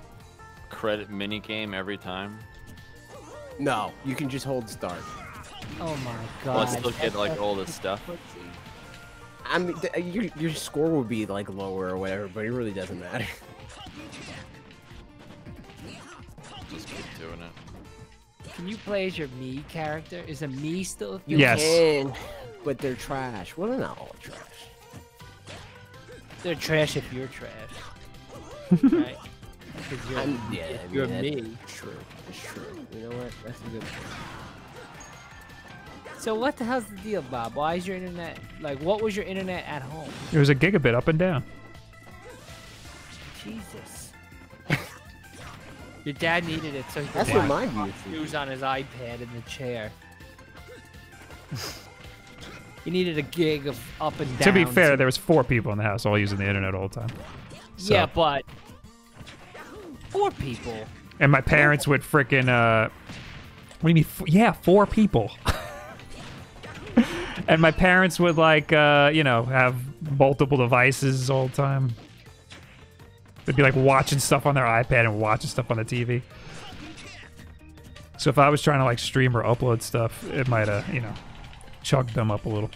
credit mini game every time. No, you can just hold start. Oh my god. Let's look at like all this stuff. I mean, th- your, your score would be like lower or whatever, but it really doesn't matter. Just keep doing it. Can you play as your Mii character? Is a Mii still a thing? You Yes. can, but they're trash. Well, they're not all trash. They're trash if you're trash. right? 'Cause you're, I'm, yeah, if I mean, you're that's me. True. It's true. You know what? That's a good point. So what the hell's the deal, Bob? Why is your internet like? What was your internet at home? It was a gigabit up and down. Jesus. Your dad needed it so he could That's what watch mine used news on his iPad in the chair. he needed a gig of up and down. To be fair, there was four people in the house all using the internet all the time. So- Yeah, but four people. And my parents would frickin' uh What do you mean? F- yeah, four people. and my parents would like uh, you know, have multiple devices all the time. They'd be like watching stuff on their iPad and watching stuff on the TV. So if I was trying to like stream or upload stuff, it might uh, you know, chug them up a little.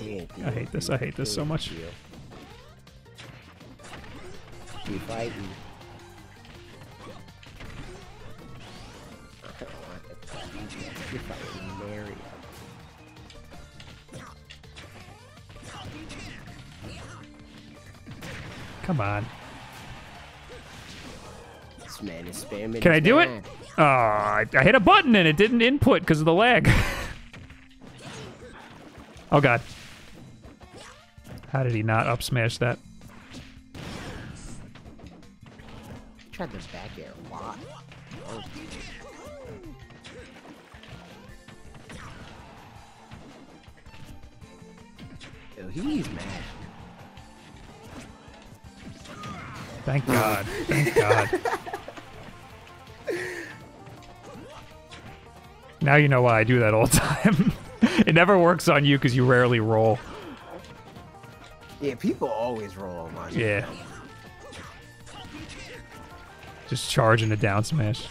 I hate this. I hate this so much. Keep fighting. Come on. This man is spamming. Can I do it? Oh, I, I hit a button and it didn't input because of the lag. oh god. How did he not up smash that? Tried the back air a lot. Oh. Yo, he's mad. Thank God. Thank God. now you know why I do that all the time. it never works on you because you rarely roll. Yeah, people always roll on mine. Yeah. Just charging a down smash.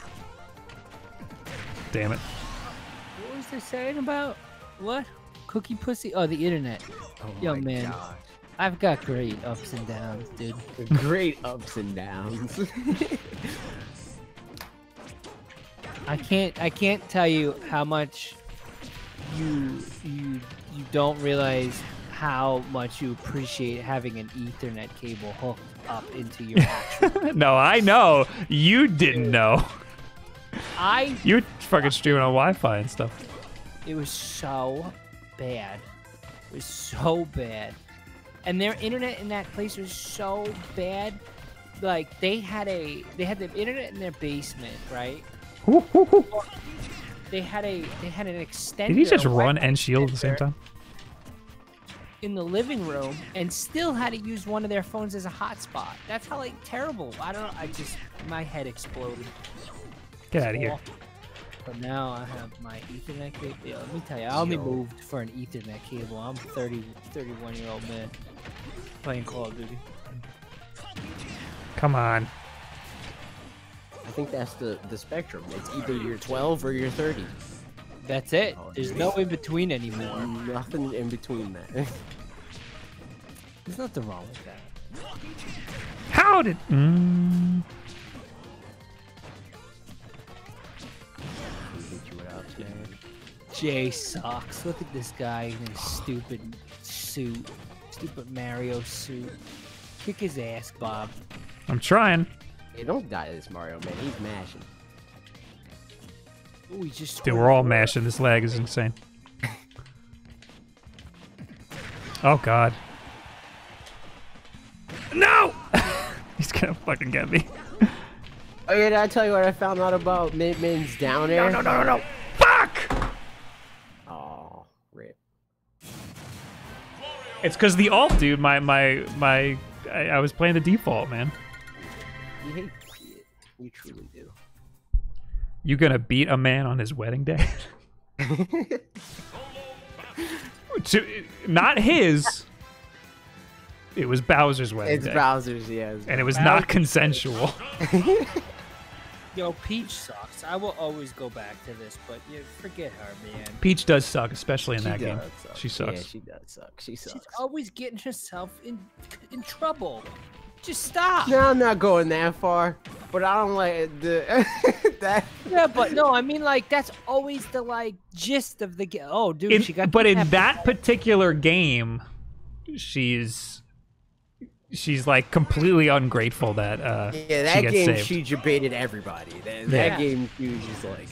Damn it. What was they saying about what? Cookie pussy? Oh, the internet. Oh Yo, my man. God. I've got great ups and downs, dude. Great ups and downs. I can't I can't tell you how much you you you don't realize how much you appreciate having an Ethernet cable hooked up into your actual. no, I know. You didn't know. I You were fucking streaming on Wi-Fi and stuff. it was so bad. It was so bad. And their internet in that place was so bad. Like they had a they had the internet in their basement, right? They had a they had an extender. Did he just run and shield at the same time? in the living room and still had to use one of their phones as a hotspot. That's how like terrible. I don't know. I just my head exploded. Get out of here. But now I have my Ethernet cable. Yeah, let me tell you, I only Yo. moved for an Ethernet cable. I'm 30, 31 year old man playing Call of Duty. Come on. I think that's the the spectrum. It's either you're 12 or you're 30. That's it. Oh, There's dude. no in between anymore. Nothing in between that. There's nothing wrong with that. How did? Mm, Hit you without smash. Jay sucks. Look at this guy in his stupid suit, stupid Mario suit. Kick his ass, Bob. I'm trying. Hey, don't die to this Mario, man. He's mashing. Ooh, he just. Dude, we're all mashing. This lag is insane. Oh god. No! He's gonna fucking get me. Oh yeah, did I tell you what I found out about Min Min's down air? No, no, no, no, no. Fuck! Oh, It's because the alt, dude. My, my, my. I, I was playing the default, man. You hate it. You truly do. You gonna beat a man on his wedding day? To- not his. It was Bowser's wedding It's day, Bowser's, yeah. it's and it was Bowser's not consensual. Yo, Peach sucks. I will always go back to this, but you forget her, man. Peach does suck, especially in She that game. does suck. She sucks. Yeah, she does suck. She sucks. She's always getting herself in in trouble. Just stop. No, I'm not going that far, but I don't like the that. Yeah, but no, I mean like that's always the like gist of the game. Oh, dude, In- she got. but in kidnapped. that particular game, she's she's like completely ungrateful that uh, Yeah, she that gets game saved. she debated everybody. That, Yeah. that game she was just like.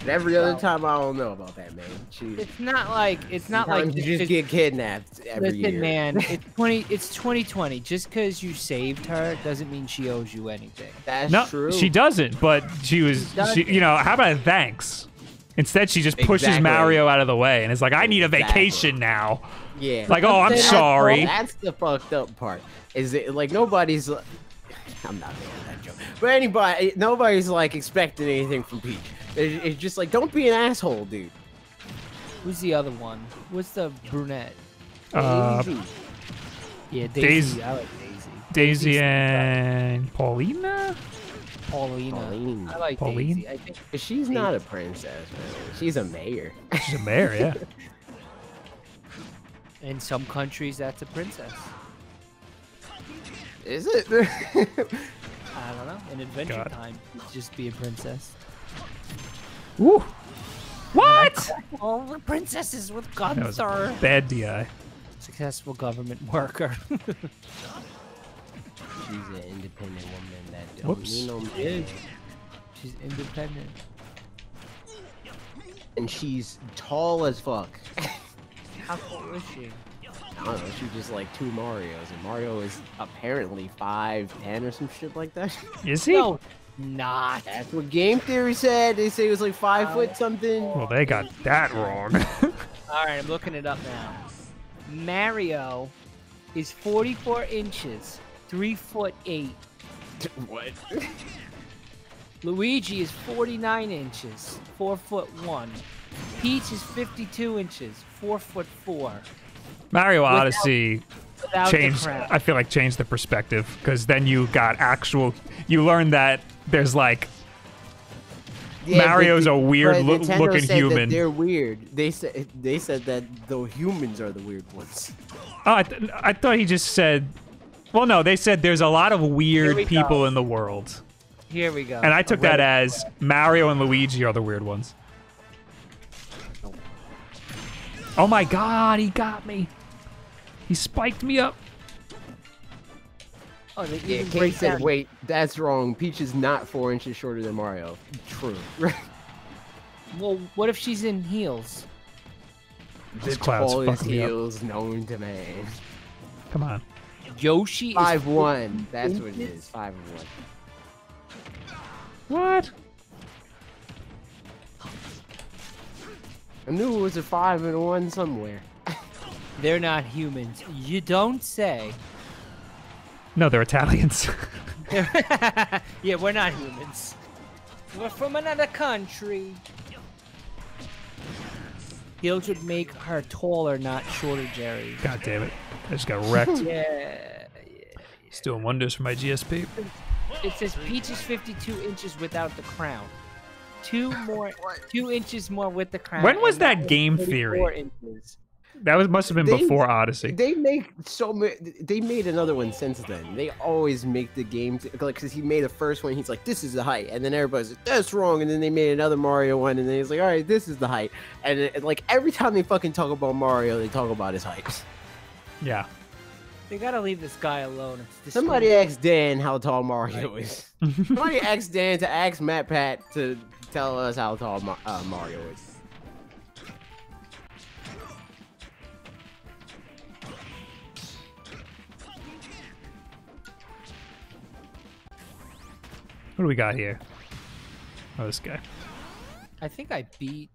But every other Well- time, I don't know about that man. She. it's not like it's not like sometimes you just just- get kidnapped every Listen, year. man, it's twenty. It's 2020. Just because you saved her doesn't mean she owes you anything. That's no, true. she doesn't. But she was, does. she, you know, how about thanks? Instead, she just pushes Exactly. Mario out of the way and is like, "I need a Exactly. vacation now." Yeah. Like, oh, I'm That's- sorry. That's the fucked up part. Is it like nobody's? I'm not making that joke. But anybody, nobody's like expecting anything from Peach. It- It's just like, don't be an asshole, dude. Who's the other one? What's the brunette? Uh, Easy. Yeah, Daisy. Daisy. I like Daisy. Daisy Daisy's and Paulina. Paulina. Pauline. I like Pauline? Daisy. I think She's not a princess, man. She's a mayor. She's a mayor, yeah. in some countries that's a princess. Is it? I don't know. In Adventure God. Time, you'd just be a princess. Woo! What? All the princesses with guns are bad DI. Successful government worker. She's an independent woman that don't Whoops. need no man. She's independent. And she's tall as fuck. How tall is she? I don't know, she's just like two Marios, and Mario is apparently 5'10 or some shit like that. Is he? No, not. That's what Game Theory said. They say he was like five foot uh, something. Well, they got that wrong. All right, I'm looking it up now. Mario is 44 inches, three foot eight. What? Luigi is 49 inches, four foot one. Peach is 52 inches, four foot four. Mario Odyssey Without changed. crown. I feel like changed the perspective because then you got actual. You learned that there's like Mario's a weird but loo- Nintendo looking said that human. they're weird. They said they said that the humans are the weird ones. Oh, I, th- I thought he just said. Well, no, they said there's a lot of weird we people go. in the world, Here we go. and I took that as Mario and Luigi are the weird ones. Oh my God, he got me. He spiked me up. Oh, they Yeah, Kate said, down. "Wait, that's wrong. Peach is not four inches shorter than Mario." True. Well, what if she's in heels? This the cloud's tallest fucking up. heels known to man. Come on. Yoshi is Five one. That's what it is, inches? is. Five one. What? I knew it was a five and a one somewhere. They're not humans. You don't say. No, they're Italians. yeah, we're not humans. We're from another country. Heels would make her taller, not shorter, Jerry. God damn it. I just got wrecked. Yeah. It's doing wonders for my GSP. It says Peach is 52 inches without the crown. Two more, two inches more with the crown. When was that, that is game 34 theory? Inches. That was must have been They- before Odyssey. They make so many. They made another one since then. They always make the game like because he made the first one. He's like, "This is the height," and then everybody's like, "That's wrong." And then they made another Mario one, and then he's like, "All right, this is the height." And it, like every time they fucking talk about Mario, they talk about his height. Yeah. They gotta leave this guy alone. It's Somebody asked Dan how tall Mario is. Somebody asked Dan to ask MatPat to tell us how tall Ma- uh, Mario is. What do we got here? Oh, this guy. I think I beat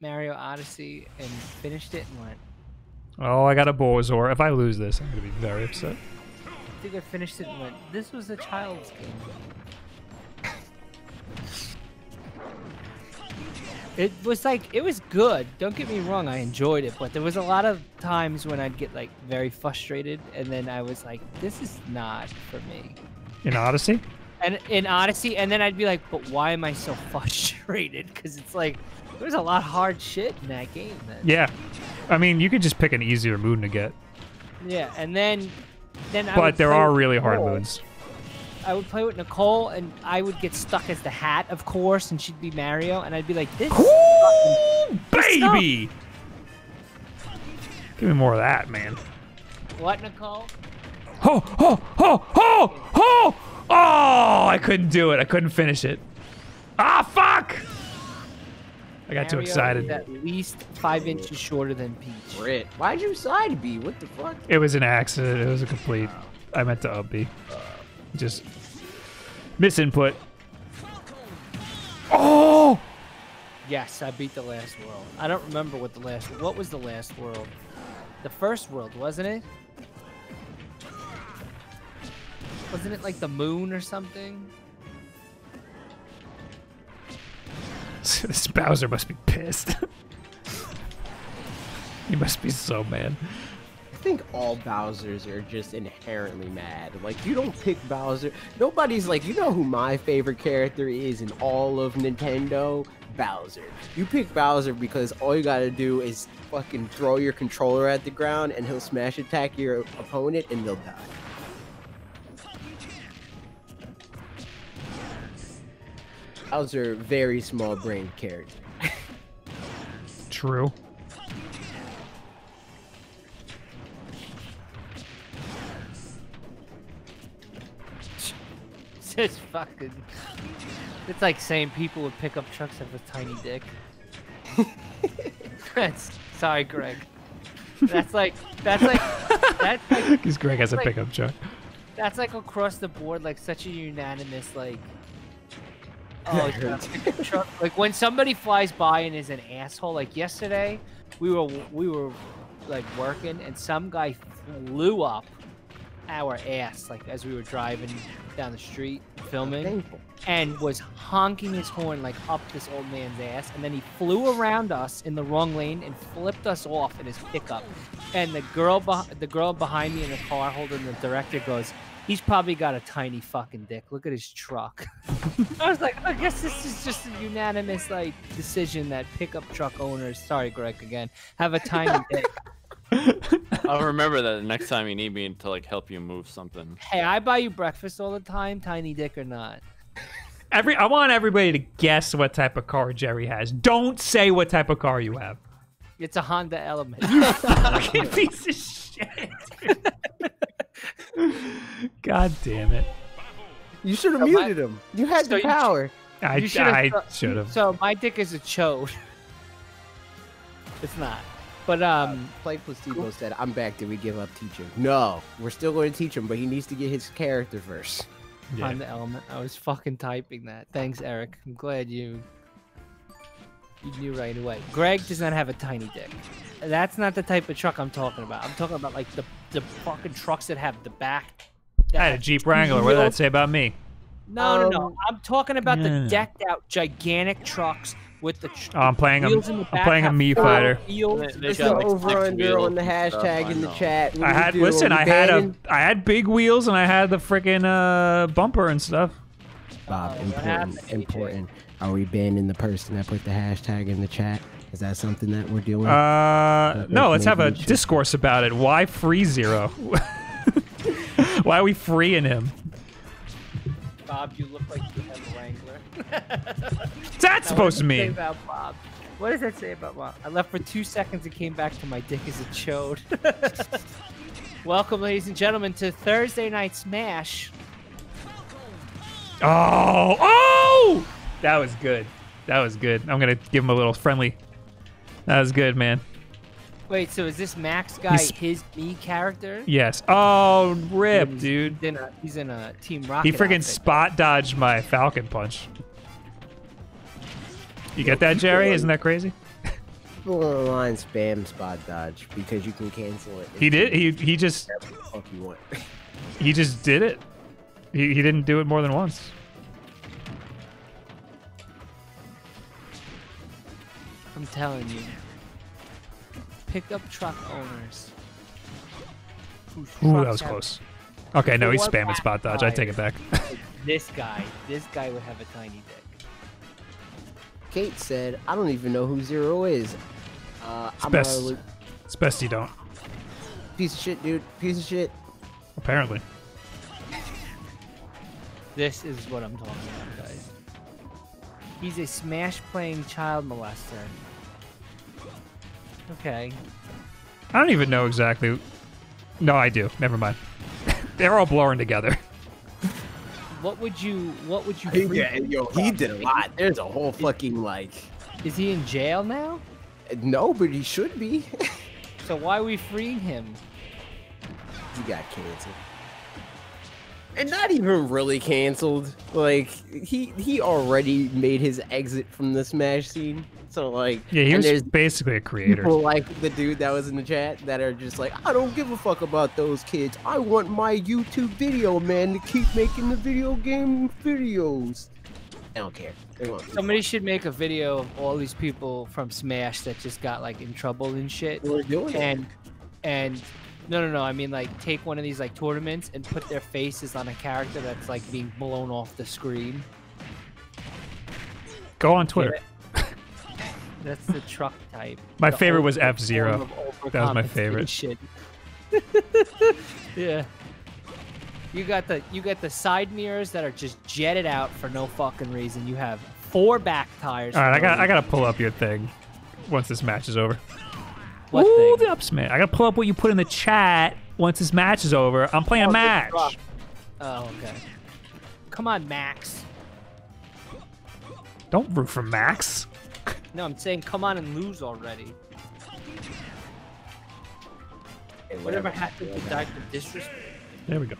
Mario Odyssey and finished it and went. Oh, I got a Bowser. If I lose this, I'm gonna be very upset. I think I finished it and went. This was a child's game. It was like it was good. Don't get me wrong, I enjoyed it, but there was a lot of times when I'd get like very frustrated, and then I was like, "This is not for me." In Odyssey? And in Odyssey, and then I'd be like, "But why am I so frustrated?" Because it's like there's a lot of hard shit in that game. Then. Yeah. I mean, you could just pick an easier moon to get, Yeah, and then then I but there are really hard moons. I would play with Nicole, and I would get stuck as the hat, of course, and she'd be Mario, and I'd be like, "This." fucking- Ooh, baby! Give me more of that, man. What, Nicole? Oh, oh, oh, oh, oh! Oh, I couldn't do it. I couldn't finish it. Ah, fuck! I got too excited. at least five inches shorter than Peach. Brit, why'd you side B? What the fuck? It was an accident. It was a complete. I meant to up B. Just misinput. Oh! Yes, I beat the last world. I don't remember what the last. What was the last world? The first world, wasn't it? Wasn't it like the moon or something? this Bowser must be pissed. he must be so mad. I think all Bowsers are just inherently mad. Like you don't pick Bowser. Nobody's like, you know who my favorite character is in all of Nintendo? Bowser. You pick Bowser because all you gotta do is fucking throw your controller at the ground and he'll smash attack your opponent and they'll die. Bowser, very small brain character. True. It's just fucking. It's like saying people with pickup trucks have a tiny dick. That's sorry, Greg. That's like that's like that's like Because Greg has a Like- pickup truck. that's like across the board, like such a unanimous like. Oh, That hurts. truck. like when somebody flies by and is an asshole. Like yesterday, we were we were like working, and some guy flew up our ass like as we were driving down the street filming and was honking his horn like up this old man's ass. And then he flew around us in the wrong lane and flipped us off in his pickup. And the girl the girl behind me in the car holding the director goes he's probably got a tiny fucking dick. Look at his truck. I was like i guess this is just a unanimous like decision that pickup truck owners sorry greg again have a tiny dick I'll remember that the next time you need me to like help you move something. hey i buy you breakfast all the time tiny dick or not Every I want everybody to guess what type of car Jerry has. Don't say what type of car you have. it's a honda element You Fucking piece of shit. God damn it. You should have So my- muted him. You had so the power. I, You should've I should have. So my dick is a chode. it's not. But um, Play Placebo said, I'm back. Did we give up teaching? No. We're still going to teach him, but he needs to get his character first. Yeah. on the element, I was fucking typing that. Thanks, Eric. I'm glad you you knew right away. Greg does not have a tiny dick. That's not the type of truck I'm talking about. I'm talking about like the the fucking trucks that have the back. that I had a Jeep two Wrangler. What did that say about me? No, no, no. Um, I'm talking about Yeah. the decked out gigantic trucks with the. Oh, I'm playing a, wheels in the I'm playing a have Mii Fighter. wheels. They- they There's got, the like, over six under on the wheels and stuff, hashtag in the chat. What I had listen. I had a banning? I had big wheels and I had the freaking uh, bumper and stuff. Bob, important, important. Are we banning the person that put the hashtag in the chat? Is that something that we're doing? Uh, no, let's have a maybe discourse about it. Why free zero? Why are we freeing him? Bob, you look like you have a Wrangler. What's that supposed to What does it say mean? about Bob? What does that say about Bob? I left for two seconds and came back to my dick as a chode. Welcome, ladies and gentlemen, to Thursday Night Smash. Oh, oh! That was good. That was good. I'm gonna give him a little friendly. That was good, man. Wait, so is this Max guy He's- his Mii character? Yes. Oh, rip, He's- dude. He's in a, he's in a Team Rocket. He freaking outfit. spot dodged my Falcon punch. You get that, Jerry? Isn't that crazy? People online spam spot dodge because you can cancel it. He did. He he just fuck you want. he just did it. He he didn't do it more than once. I'm telling you. Pickup truck owners. Ooh, that was close. Okay, no, he's spamming spot dodge. I take it back. This guy, this guy would have a tiny dick. Kate said, I don't even know who Zero is. Uh, I'm best. a lo- it's best you don't. piece of shit, dude. Piece of shit. Apparently. This is what I'm talking about, guys. He's a Smash playing child molester. Okay. I don't even know exactly. No, I do. Never mind. They're all blurring together. What would you what would you free Yeah, yo, he did a lot. There's a whole fucking like. Is he in jail now? No, but he should be. So why are we freeing him? he got canceled. and not even really canceled. Like he he already made his exit from the Smash scene. So like, Yeah, he and was basically a creator. people like the dude that was in the chat that are just like, I don't give a fuck about those kids. I want my YouTube video man to keep making the video game videos. I don't care. They want Somebody should make a video of all these people from Smash that just got like in trouble and shit. We're doing it. And and no no no, I mean like take one of these like tournaments and put their faces on a character that's like being blown off the screen. Go on Twitter. That's the truck type. My The favorite was F-Zero. That was my favorite. yeah. You got the you got the side mirrors that are just jetted out for no fucking reason. You have four back tires. All right, I got I gotta pull up your thing once this match is over. What Ooh, thing? the up smash. I gotta pull up what you put in the chat once this match is over. I'm playing a Oh, the match. Oh, okay. Come on, Max. Don't root for Max. No, I'm saying come on and lose already. Whatever happened to Dr. Disrespect? There we go.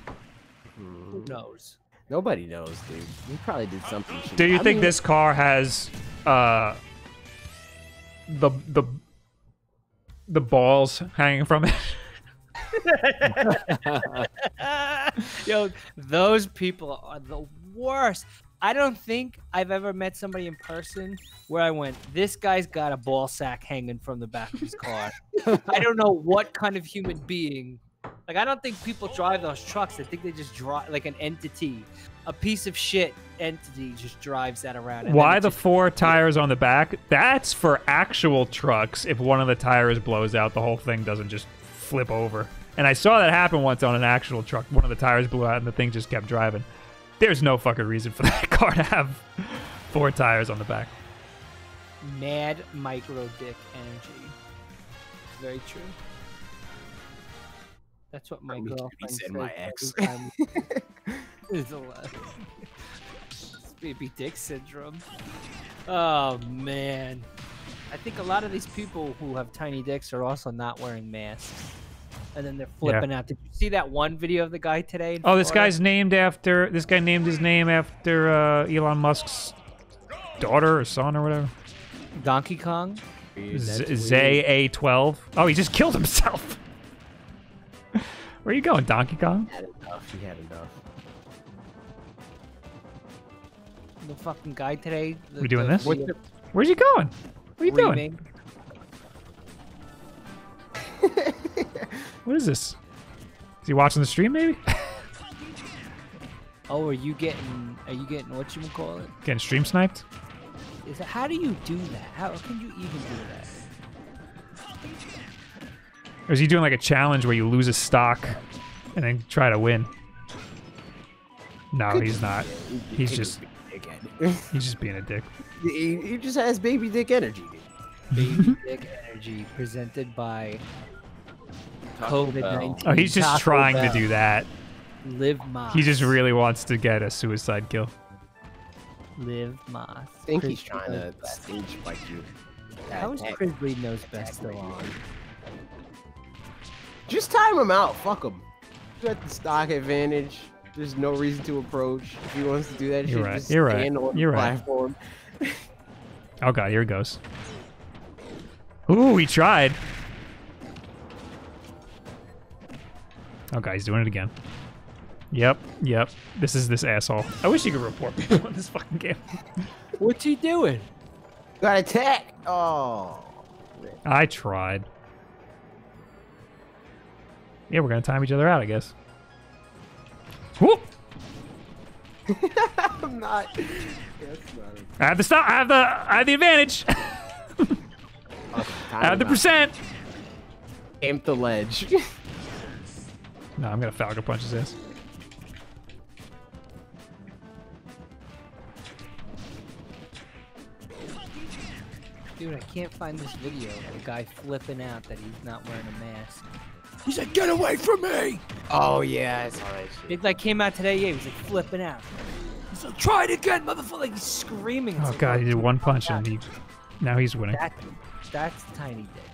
Who knows? Nobody knows, dude. He probably did something. shitty. Do you I think mean, this car has uh the the the balls hanging from it? Yo, those people are the worst. I don't think I've ever met somebody in person where I went, this guy's got a ball sack hanging from the back of his car. I don't know what kind of human being. Like, I don't think people drive those trucks. I think they just drive like an entity. A piece of shit entity just drives that around. Why the four tires on the back? That's for actual trucks. If one of the tires blows out, the whole thing doesn't just flip over. And I saw that happen once on an actual truck. One of the tires blew out and the thing just kept driving. There's no fucking reason for that car to have four tires on the back. mad micro dick energy. It's very true. That's what my me too, girlfriend said says my every ex. time- It's a lot. It's baby dick syndrome. Oh man. I think a lot of these people who have tiny dicks are also not wearing masks. And then they're flipping out. Did you see that one video of the guy today? in Oh, this guy's named after. This guy named his name after uh, Elon Musk's daughter or son or whatever. Donkey Kong. Dude, that's Z- weird. Zay A12. Oh, he just killed himself. Where are you going, Donkey Kong? He had enough. He had enough. The fucking guy today. the- We doing the this? video Where's he going? What are you doing? Screaming. What is this? Is he watching the stream? Maybe Oh, are you getting? Are you getting what you call it? getting stream sniped. Is it? How do you do that? How can you even do that? Or is he doing like a challenge where you lose a stock and then try to win? No, he's not. He's just could be a dickhead. he's just being a dick. he, he just has baby dick energy, dude. Baby dick energy presented by Taco COVID Bell. nineteen. Oh, he's just trying to do that. Live Moss. He just really wants to get a suicide kill. live Moss. I think he's trying to stage fight you. How is That- Chris Bleed knows best still on? Just time him out. Fuck him. You got the stock advantage. There's no reason to approach. If he wants to do that You're shit, right, just you're right, stand on you're the right. platform. Oh god, here it goes. Ooh, he tried. Oh god, he's doing it again. Yep, yep. This is this asshole. I wish you could report people in this fucking game. What's he doing? Got attacked. Oh. I tried. Yeah, we're gonna time each other out, I guess. Whoop! I'm not. That's not I have the stop. I have the. I have the advantage. Oh, I have the percent. Amp the ledge. No, I'm gonna Falcon punch his ass. Dude, I can't find this video of a guy flipping out that he's not wearing a mask. He said, "Get away from me!" oh yeah, I saw that shit. Big like came out today. Yeah, he was like flipping out. He's like, "Try it again, motherfucker!" Like he's screaming. It's Oh like, god, he did one punch and he. Now he's winning. That, that's tiny dick.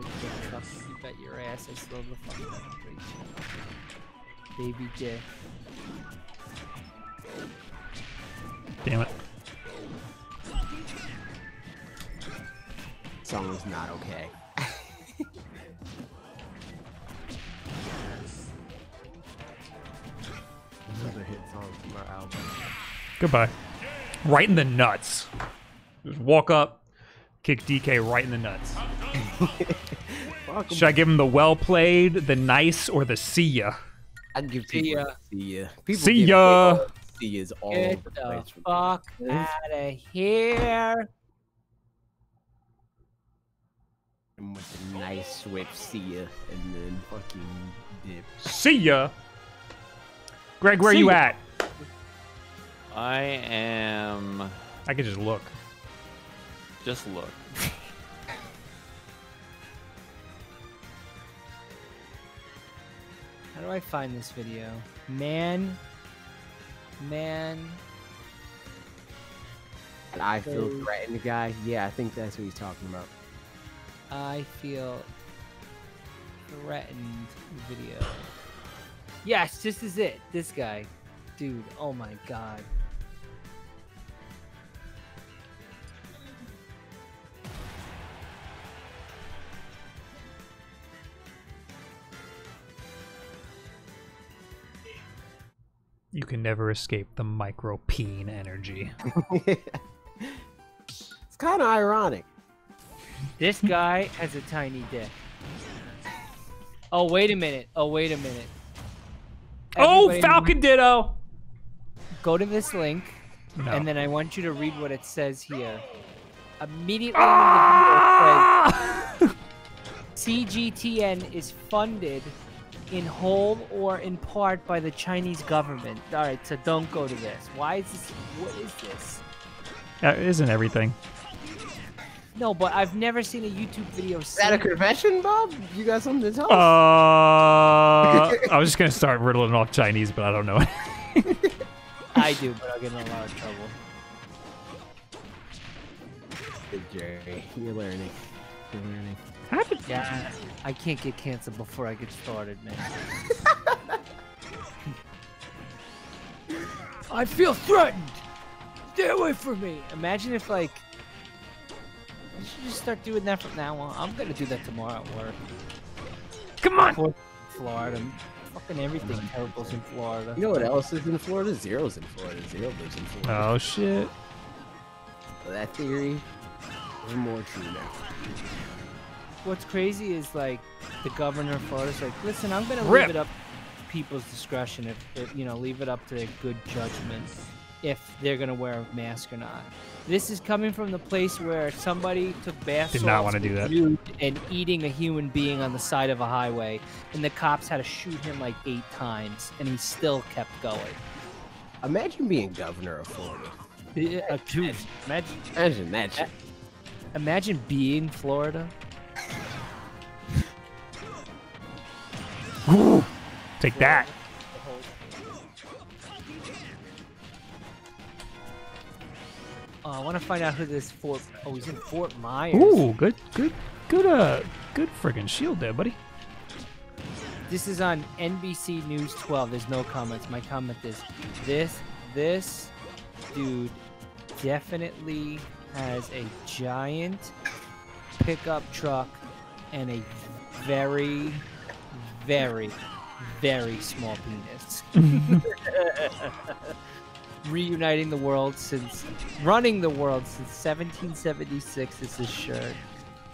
Little dick truck, you bet your ass I still the fucking outrage. Baby dick. Damn it. Song was not okay. Another hit song from our album. Goodbye. Right in the nuts. Just walk up, kick DK right in the nuts. Fuck 'em. Should I give him the well played, the nice, or the see ya? I'd give See people ya. see ya. People See ya. people a See ya's all Get over the the place. from fuck out of here. And with a nice swift see ya, and then fucking dip. See ya. Greg, where See you ya. at? I am. I could just look. Just look. How do I find this video? Man. Man. And I feel So- threatened, guy. Yeah, I think that's what he's talking about. I feel threatened video. Yes, this is it. This guy. Dude, oh my god. You can never escape the micro peen energy. it's kind of ironic. This guy has a tiny dick. Oh, wait a minute. Oh, wait a minute. Oh, Falcon Ditto! Go to this link, No. and then I want you to read what it says here. Immediately when the Ah! video says CGTN is funded in whole or in part by the Chinese government. All right, so don't go to this. Why is this? What is this? That isn't everything. No, but I've never seen a YouTube video. Is that a say- confession, Bob? You got something to tell Uh. I was just gonna start riddling off Chinese, but I don't know. I do, but I'll get in a lot of trouble. Good, Jerry. You're learning. You're learning. Yeah, I can't get canceled before I get started, man. I feel threatened. Stay away from me. Imagine if like You should just start doing that from now on. I'm gonna do that tomorrow at work. Come on! Poor Florida. Fucking everything terrible's in Florida. You know what else is in Florida? Zero's in Florida. Zero lives in Florida. Oh shit. That theory is more true now. What's crazy is like the governor of Florida's like, listen, I'm gonna Rip. leave it up to people's discretion if, if you know, leave it up to their good judgment if they're gonna wear a mask or not. This is coming from the place where somebody took bath Did not salts wanna do that. and eating a human being on the side of a highway, and the cops had to shoot him like eight times, and he still kept going. Imagine being governor of Florida. Yeah, uh, dude, imagine, Imagine that imagine being Florida. Take that. Oh, I want to find out who this Fort. Oh, he's in Fort Myers. Ooh, good, good, good, uh, good friggin' shield there, buddy. This is on NBC News 12. There's no comments. My comment is this this dude definitely has a giant pickup truck and a very very very small penis. Reuniting the world since running the world since 1776 is his shirt.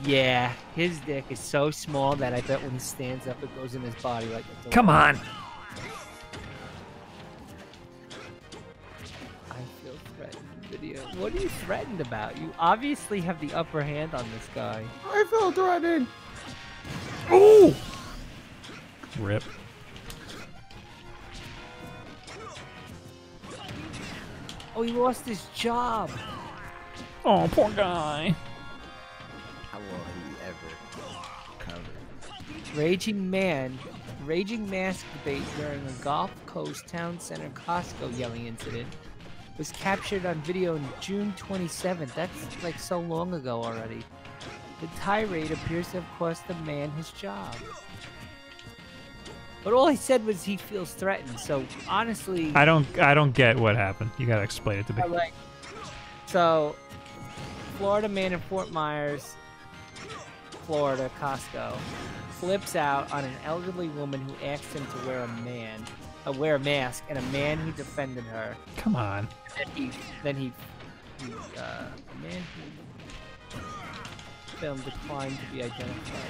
Yeah, his dick is so small that I bet when he stands up, it goes in his body like Come on. Threatened. Video. What are you threatened about? You obviously have the upper hand on this guy. I feel threatened. Ooh. Rip. Oh, he lost his job. Oh, poor guy. How will he ever cover? Raging man. Raging mask debate during a Gulf Coast Town Center Costco yelling incident was captured on video on June 27th. That's like so long ago already. The tirade appears to have cost the man his job. But all he said was he feels threatened. So honestly, I don't I don't get what happened. You gotta explain it to me. Like. So, Florida man in Fort Myers, Florida, Costco, flips out on an elderly woman who asks him to wear a man, wear a mask, and a man who defended her. Come on. Then he, then he, he uh, a man who film declined to be identified.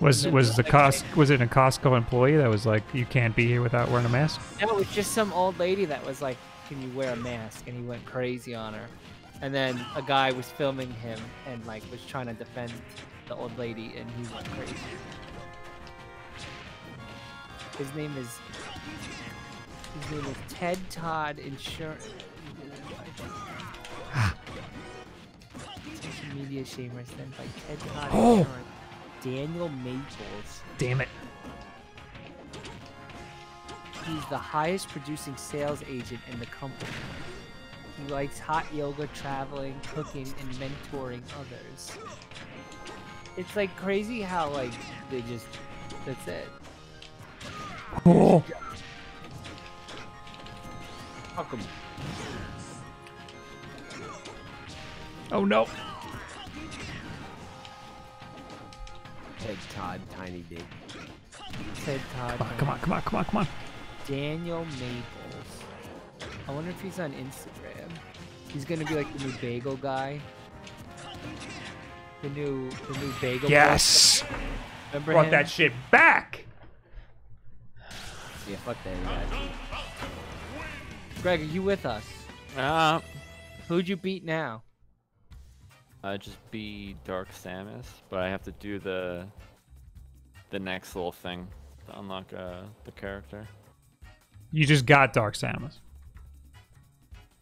Was was the cost was it a Costco employee that was like you can't be here without wearing a mask? No, it was just some old lady that was like, "Can you wear a mask?" And he went crazy on her. And then a guy was filming him and like was trying to defend the old lady, and he went crazy. His name is his name is Ted Todd Insurance. Media shamer sent by Ted Todd Oh. Insurance. Daniel Maples. Damn it. He's the highest producing sales agent in the company. He likes hot yoga, traveling, cooking, and mentoring others. It's like crazy how like they just that's it. Oh. Fuck 'em. Oh no. Ted Todd, Tiny Dick. Ted Todd. Come on, come on, come on, come on, come on. Daniel Maples. I wonder if he's on Instagram. He's gonna be like the new bagel guy. The new the new bagel. boy. Yes. Remember Brought him? that shit back. Yeah, fuck that guy. Greg, are you with us? Ah, Who'd you beat now? I just be Dark Samus, but I have to do the the next little thing to unlock uh, the character. You just got Dark Samus.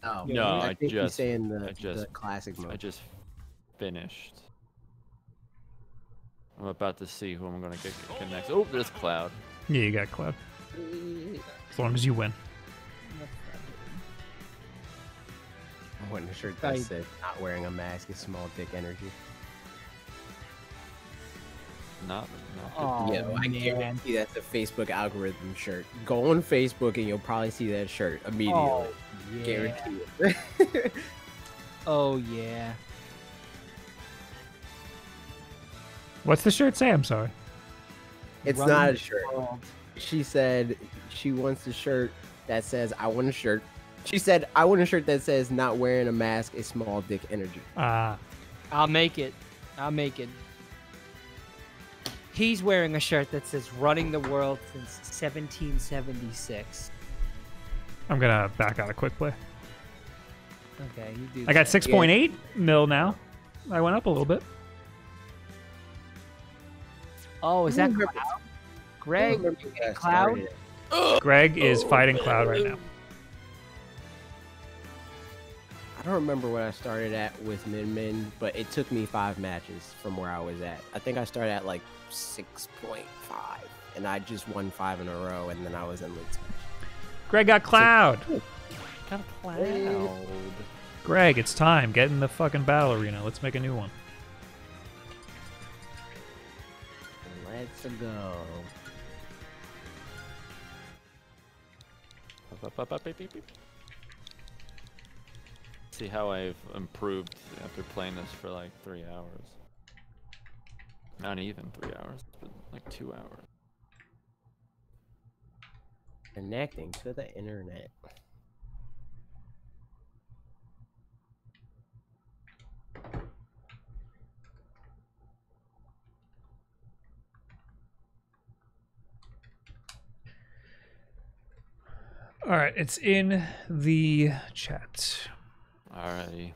Oh, No, I, I think he's just- saying the, I just- the classic mode. I just finished. I'm about to see who I'm gonna get, get next. Oh, there's Cloud. Yeah, you got Cloud. As long as you win. I'm wearing a shirt that Right. said not wearing a mask is small dick energy. Not, not Oh, yeah, I guarantee that's a Facebook algorithm shirt. Go on Facebook and you'll probably see that shirt immediately. Oh, yeah. Guarantee it. Oh yeah. What's the shirt say? I'm sorry. it's Running not a shirt. world. She said she wants a shirt that says I want a shirt. She said I want a shirt that says not wearing a mask is small dick energy. Ah, I'll make it. I'll make it. He's wearing a shirt that says "Running the World since 1776." I'm gonna back out a quick play. Okay, you do. I got that. 6.8 mil now. I went up a little bit. Oh, is that Cloud? Greg? remember Cloud? Greg is oh, fighting Cloud right now. I don't remember what I started at with Min Min, but it took me five matches from where I was at. I think I started at like 6.5, and I just won five in a row, and then I was in league. Greg got Cloud. Got a Cloud. Greg, it's time. Get in the fucking battle arena. Let's make a new one. Let's go. Up, up, up, up, beep, beep, beep. See how I've improved after playing this for like three hours. Not even three hours, but like two hours. Connecting to the internet. All right, it's in the chat. Alrighty.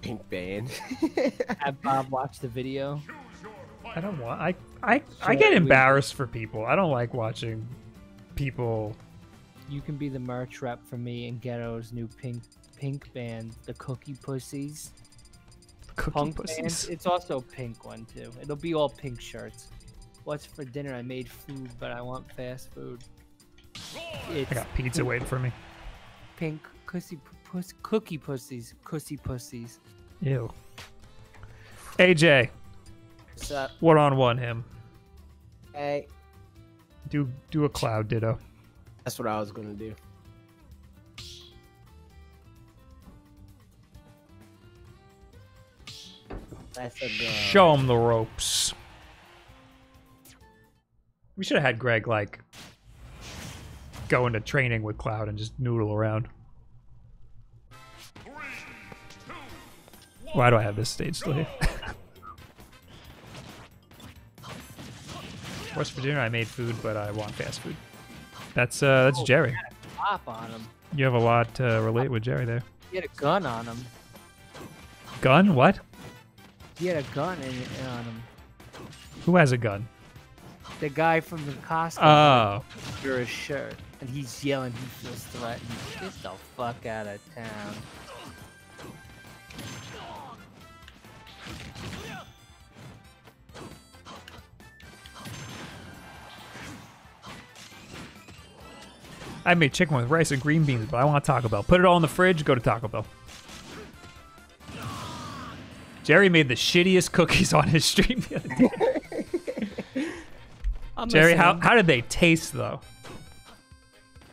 Pink band. Have Bob watch the video. I don't want. I I I Should get we- embarrassed for people. I don't like watching people. You can be the merch rep for me and Ghetto's new pink pink band, the Cookie Pussies. Cookie Punk pussies. band. It's also a pink one too. It'll be all pink shirts. What's for dinner? I made food, but I want fast food. It's I got pizza waiting for me. pink pussy, puss, cookie pussies, pussy pussies. Ew. AJ, What's up? one on one him. Hey, Do do a cloud ditto. that's what I was gonna do. That's a go. Show him the ropes. We should have had Greg like go into training with Cloud and just noodle around. Why do I have this stage still here? West Virginia, I made food, but I want fast food. That's uh, that's Jerry. Pop on him. You have a lot to relate with Jerry there. He had a gun on him. Gun? What? He had a gun in, on him. Who has a gun? The guy from the costume Oh, under his shirt, and he's yelling. He feels threatened. Get the fuck out of town. I made chicken with rice and green beans, but I want Taco Bell. Put it all in the fridge. Go to Taco Bell. Jerry made the shittiest cookies on his stream the other day. I'm Jerry, how, how did they taste though?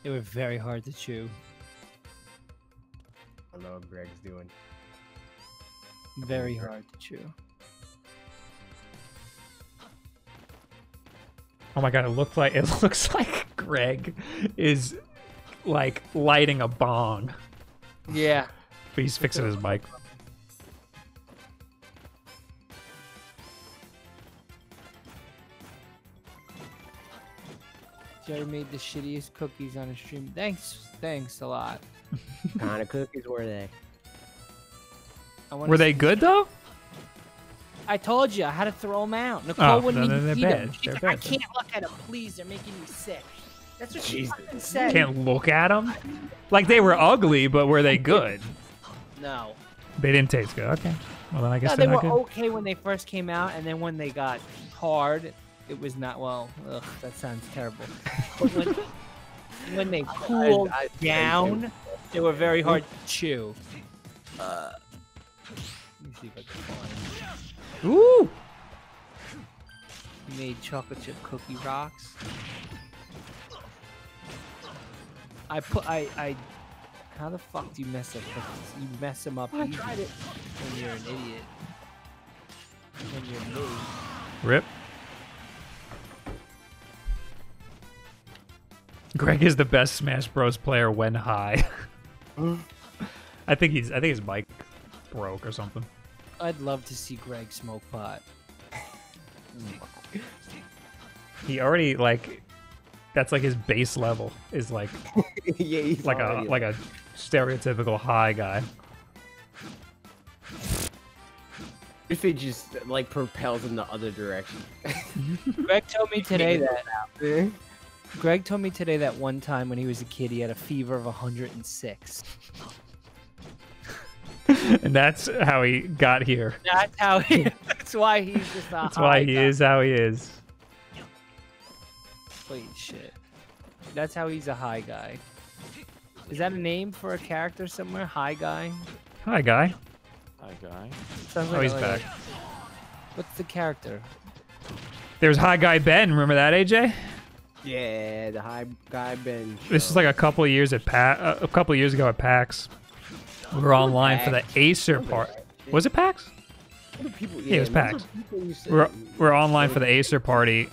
They were very hard to chew. I don't know what Greg's doing. Very hard to chew. Oh my god, it looked like it looks like Greg is like lighting a bong, Yeah. but he's fixing his mic. Made the shittiest cookies on a stream. Thanks, thanks a lot. kind of cookies were they? I Were they see- good though? I told you I had to throw them out. Oh, Nicole Oh, wouldn't no, even they're eat bad. them. She's They're like, bad, I can't look at them, please. They're making me sick. That's what she Jesus. fucking said. Can't look at them. Like they were ugly, but were they good? No. They didn't taste good. Okay. Well then I guess No, they're they not were good. okay when they first came out, and then when they got hard, it was not well. Ugh, that sounds terrible. But when, when they cooled I- I- down, they were very hard to chew. Uh, let me see if I can find. Ooh. He made chocolate chip cookie rocks. I put I I. How the fuck do you mess up cookies? You mess them up I tried it. when you're an idiot. When you're me. Rip. Greg is the best Smash Bros. player when high. I think he's. I think his mic broke or something. I'd love to see Greg smoke pot. He already like. That's like his base level is like yeah, he's like a already like a stereotypical high guy. If it just like propels in the other direction. Greg told me today that Eh? Greg told me today that one time when he was a kid he had a fever of 106. and that's how he got here. That's how he. That's why he's just a That's why he is how he is. Wait, shit. That's how he's a high guy. Is that a name for a character somewhere? High guy. Hi, guy. Hi, guy. Sounds Oh, like he's a- back. What's the character? There's High Guy Ben. Remember that, AJ? Yeah, the high guy Ben. This is like a couple of years at pa- uh, a couple of years ago at PAX. We were online for the Acer part. Was it PAX? people. Yeah, it was remember packed. people used to- We're we're online for the Acer party,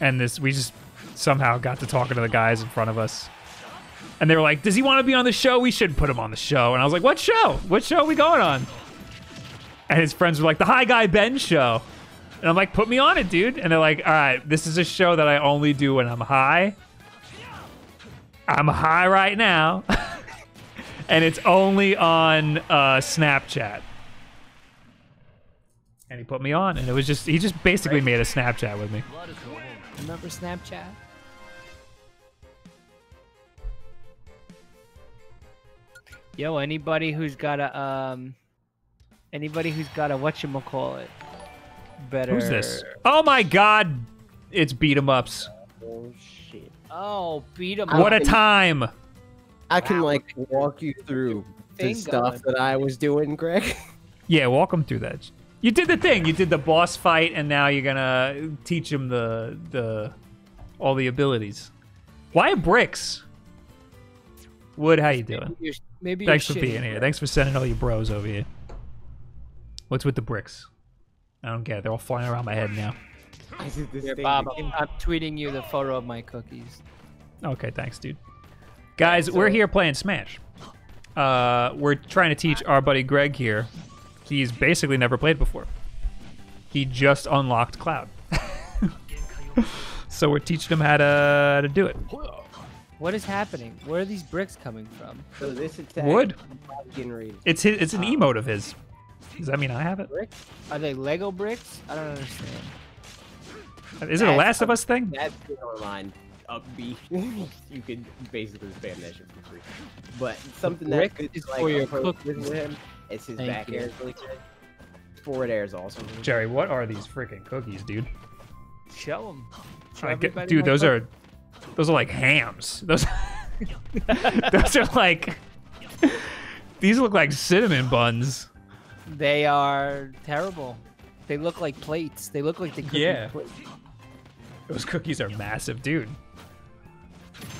and this we just somehow got to talking to the guys in front of us, and they were like, "Does he want to be on the show? We should put him on the show." And I was like, "What show? What show are we going on?" And his friends were like, "The High Guy Ben show," and I'm like, "Put me on it, dude." And they're like, "All right, this is a show that I only do when I'm high. I'm high right now." And it's only on uh, Snapchat. And he put me on, and it was just, he just basically made a Snapchat with me. Remember Snapchat? Yo, anybody who's got a um, anybody who's got a what you call it, better. Who's this? Oh my god! It's beat 'em ups. Oh shit. Oh, beat him. What a time! I can Wow. like walk you through the Thing stuff going. that I was doing, Greg. Yeah, walk him through that. You did the thing. You did the boss fight, and now you're gonna teach him the the all the abilities. Why bricks? Wood, how you doing? You're- Maybe Thanks you're for being shitty. here. Thanks for sending all your bros over here. What's with the bricks? I don't get it. They're all flying around my head now. I did this Here, thing Bob, again. I'm, I'm tweeting you the photo of my cookies. Okay, thanks, dude. Guys, we're here playing Smash. Uh, we're trying to teach our buddy Greg here. He's basically never played before. He just unlocked Cloud. so we're teaching him how to how to do it. What is happening? Where are these bricks coming from? So this attack. Wood. I'm. It's his, it's an emote of his. Does that mean I have it? Bricks? Are they Lego bricks? I don't understand. Is it a Last of Us thing? That's good online upbeat. you can basically spam that shit for free. But something that brick good is like for your approach cookies. with him. It's his Thank back you. air is really good. Forward air is awesome. Jerry, what are these freaking cookies, dude? Show them. Show I get- dude, those cookies. are those are like hams. Those those are like these look like cinnamon buns. They are terrible. They look like plates. They look like the cookie Yeah. plate. Those cookies are massive, dude.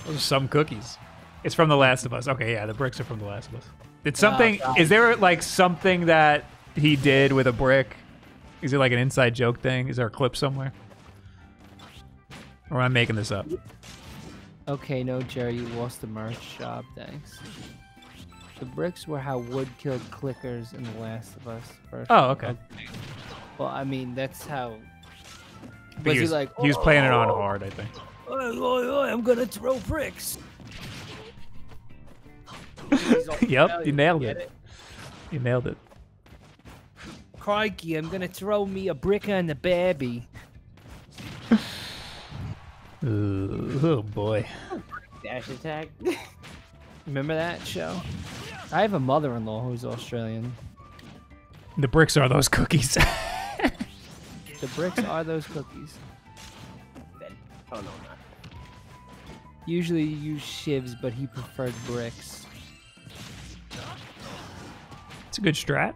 Those are some cookies. It's from The Last of Us. Okay, yeah, the bricks are from The Last of Us. Did oh, something? God. is there like something that he did with a brick? Is it like an inside joke thing? Is there a clip somewhere? Or am I making this up? Okay, no, Jerry, you lost the merch shop. Thanks. The bricks were how Wood killed clickers in The Last of Us. First. Oh, okay. Well, I mean, that's how. But Was he he was, like, he was playing it on "Oh." hard, I think. Oi, oi, oi, I'm gonna throw bricks. Yep, Italian, you nailed get it. You nailed it. Crikey, I'm gonna throw me a brick on the baby. Ooh, oh boy. Dash attack. Remember that show? I have a mother-in-law who's Australian. The bricks are those cookies. The bricks are those cookies. oh no, not. Usually you use shivs, but he preferred bricks. it's a good strat.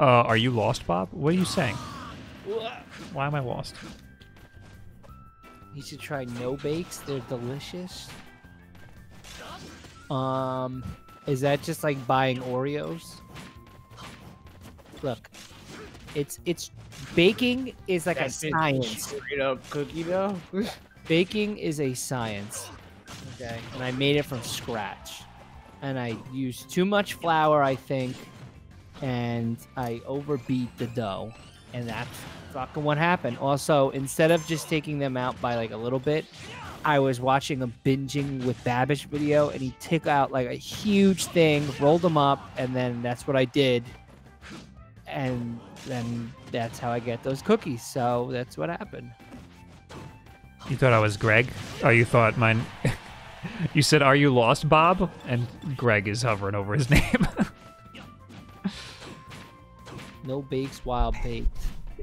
Uh, are you lost, Bob? What are you saying? Why am I lost? You should try no bakes. They're delicious. Um, is that just like buying Oreos? Look, it's it's baking is like a That's just science. Straight up cookie dough. Baking is a science. Okay, and I made it from scratch, and I used too much flour, I think, and I overbeat the dough, and that's fucking what happened. Also, instead of just taking them out by like a little bit, I was watching a binging with Babish video, and he took out like a huge thing, rolled them up, and then that's what I did, and then that's how I get those cookies. So that's what happened. You thought I was Greg? Oh, you thought mine. you said, "Are you lost, Bob?" And Greg is hovering over his name. No bakes, wild baked.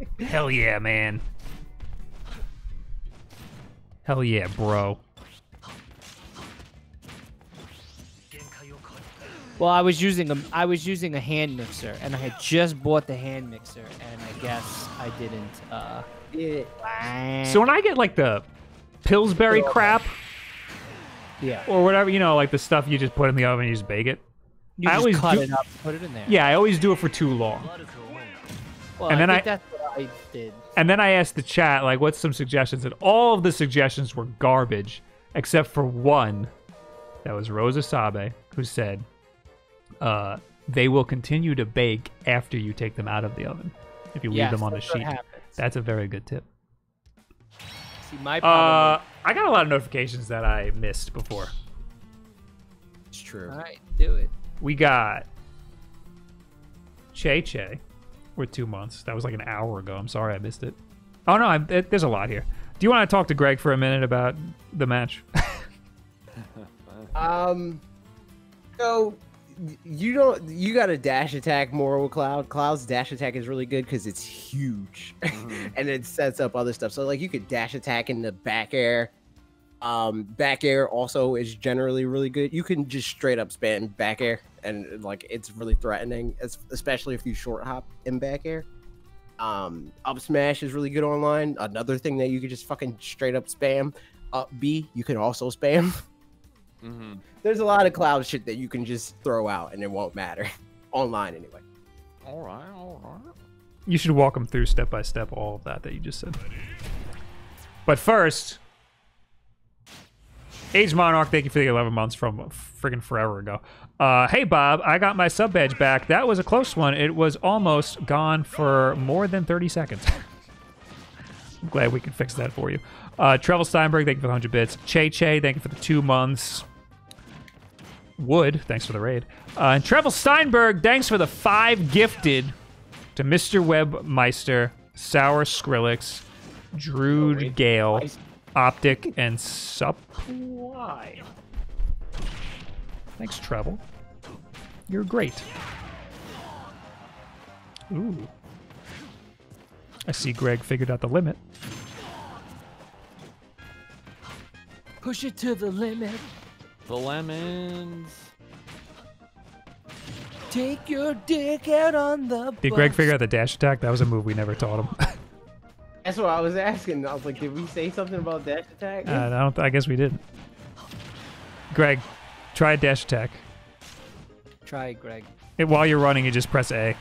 Hell yeah, man. Hell yeah, bro. Well, I was using a I was using a hand mixer, and I had just bought the hand mixer, and I guess I didn't. Uh. So when I get like the Pillsbury crap yeah, or whatever, you know, like the stuff you just put in the oven and you just bake it. you I just always cut do- it up, put it in there. Yeah, I always do it for too long. well, and I then I- I did. And then I asked the chat, like, what's some suggestions? And all of the suggestions were garbage, except for one that was Rosa Sabe, who said, uh, they will continue to bake after you take them out of the oven if you leave them on the sheet. That's a very good tip. See, my problem. Uh, I got a lot of notifications that I missed before. It's true. all right, do it. We got Che Che with two months. That was like an hour ago. I'm sorry I missed it. Oh no, I, it, there's a lot here. Do you want to talk to Greg for a minute about the match? Um, so you don't you got a dash attack more with Cloud. Cloud's dash attack is really good because it's huge, and it sets up other stuff. So like you could dash attack in the back air. Um, back air also is generally really good. You can just straight up spam back air, and like it's really threatening, especially if you short hop in back air. Um, up smash is really good online. Another thing that you could just fucking straight up spam. Up B, you can also spam. hmm There's a lot of cloud shit that you can just throw out and it won't matter. Online anyway. All right, all right. You should walk them through step by step all of that that you just said. But first, Age Monarch, thank you for the 11 months from friggin' forever ago. Uh, hey, Bob, I got my sub badge back. That was a close one. It was almost gone for more than 30 seconds. I'm glad we can fix that for you. Uh, Trevel Steinberg, thank you for the 100 bits. Che Che, thank you for the two months. Wood, thanks for the raid. Uh, and Trevel Steinberg, thanks for the five gifted to Mr. Webmeister, Sour Skrillex, Druid. Gale, Nice. Optic, and Supply. Thanks, travel. You're great. Ooh. I see Greg figured out the limit. Push it to the limit. The lemons. Take your dick out on the. Did Greg figure out the dash attack? That was a move we never taught him. That's what I was asking. I was like, did we say something about dash attack? Uh, I don't. I guess we didn't. Greg, try a dash attack. Try, it, Greg. It, while you're running, you just press A. You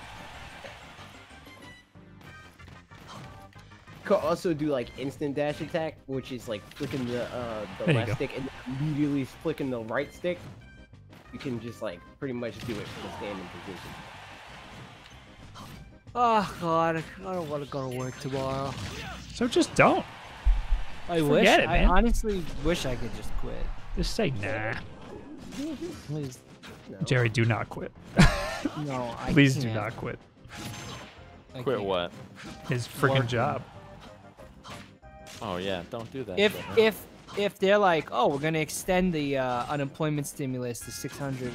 could also do like instant dash attack, which is like flicking the uh, the There left stick and immediately flicking the right stick. You can just like pretty much do it from a standing position. Oh God, I don't want to go to work tomorrow. So just don't. I Forget wish. it, I honestly wish I could just quit. Just say nah. Please, Jerry, do not quit. no. I Please do can't. not quit. I Quit can't. what? His freaking Working. job. Oh yeah, don't do that. If shit, if if they're like, oh, we're gonna extend the uh, unemployment stimulus to 600,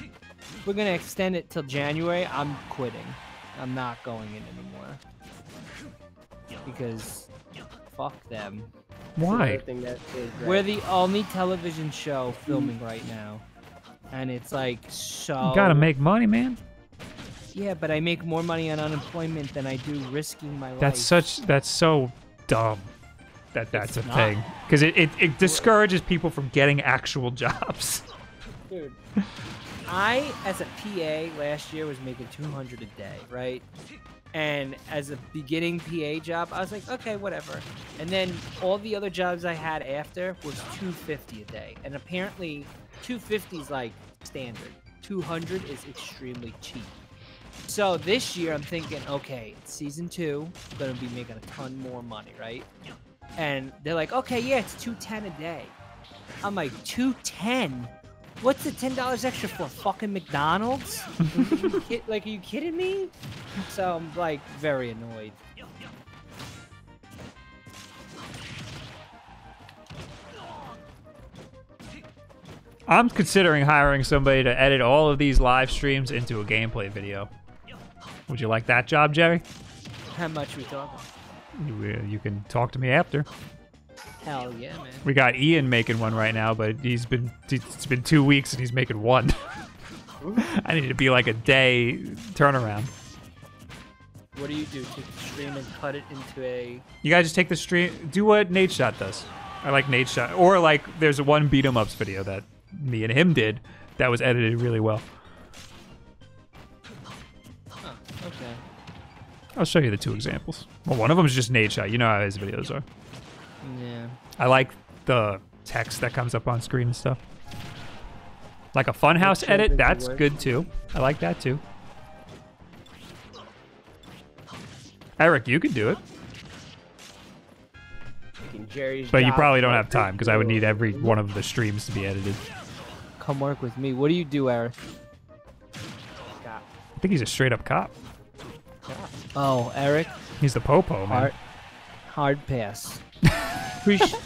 we're gonna extend it till January. I'm quitting. I'm not going in anymore because fuck them. Why? Another thing that is that- We're the only television show filming right now, and it's like so. You gotta make money, man. Yeah, but I make more money on unemployment than I do risking my life. That's such. That's so dumb. That that's It's a not. thing because it, it it discourages people from getting actual jobs. Dude, I, as a PA last year, was making 200 a day, right? And as a beginning PA job, I was like, okay, whatever. And then all the other jobs I had after was 250 a day. And apparently, 250 is like standard. 200 is extremely cheap. So this year, I'm thinking, okay, season two, I'm gonna be making a ton more money, right? And they're like, okay, yeah, it's 210 a day. I'm like, 210? What's the ten dollars extra for? Fucking McDonald's? Like, are you kidding me? So I'm like very annoyed. I'm considering hiring somebody to edit all of these live streams into a gameplay video. Would you like that job, Jerry? How much we talking? You, uh, you can talk to me after. Hell yeah, man. We got Ian making one right now, but he's been it's been two weeks and he's making one. I need to be like a day turnaround. What do you do? Take the stream and cut it into a. You guys just take the stream, do what Nate Shot does. I like Nate Shot, or like there's one beat 'em ups video that me and him did that was edited really well. Huh, okay. I'll show you the two examples. Well, one of them is just Nate Shot. You know how his videos are. Yeah. I like the text that comes up on screen and stuff. Like a funhouse edit, that's good too. I like that too. Eric, you could do it, but you probably don't have time because I would need every one of the streams to be edited. Come work with me. What do you do, Eric? Scott. I think he's a straight up cop. Oh, Eric. He's the popo, man. Hard, hard pass. Appreci-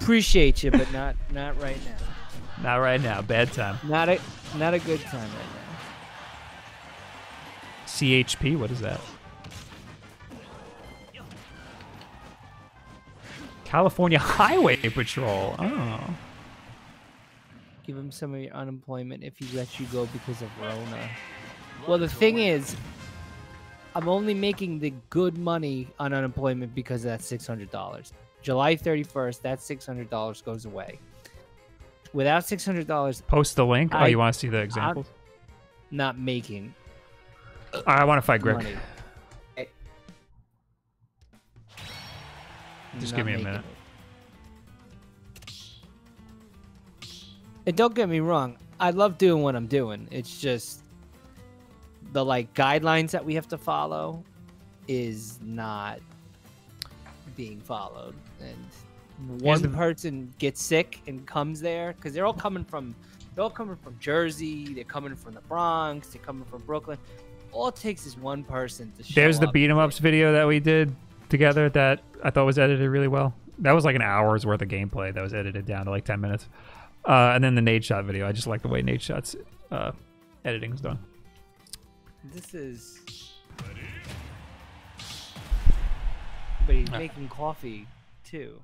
appreciate you, but not not right now. Not right now. Bad time. Not a not a good time right now. CHP. What is that? California Highway Patrol. Oh. Give him some of your unemployment if he lets you go because of Rona. Well, the thing is, I'm only making the good money on unemployment because of that $600. July 31st, that $600 goes away. Without $600, Post the link. oh, you want to see the examples? not making I want to fight Greg. money. Just give me a minute. it. And don't get me wrong, I love doing what I'm doing. It's just the like guidelines that we have to follow is not being followed. And one the- person gets sick and comes there because they're all coming from they're all coming from Jersey, they're coming from the Bronx, they're coming from Brooklyn. All it takes is one person to There's the up beat 'em ups video that we did together that I thought was edited really well. That was like an hour's worth of gameplay that was edited down to like 10 minutes. Uh, and then the Nate shot video. I just like the way Nate shots uh, is done. This is. But he's making coffee too.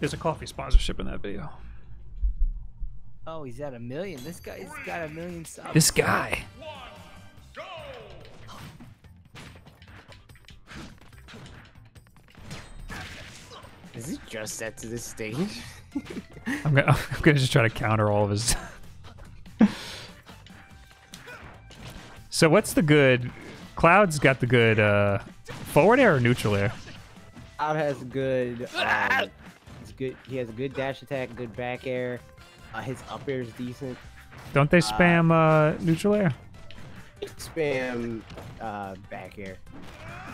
There's a coffee sponsorship in that video. Oh, he's at a million. This guy's got a million subs. This guy. Go! Is it just set to this stage? I'm gonna, I'm gonna just try to counter all of his. So what's the good? Cloud's got the good uh, forward air or neutral air. Cloud has good. Um, he's good. He has a good dash attack, good back air. Uh, his up air is decent. Don't they spam uh, neutral air? Spam uh, back air,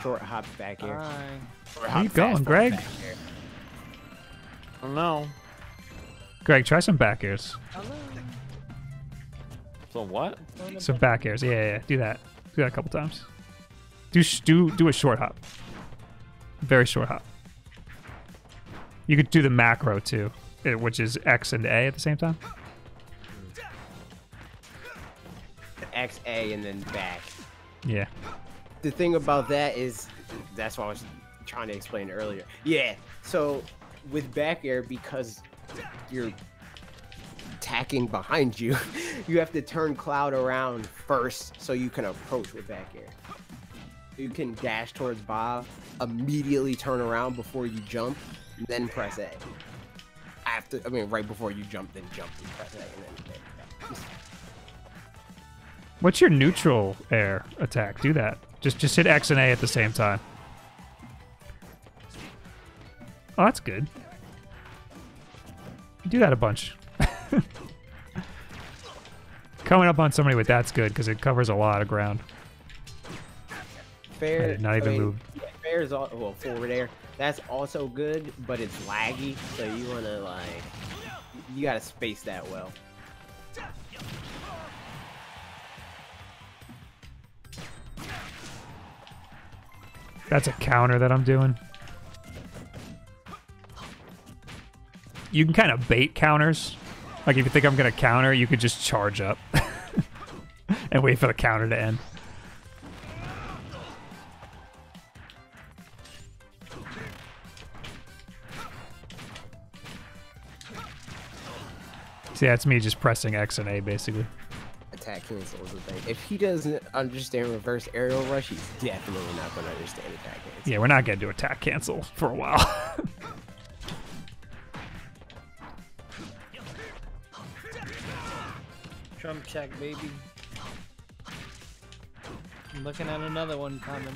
short hop back air. Alright. Short Where you going, Greg? back. I don't know. Greg, try some back airs. So what? Some back airs. Yeah, yeah, yeah. Do that. Do that a couple times. Do sh- do do a short hop. Very short hop. You could do the macro too, eh, which is X and A at the same time. X A and then back. Yeah. the thing about that is that's what I was trying to explain earlier. Yeah. So with back air, because you're attacking behind you, you have to turn Cloud around first so you can approach with back air. You can dash towards Bob, immediately turn around before you jump, then press A. After, I mean, right before you jump, then jump and press A, and then. What's your neutral air attack? Do that. Just just hit X and A at the same time. Oh, that's good. Do that a bunch. Coming up on somebody with that's good because it covers a lot of ground. Fair. I did not even move. Yeah, fair is all, well forward air. That's also good, but it's laggy, so you wanna like you gotta space that well. That's a counter that I'm doing. You can kind of bait counters. Like if you think I'm gonna counter, you could just charge up and wait for the counter to end. See, that's me just pressing X and A basically. Attack cancel is the thing. If he doesn't understand reverse aerial rush, he's definitely not gonna understand attack cancel. Yeah, we're not gonna do attack cancel for a while. Trump check, baby. I'm looking at another one coming.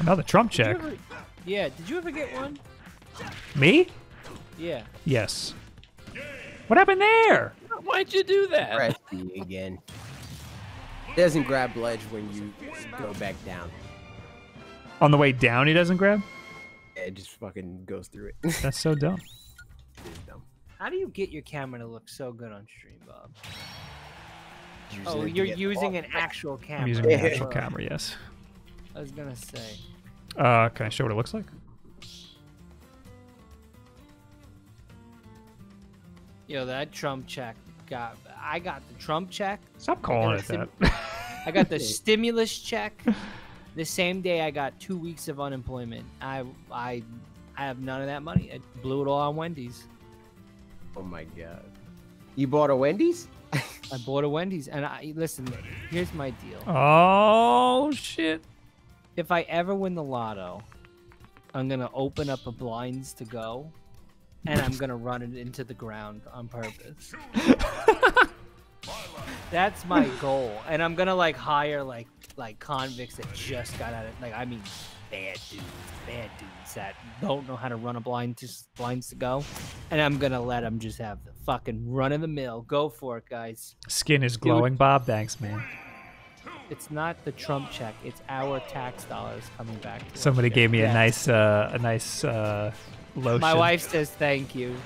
Another Trump Did check. ever- yeah, did you ever get one? Me? Yeah. Yes. What happened there? Why'd you do that? Press B again. It doesn't grab ledge when you go back down. On the way down, he doesn't grab. It just fucking goes through it. That's so dumb. It's dumb. How do you get your camera to look so good on stream, Bob? Using Oh, you're using an actual camera. I'm using an actual camera. Yes. I was gonna say. Uh, can I show what it looks like? Yo, that Trump check got. I got the Trump check. Stop calling gotta it that. I got the stimulus check. The same day I got two weeks of unemployment. I I I have none of that money. I blew it all on Wendy's. Oh my god. You bought a Wendy's? I bought a Wendy's, and I listen. Here's my deal. Oh shit. If I ever win the lotto, I'm gonna open up a blinds to go, and I'm gonna run it into the ground on purpose. That's my goal, and I'm gonna like hire like like convicts that just got out of like I mean bad dudes, bad dudes that don't know how to run a blind just blinds to go, and I'm gonna let them just have the fucking run of the mill. Go for it, guys. Skin is glowing, Bob. Thanks, man. It's not the Trump check; it's our tax dollars coming back. To us. Somebody gave me a nice, uh, a nice uh, lotion. My wife says thank you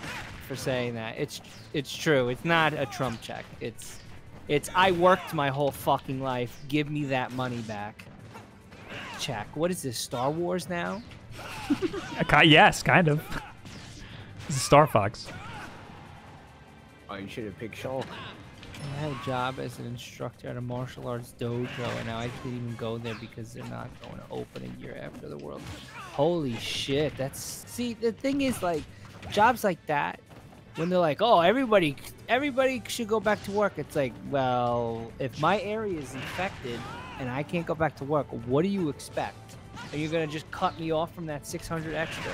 for saying that. It's it's true. It's not a Trump check. It's it's I worked my whole fucking life. Give me that money back. Check. What is this? Star Wars now? Yes, kind of. This is Star Fox. Oh, you should have picked Sean. I had a job as an instructor at a martial arts dojo, and now I can't even go there because they're not going to open a year after the world. Holy shit! That's see the thing is like jobs like that when they're like, oh everybody everybody should go back to work. It's like, well, if my area is infected and I can't go back to work, what do you expect? Are you gonna just cut me off from that 600 extra?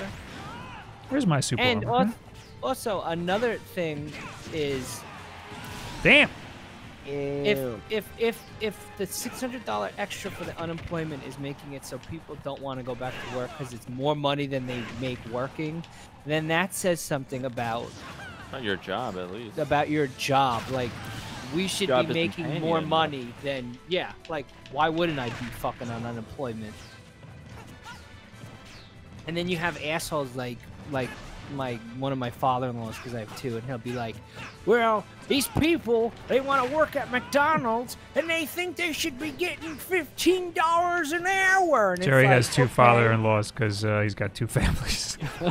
Where's my super And armor? al- also another thing is Damn. if if if if the six hundred dollar extra for the unemployment is making it so people don't want to go back to work because it's more money than they make working, then that says something about Not your job, at least. about your job. Like we should Job be making paying you more enough. money than yeah. Like why wouldn't I be fucking on unemployment? And then you have assholes like like my one of my father-in-laws because I have two, and he'll be like, "Well, these people they want to work at McDonald's and they think they should be getting fifteen dollars an hour." And Jerry like, has two "Okay." father-in-laws because uh, he's got two families.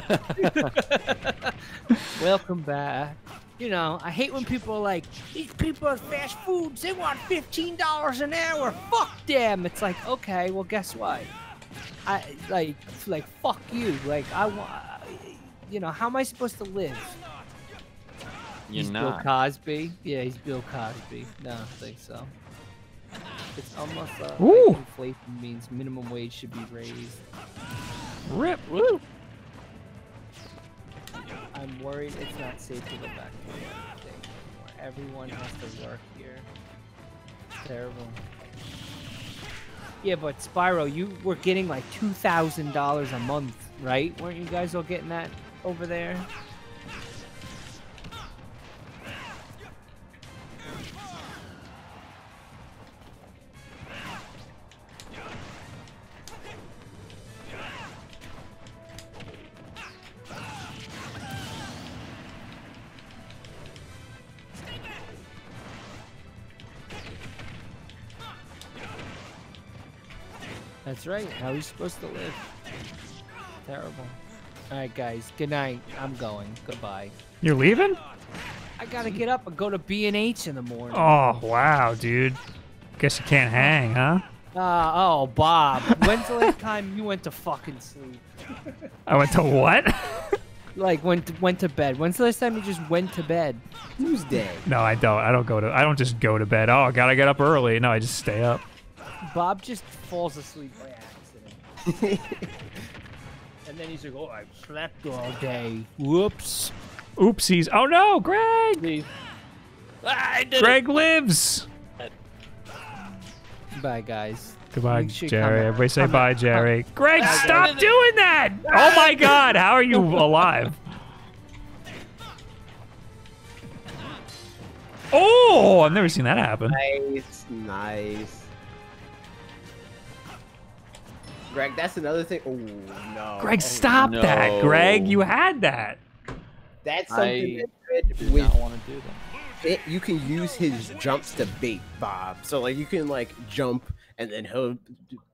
Welcome back. You know, I hate when people are like, these people at fast foods, they want $15 an hour. Fuck them. It's like, okay, well, guess what? I, like, like, fuck you. Like, I want, you know, how am I supposed to live? You're he's not. Bill Cosby. Yeah, he's Bill Cosby. No, I don't think so. It's almost uh, like Ooh. inflation means minimum wage should be raised. Rip. Woo. I'm worried it's not safe to go back to work thing anymore. Everyone has to work here. It's terrible. Yeah, but Spyro, you were getting like two thousand dollars a month, right? Weren't you guys all getting that over there? Right. How are you supposed to live? Terrible. All right, guys. Good night. I'm going. Goodbye. You're leaving? I gotta get up and go to B and H in the morning. Oh wow, dude. Guess you can't hang, huh? Uh, oh, Bob. When's the last time you went to fucking sleep? I went to what? Like went to, went to bed. When's the last time you just went to bed? Tuesday. no, I don't. I don't go to. I don't just go to bed. Oh, I gotta get up early. No, I just stay up. Bob just falls asleep by accident. and then he's like, "Oh, I slept all day. Whoops." Oopsies. Oh no, Greg. Ah, I did Greg lives. Bye, guys. Goodbye, sure Jerry. Everybody say Come bye, back. Jerry. Greg, stop doing that! Oh my God, how are you alive? Oh, I've never seen that happen. Nice, nice. Greg, that's another thing. Oh no. Greg, Oh, stop that. Greg. You had that. That's something I that did good with not want to do that. it. You can use his jumps to bait Bob. So like you can like jump and then he'll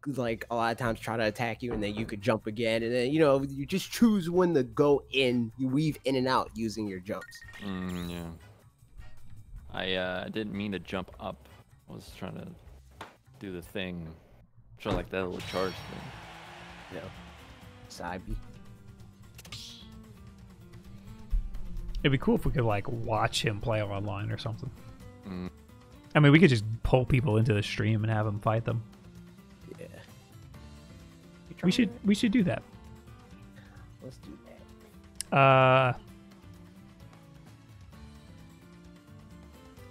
like a lot of times try to attack you and then you could jump again and then you know you just choose when to go in. You weave in and out using your jumps. Mm, yeah. I uh, didn't mean to jump up. I was trying to do the thing, try like that little charge thing. Yeah. Sabi. It'd be cool if we could like watch him play online or something. Mm. I mean, we could just pull people into the stream and have them fight them. Yeah. We should we should do that. Let's do that. Uh,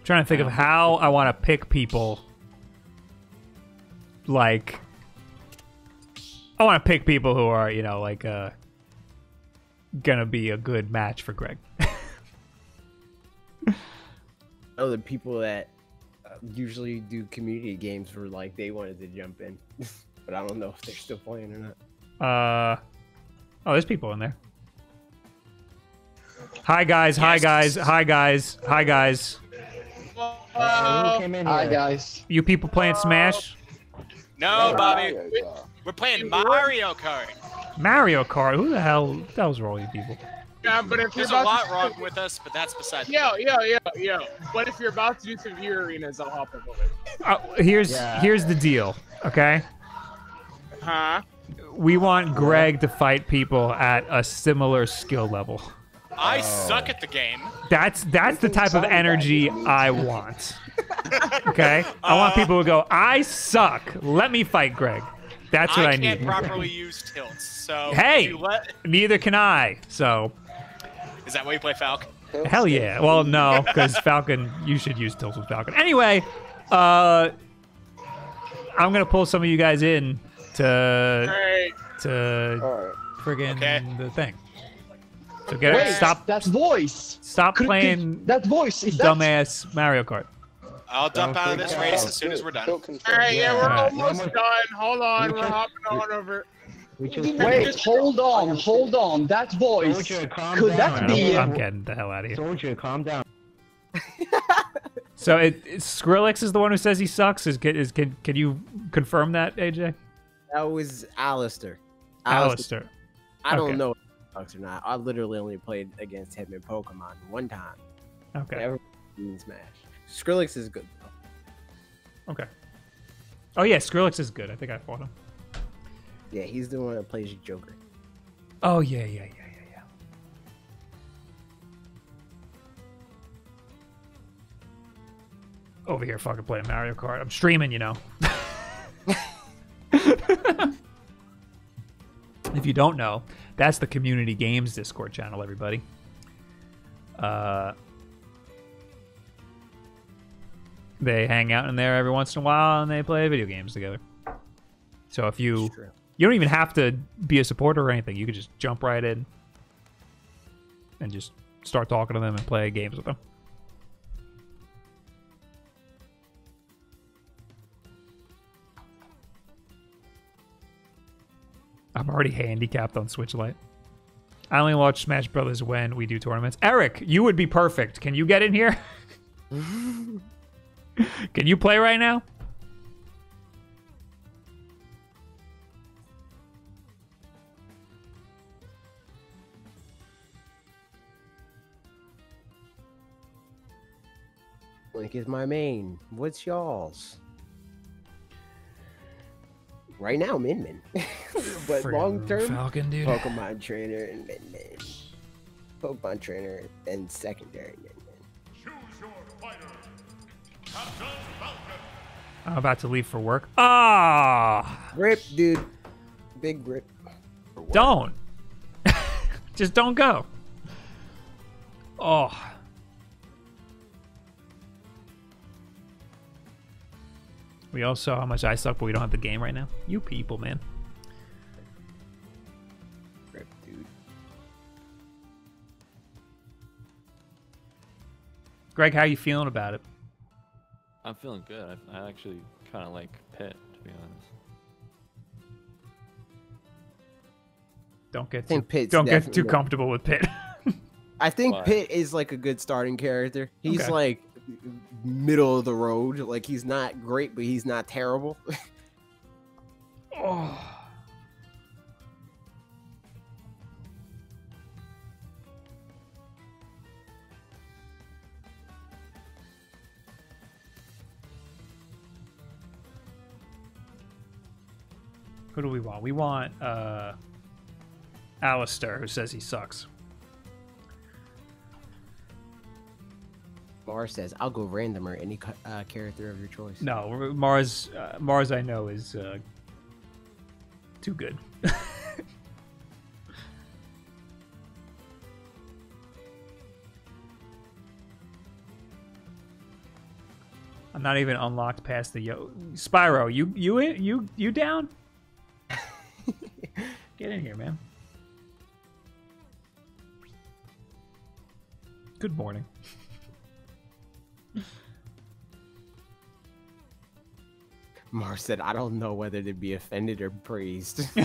trying to think of how I want to pick people. Like, I want to pick people who are, you know, like, uh, gonna be a good match for Greg. Oh, the people that uh, usually do community games were like they wanted to jump in, but I don't know if they're still playing or not. Uh, oh, there's people in there. Hi guys, hi guys, hi guys, hi guys. Hi guys. You people playing Smash? No, Bobby. We're playing Mario Kart. Mario Kart? Who the hell? That was hell's wrong you people? Yeah, but if There's you're a about lot wrong with us, but that's beside the Yo, yo, yo, yo. But if you're about to do some view arenas, I'll hop over it. Uh, here's here's the deal, okay? Huh? We want Greg to fight people at a similar skill level. I suck at the game. That's that's the type of energy I want. Okay? I want people to go, "I suck. Let me fight Greg." That's what I, I can't need. properly use tilts. So Hey! let, Neither can I. So, is that why you play Falcon? hell yeah. Well, no, because Falcon, you should use tilts with Falcon. Anyway, uh, I'm gonna pull some of you guys in to Hey, to friggin' Okay. the thing. So get Wait, stop That's voice. stop Could- could- playing that voice is that dumbass Mario Kart. I'll dump out of this race as soon as we're done. all right, yeah, we're Alright. almost done. Hold on, we're hopping on over. Wait, hold on, hold on. That voice. Soldier, calm Could that down. be? I'm getting the hell out of here. Soldier, calm down. So it, it- Skrillex is the one who says he sucks. Is, is can can you confirm that, AJ? That was Alistair. Alistair. I don't Okay. know or not. I literally only played against him in Pokemon one time. Okay. Never in Smash. Skrillex is good though. Okay. Oh yeah, Skrillex is good. I think I fought him. Yeah, he's the one that plays Joker. Oh yeah, yeah, yeah, yeah, yeah. Over here, fucking playing Mario Kart. I'm streaming, you know. if you don't know, that's the community games Discord channel. Everybody. Uh, they hang out in there every once in a while and they play video games together. So if you you don't even have to be a supporter or anything. You could just jump right in and just start talking to them and play games with them. I'm already handicapped on Switch Lite. I only watch Smash Brothers when we do tournaments. Eric, you would be perfect. Can you get in here? Can you play right now? Link is my main. What's y'all's? Right now, Min Min. but long term, Falcon, dude. Pokemon trainer and Min Min. Pokemon trainer and secondary Min Min. Choose your fighter. Captain Falcon. I'm about to leave for work. Ah, Rip, dude. Big rip. don't. Just don't go. Oh. We all saw how much I suck, but we don't have the game right now. You people, man. Greg, how are you feeling about it? I'm feeling good. I, I actually kind of like Pit, to be honest. Don't get too, think don't get too comfortable with Pit. I think Why? Pit is like a good starting character. He's Okay. like middle of the road. Like he's not great, but he's not terrible. oh. Who do we want? We want uh, Alistair, who says he sucks. Mars says, "I'll go random or any uh, character of your choice." No, Mars. Uh, Mars, I know is uh, too good. I'm not even unlocked past the yo. Spyro, you you you you down? Get in here, man. Good morning. Mars said, "I don't know whether to be offended or praised."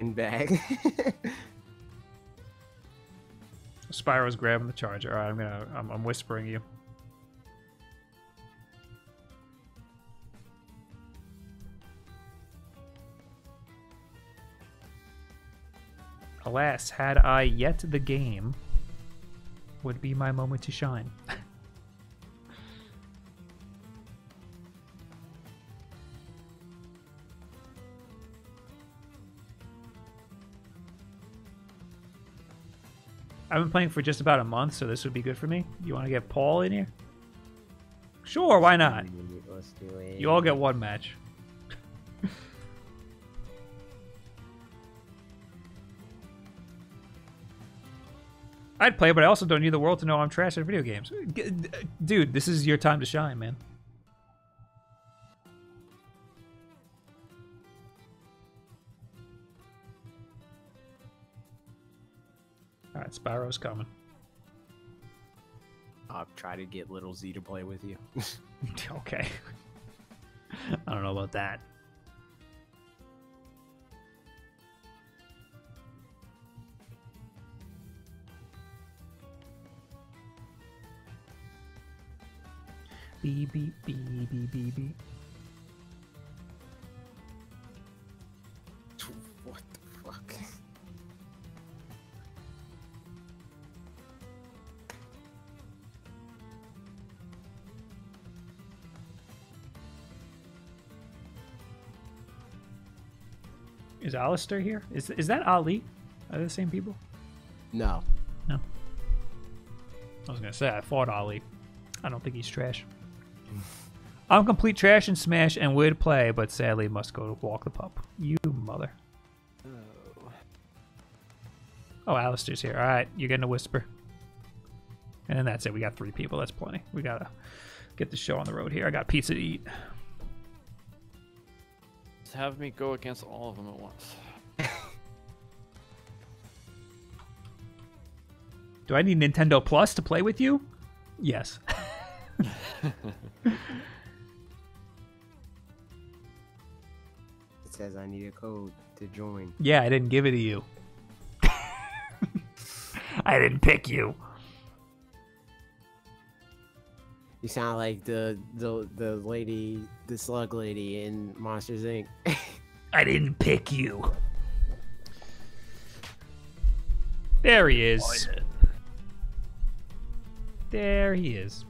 In bag. Spyro's grabbing the charger. All right, I'm gonna. I'm, I'm whispering you. Alas, had I yet the game, would be my moment to shine. I've been playing for just about a month, so this would be good for me. You want to get Paul in here? Sure, why not? You all get one match. I'd play, but I also don't need the world to know I'm trash at video games. Dude, this is your time to shine, man. Spyro's coming. I'll try to get little Z to play with you. okay. I don't know about that. Beep beep beep beep beep beep. Is Alistair here? Is is that Ali? Are they the same people? No. No. I was gonna say I fought Ali. I don't think he's trash. I'm complete trash and smash and would play, but sadly must go to walk the pup. You mother. Oh. oh, Alistair's here. All right, you're getting a whisper. And then that's it. We got three people. That's plenty. We gotta get the show on the road here. I got pizza to eat. Just have me go against all of them at once. Do I need Nintendo Plus to play with you? Yes. It says I need a code to join. Yeah, I didn't give it to you. I didn't pick you. You sound like the the the lady, the slug lady in Monsters Inc. I didn't pick you. There he is. There he is.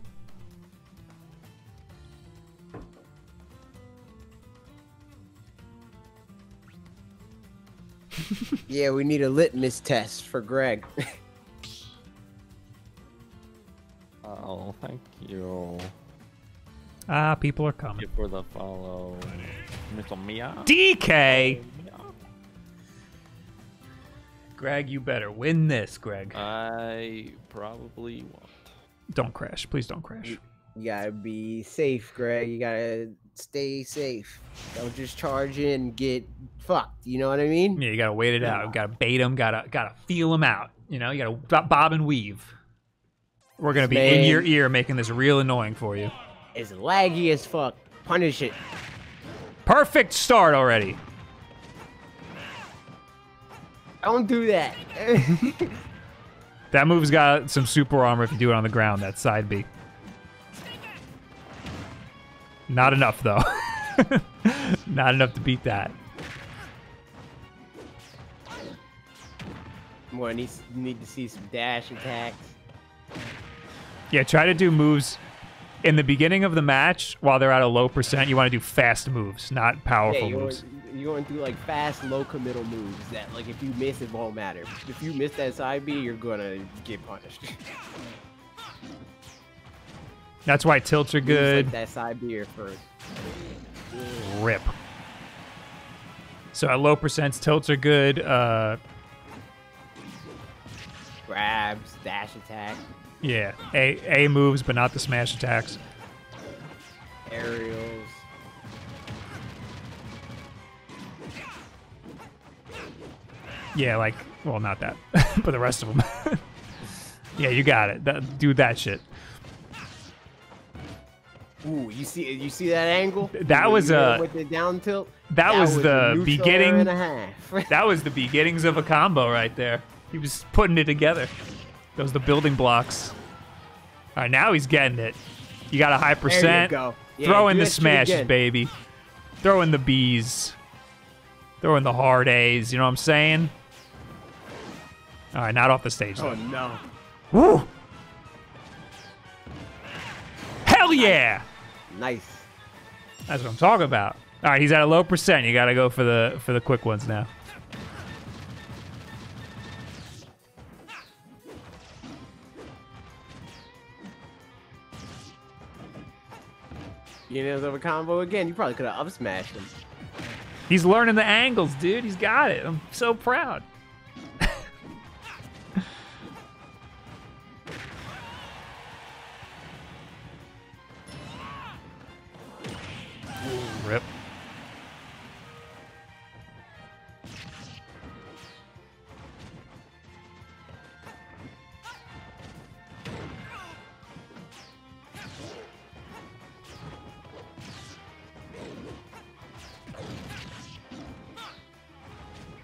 yeah, we need a litmus test for Greg. Oh, thank you. Ah, people are coming. Thank you for the follow. Mr. Mia. DK! Greg, you better win this, Greg. I probably won't. Don't crash. Please don't crash. You gotta be safe, Greg. You gotta stay safe. Don't just charge in and get fucked. You know what I mean? Yeah, you gotta wait it out. Gotta bait him. Gotta gotta feel him out. You know, you gotta bob and weave. We're gonna be in your ear, making this real annoying for you. It's laggy as fuck. Punish it. Perfect start already. Don't do that. That move's got some super armor if you do it on the ground. That side B. Not enough though. Not enough to beat that. More need need to see some dash attacks. Yeah, try to do moves in the beginning of the match while they're at a low percent. You want to do fast moves, not Yeah, powerful you moves. want, you want to do like fast, low committal moves that like if you miss it won't matter. If you miss that side B, you're gonna get punished. That's why tilts are Moves like good. that side B first. Rip. So at low percents, tilts are good. Uh, Grabs, dash attack, yeah, A A moves, but not the smash attacks. aerials. Yeah, like well, not that, but the rest of them. yeah, you got it. That, do that shit. Ooh, you see you see that angle? That was, hit uh, with the down tilt. that was a the neutral beginning- and a half. That was the beginnings of a combo right there. He was putting it together. Those the building blocks. All right, now he's getting it. You got a high there you percent. go. Yeah, Throw in the smashes, baby. Throw in the B's. Throw in the hard A's. You know what I'm saying? All right, not off the stage. Oh Though. no. Woo! Hell yeah! Nice. That's what I'm talking about. All right, he's at a low percent. You got to go for the for the quick ones now. You know, of a combo again. You probably could have up smashed him. He's learning the angles, dude. He's got it. I'm so proud.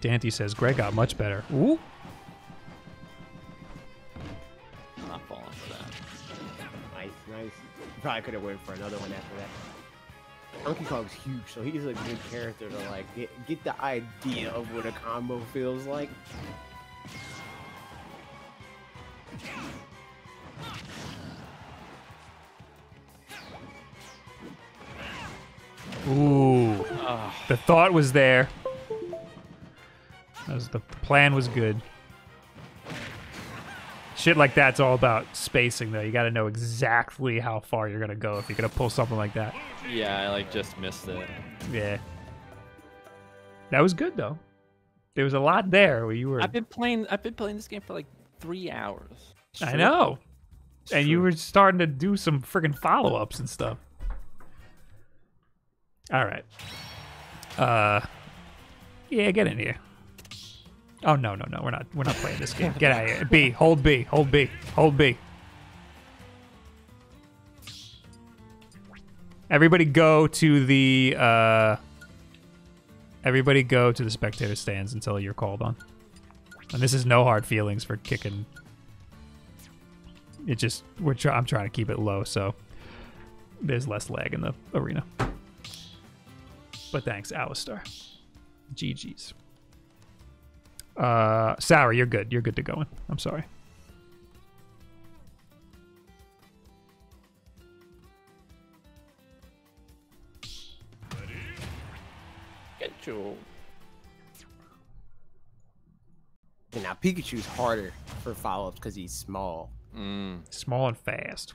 Dante says Greg got much better. Ooh. I'm not falling for that. Nice, nice. Probably could have went for another one after that. Donkey Kong's huge, so he's a good character to like get get the idea of what a combo feels like. Ooh. The thought was there. That was the plan was good. Shit like that's all about spacing though. You got to know exactly how far you're going to go if you're going to pull something like that. Yeah, I like just missed it. Yeah. That was good though. There was a lot there where you were I've been playing. I've been playing this game for like three hours. I know. And you were starting to do some freaking follow-ups and stuff. All right. Uh Yeah, get in here. Oh no, no, no. We're not we're not playing this game. Get out of here. B, hold B, hold B, hold B. Everybody go to the uh Everybody go to the spectator stands until you're called on. And this is no hard feelings for kicking it just we're try- I'm trying to keep it low so there's less lag in the arena. But thanks, Alistair. GG's. Uh, Sour, you're good. You're good to go in. I'm sorry. Get you. Now Pikachu's harder for follow-ups because he's small. Mm. Small and fast.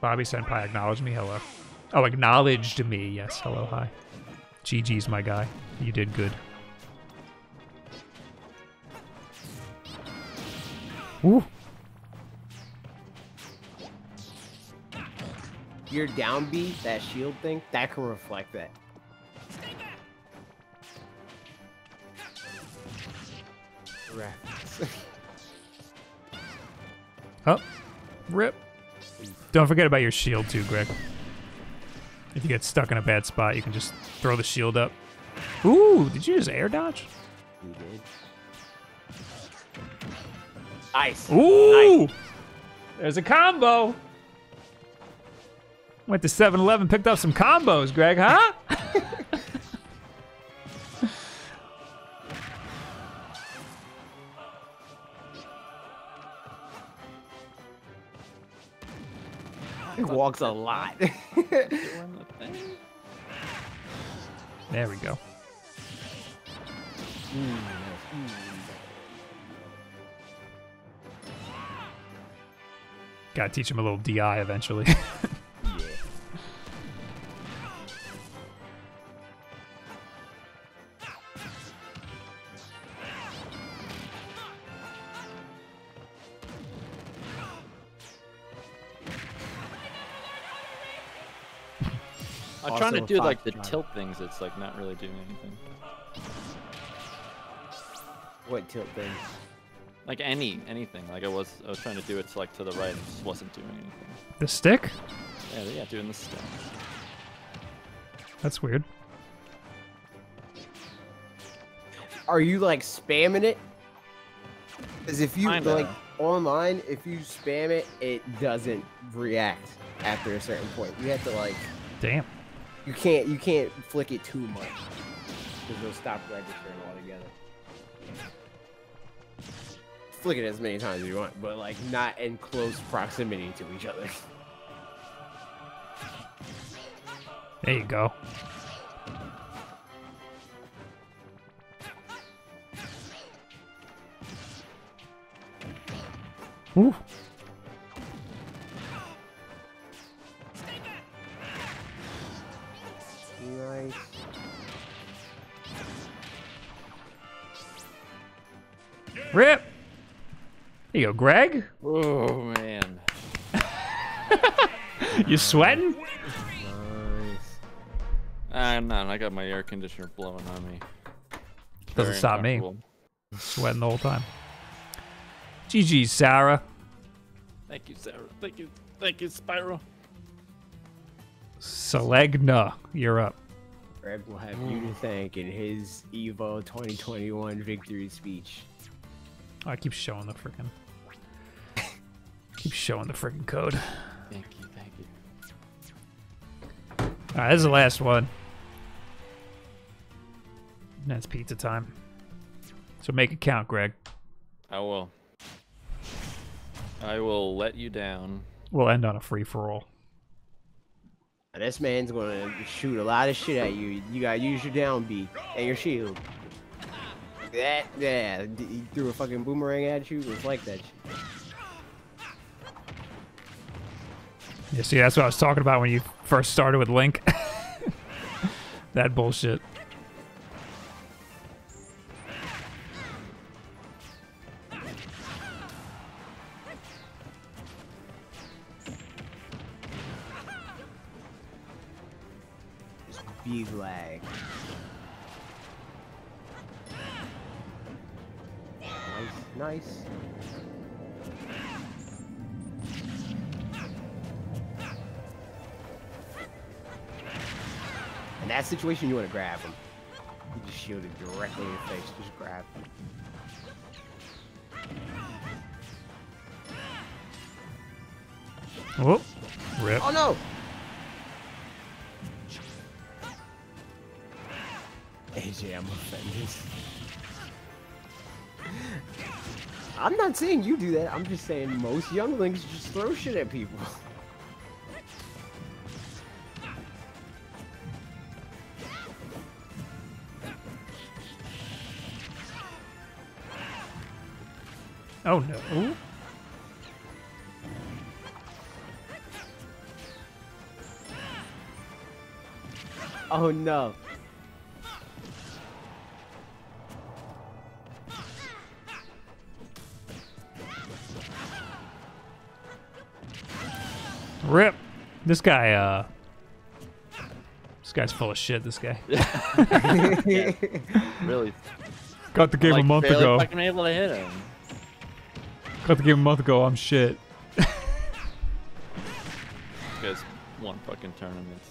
Bobby Senpai acknowledged me. Hello. Oh, acknowledged me. Yes. Hello. Hi. GG's my guy. You did good. Ooh. Your down B, that shield thing, that can reflect that. Oh. Rip. Don't forget about your shield too, Greg. If you get stuck in a bad spot, you can just throw the shield up. Ooh, did you just air dodge? He did. Ice. Ooh! There's a combo. Went to 7 Eleven, picked up some combos, Greg, huh? he walks a lot. there we go. Mm, mm. Gotta teach him a little DI eventually. I'm trying to do like the Foxtrot. tilt things. It's like not really doing anything. what tilt thing? Like any anything. Like I was I was trying to do it to like to the right. and just wasn't doing anything. the stick? Yeah, yeah, doing the stick. That's weird. Are you like spamming it? Because if you Kinda. like online, if you spam it, it doesn't react after a certain point. You have to like, Damn. you can't you can't flick it too much because it'll stop registering altogether. Flick it as many times as you want, but like not in close proximity to each other. There you go. Ooh. Nice. Rip! There you go, Greg. Oh man. You sweating? Nice. Ah, I'm not. I got my air conditioner blowing on me. Doesn't Very stop me. Sweating the whole time. GG, Sarah. Thank you, Sarah. Thank you. Thank you, Spyro. Selegna, you're up. Brad will have you to thank in his Evo 2021 victory speech. Oh, I keep showing the freaking. Keep showing the freaking code. Thank you. Thank you. All right, this is the last one. That's pizza time. So make it count, Greg. I will. I will let you down. We'll end on a free for all. This man's gonna shoot a lot of shit at you. You gotta use your down B and your shield. That, yeah, he threw a fucking boomerang at you. It was like that shit. Yeah, see, that's what I was talking about when you first started with Link. that bullshit. Situation, you want to grab him. You just shield it directly in your face. Just grab him. Oh, rip. Oh no! AJ, I'm offended. I'm not saying you do that. I'm just saying most younglings just throw shit at people. Oh no. Ooh. Oh no. Rip. This guy, uh. This guy's full of shit, this guy. Really. Got the game like, a month barely ago. fucking able to hit him. Got the game a month ago, I'm shit. This guy's won fucking tournaments.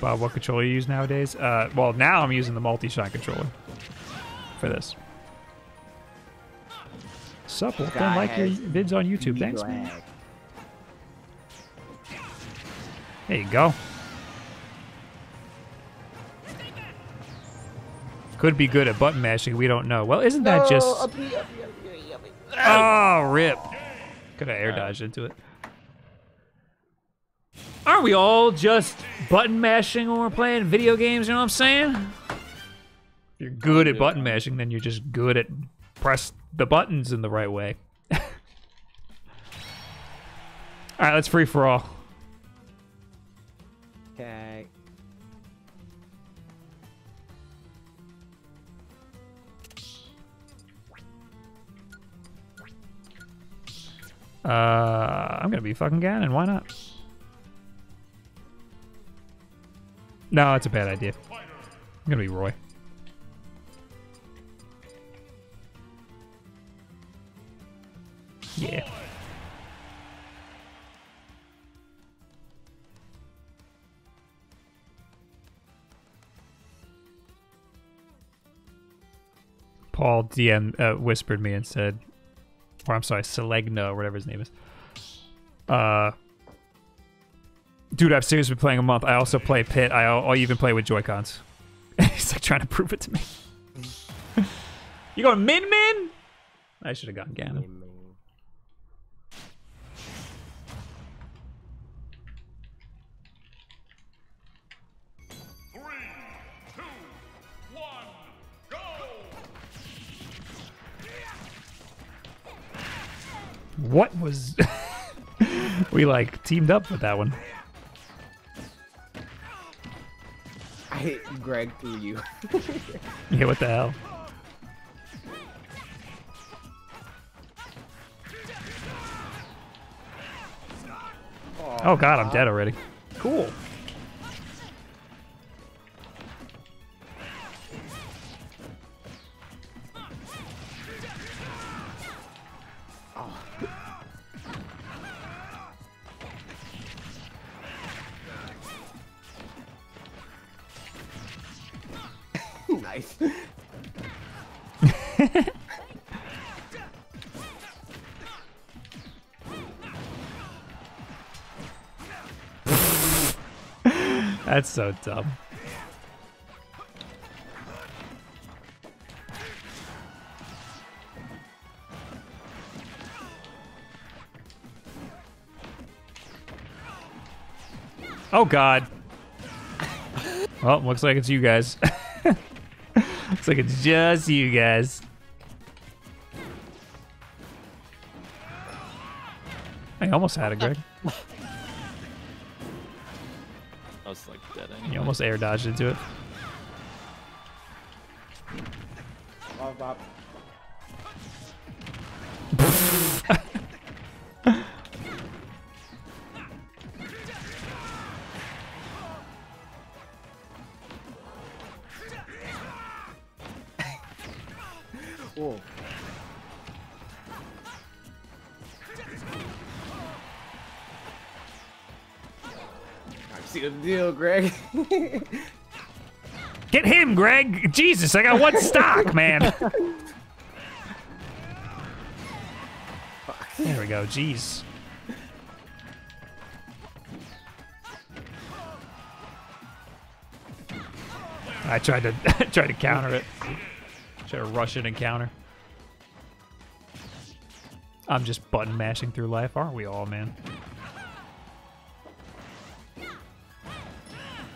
Bob, what controller you use nowadays? Uh, well, now I'm using the multi-shine controller for this. Sup, Wolf? Don't like your vids on YouTube. Thanks, man. There you go. Could be good at button mashing. We don't know. Well, isn't that just? up here, up here, up here. Oh, rip. Could have air dodged into it. Aren't we all just button mashing when we're playing video games? You know what I'm saying? If you're good at button mashing, then you're just good at press the buttons in the right way. all right, let's free for all. Okay. Uh, I'm gonna be fucking Ganon. Why not? No, it's a bad idea. I'm gonna be Roy. Yeah. Paul DM uh, whispered me and said, or I'm sorry, Selegna or whatever his name is. Uh, dude, I've seriously been playing a month. I also play Pit. I I'll even play with Joy Cons. He's like trying to prove it to me. you going Min Min? I should have gotten Ganon. What was? we like teamed up with that one. I hit Greg through you. Yeah, what the hell? Oh god, I'm dead already. Cool. Nice. That's so dumb. Oh god. Well, looks like it's you guys. looks like it's just you guys. I almost had it, Greg. I was like dead anyway. You almost air dodged into it. Bop, bop. Greg! Jesus, I got one stock, man. There we go. Jeez. I tried to try to counter it. Try to rush it and counter. I'm just button mashing through life, aren't we all, man?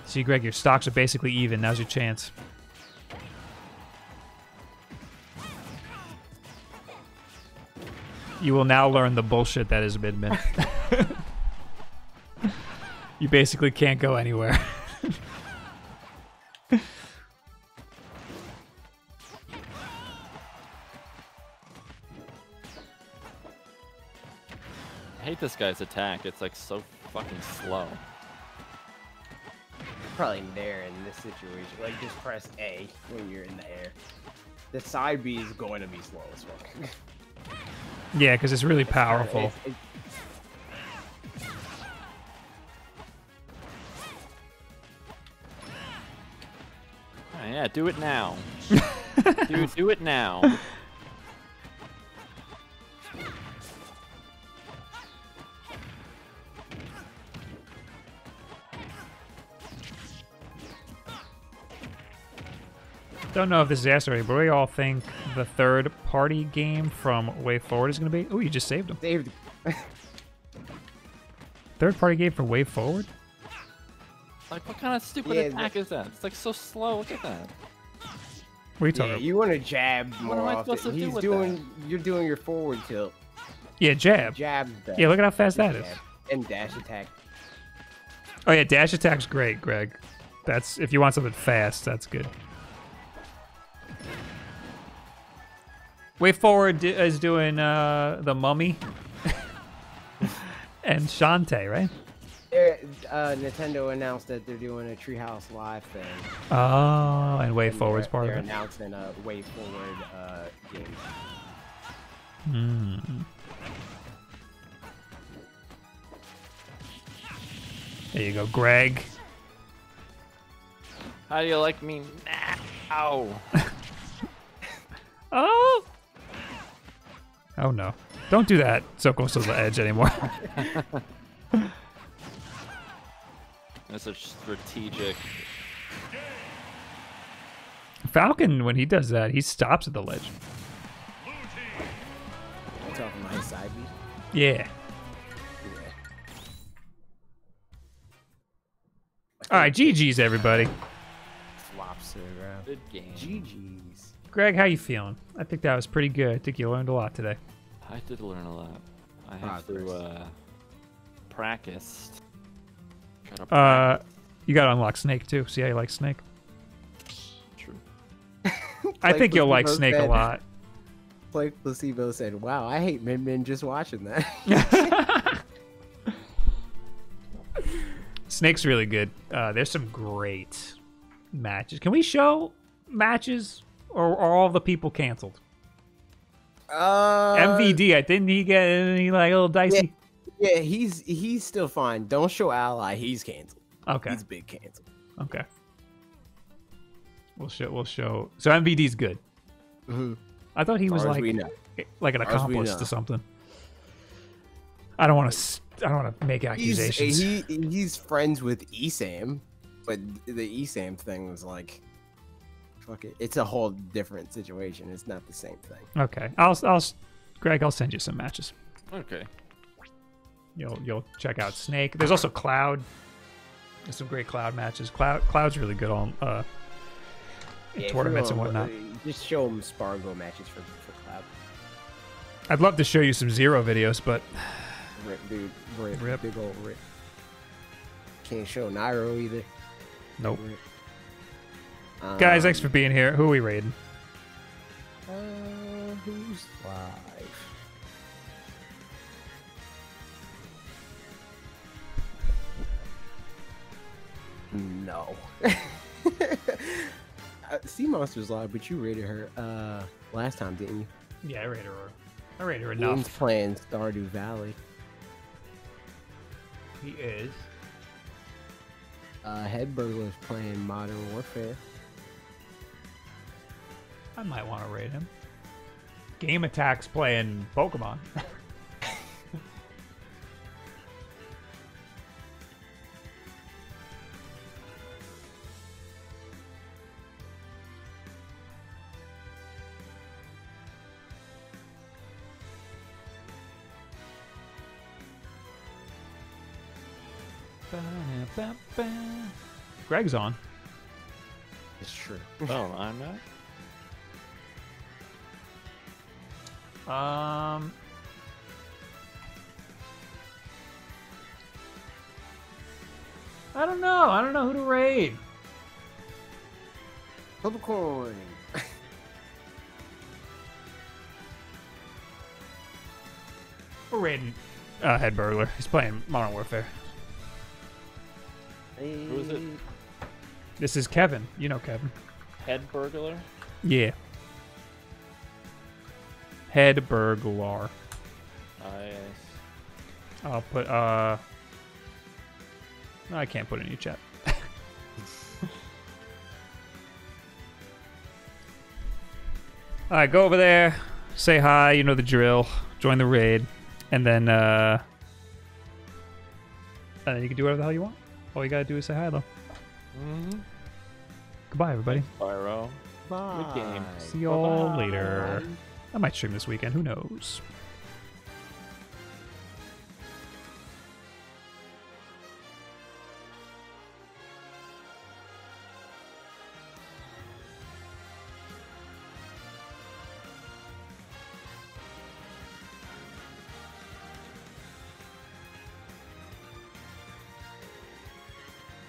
See, Greg, your stocks are basically even. Now's your chance. You will now learn the bullshit that is Min Min. you basically can't go anywhere. I hate this guy's attack. It's like so fucking slow. Probably there in this situation. Like, just press A when you're in the air. The side B is going to be slow as fuck. yeah, because it's really powerful. It- it- Oh, yeah, do it now. do do it now. Don't know if this is asked but we all think the third party game from WayForward is going to be? Oh, you just saved him. Saved. Third party game for WayForward? Like, what kind of stupid Yeah, attack is that? It's like so slow. Look at that. What are you Yeah, talking about? you want to jab What more am I often. supposed to do He's with doing. You're doing your forward tilt. Yeah, jab. Jab. Back. Yeah, look at how fast that is. Jab. And dash attack. Oh yeah, dash attack's great, Greg. That's if you want something fast, that's good. WayForward di- is doing uh, the Mummy and Shantae, right? They're- Uh, Nintendo announced that they're doing a Treehouse Live thing. Oh, and Way and Forward's they're, part they're announcing a WayForward uh, game. Hmm. There you go, Greg. How do you like me now? Oh. Oh no! Don't do that. So close to the edge anymore. That's a strategic. Falcon, when he does that, he stops at the ledge. I'm talking about his side B. Yeah. Yeah. All right, GG's everybody. Flops to the ground. Good game. GG's. Greg, how you feeling? I think that was pretty good. I think you learned a lot today. I did learn a lot. I have to uh, practice. Uh, practice. you got to unlock Snake too. See how you like Snake? True. I think you'll like Placebo Snake a lot. Play Placebo said, "Wow, I hate Min Min just watching that." Snake's really good. Uh, there's some great matches. Can we show matches, or are all the people canceled? uh, MVD, I didn't he get any like a little dicey? Yeah, he's he's still fine. Don't show Ally. He's canceled. Okay, He's big canceled. okay. We'll show. We'll show. So MVD's good. Mhm. I thought he was like know. like an accomplice to something. I don't want to. I don't want to make He's accusations. he, he's friends with Esam, but the Esam thing was like, fuck it. It's a whole different situation. It's not the same thing. Okay, I'll. I'll. Greg, I'll send you some matches. Okay. You'll you'll check out Snake. There's also Cloud. There's some great Cloud matches. Cloud Cloud's really good on uh, Yeah, if tournaments and whatnot. Just show him Sparg0 matches for for Cloud. I'd love to show you some Zero videos, but Rip, dude. Rip. Rip. Big old rip. Can't show Nairo either. nope. Rip. Guys, Um, thanks for being here. Who are we raiding? Uh, who's live? No. uh, sea Monster's live, but you rated her uh last time, didn't you? Yeah, I rated her. I rated her Games enough. playing Stardew Valley. He is. Uh, Head Burglar's playing Modern Warfare. I might want to raid him. Game Attack's playing Pokemon. Greg's on. It's true. Oh, I'm not. Um. I don't know. I don't know who to raid. Popcorn. We're raiding uh, Head Burglar. He's playing Modern Warfare. Who is it? This is Kevin. You know Kevin. Head burglar. Yeah. Head Burglar. I. I'll put uh no, I can't put it in your chat. Alright, go over there, say hi, you know the drill, join the raid, and then uh and then you can do whatever the hell you want. All you gotta do is say hi though. Mm-hmm. Goodbye everybody. Pyro. Bye. Good game. See y'all later. I might stream this weekend, who knows?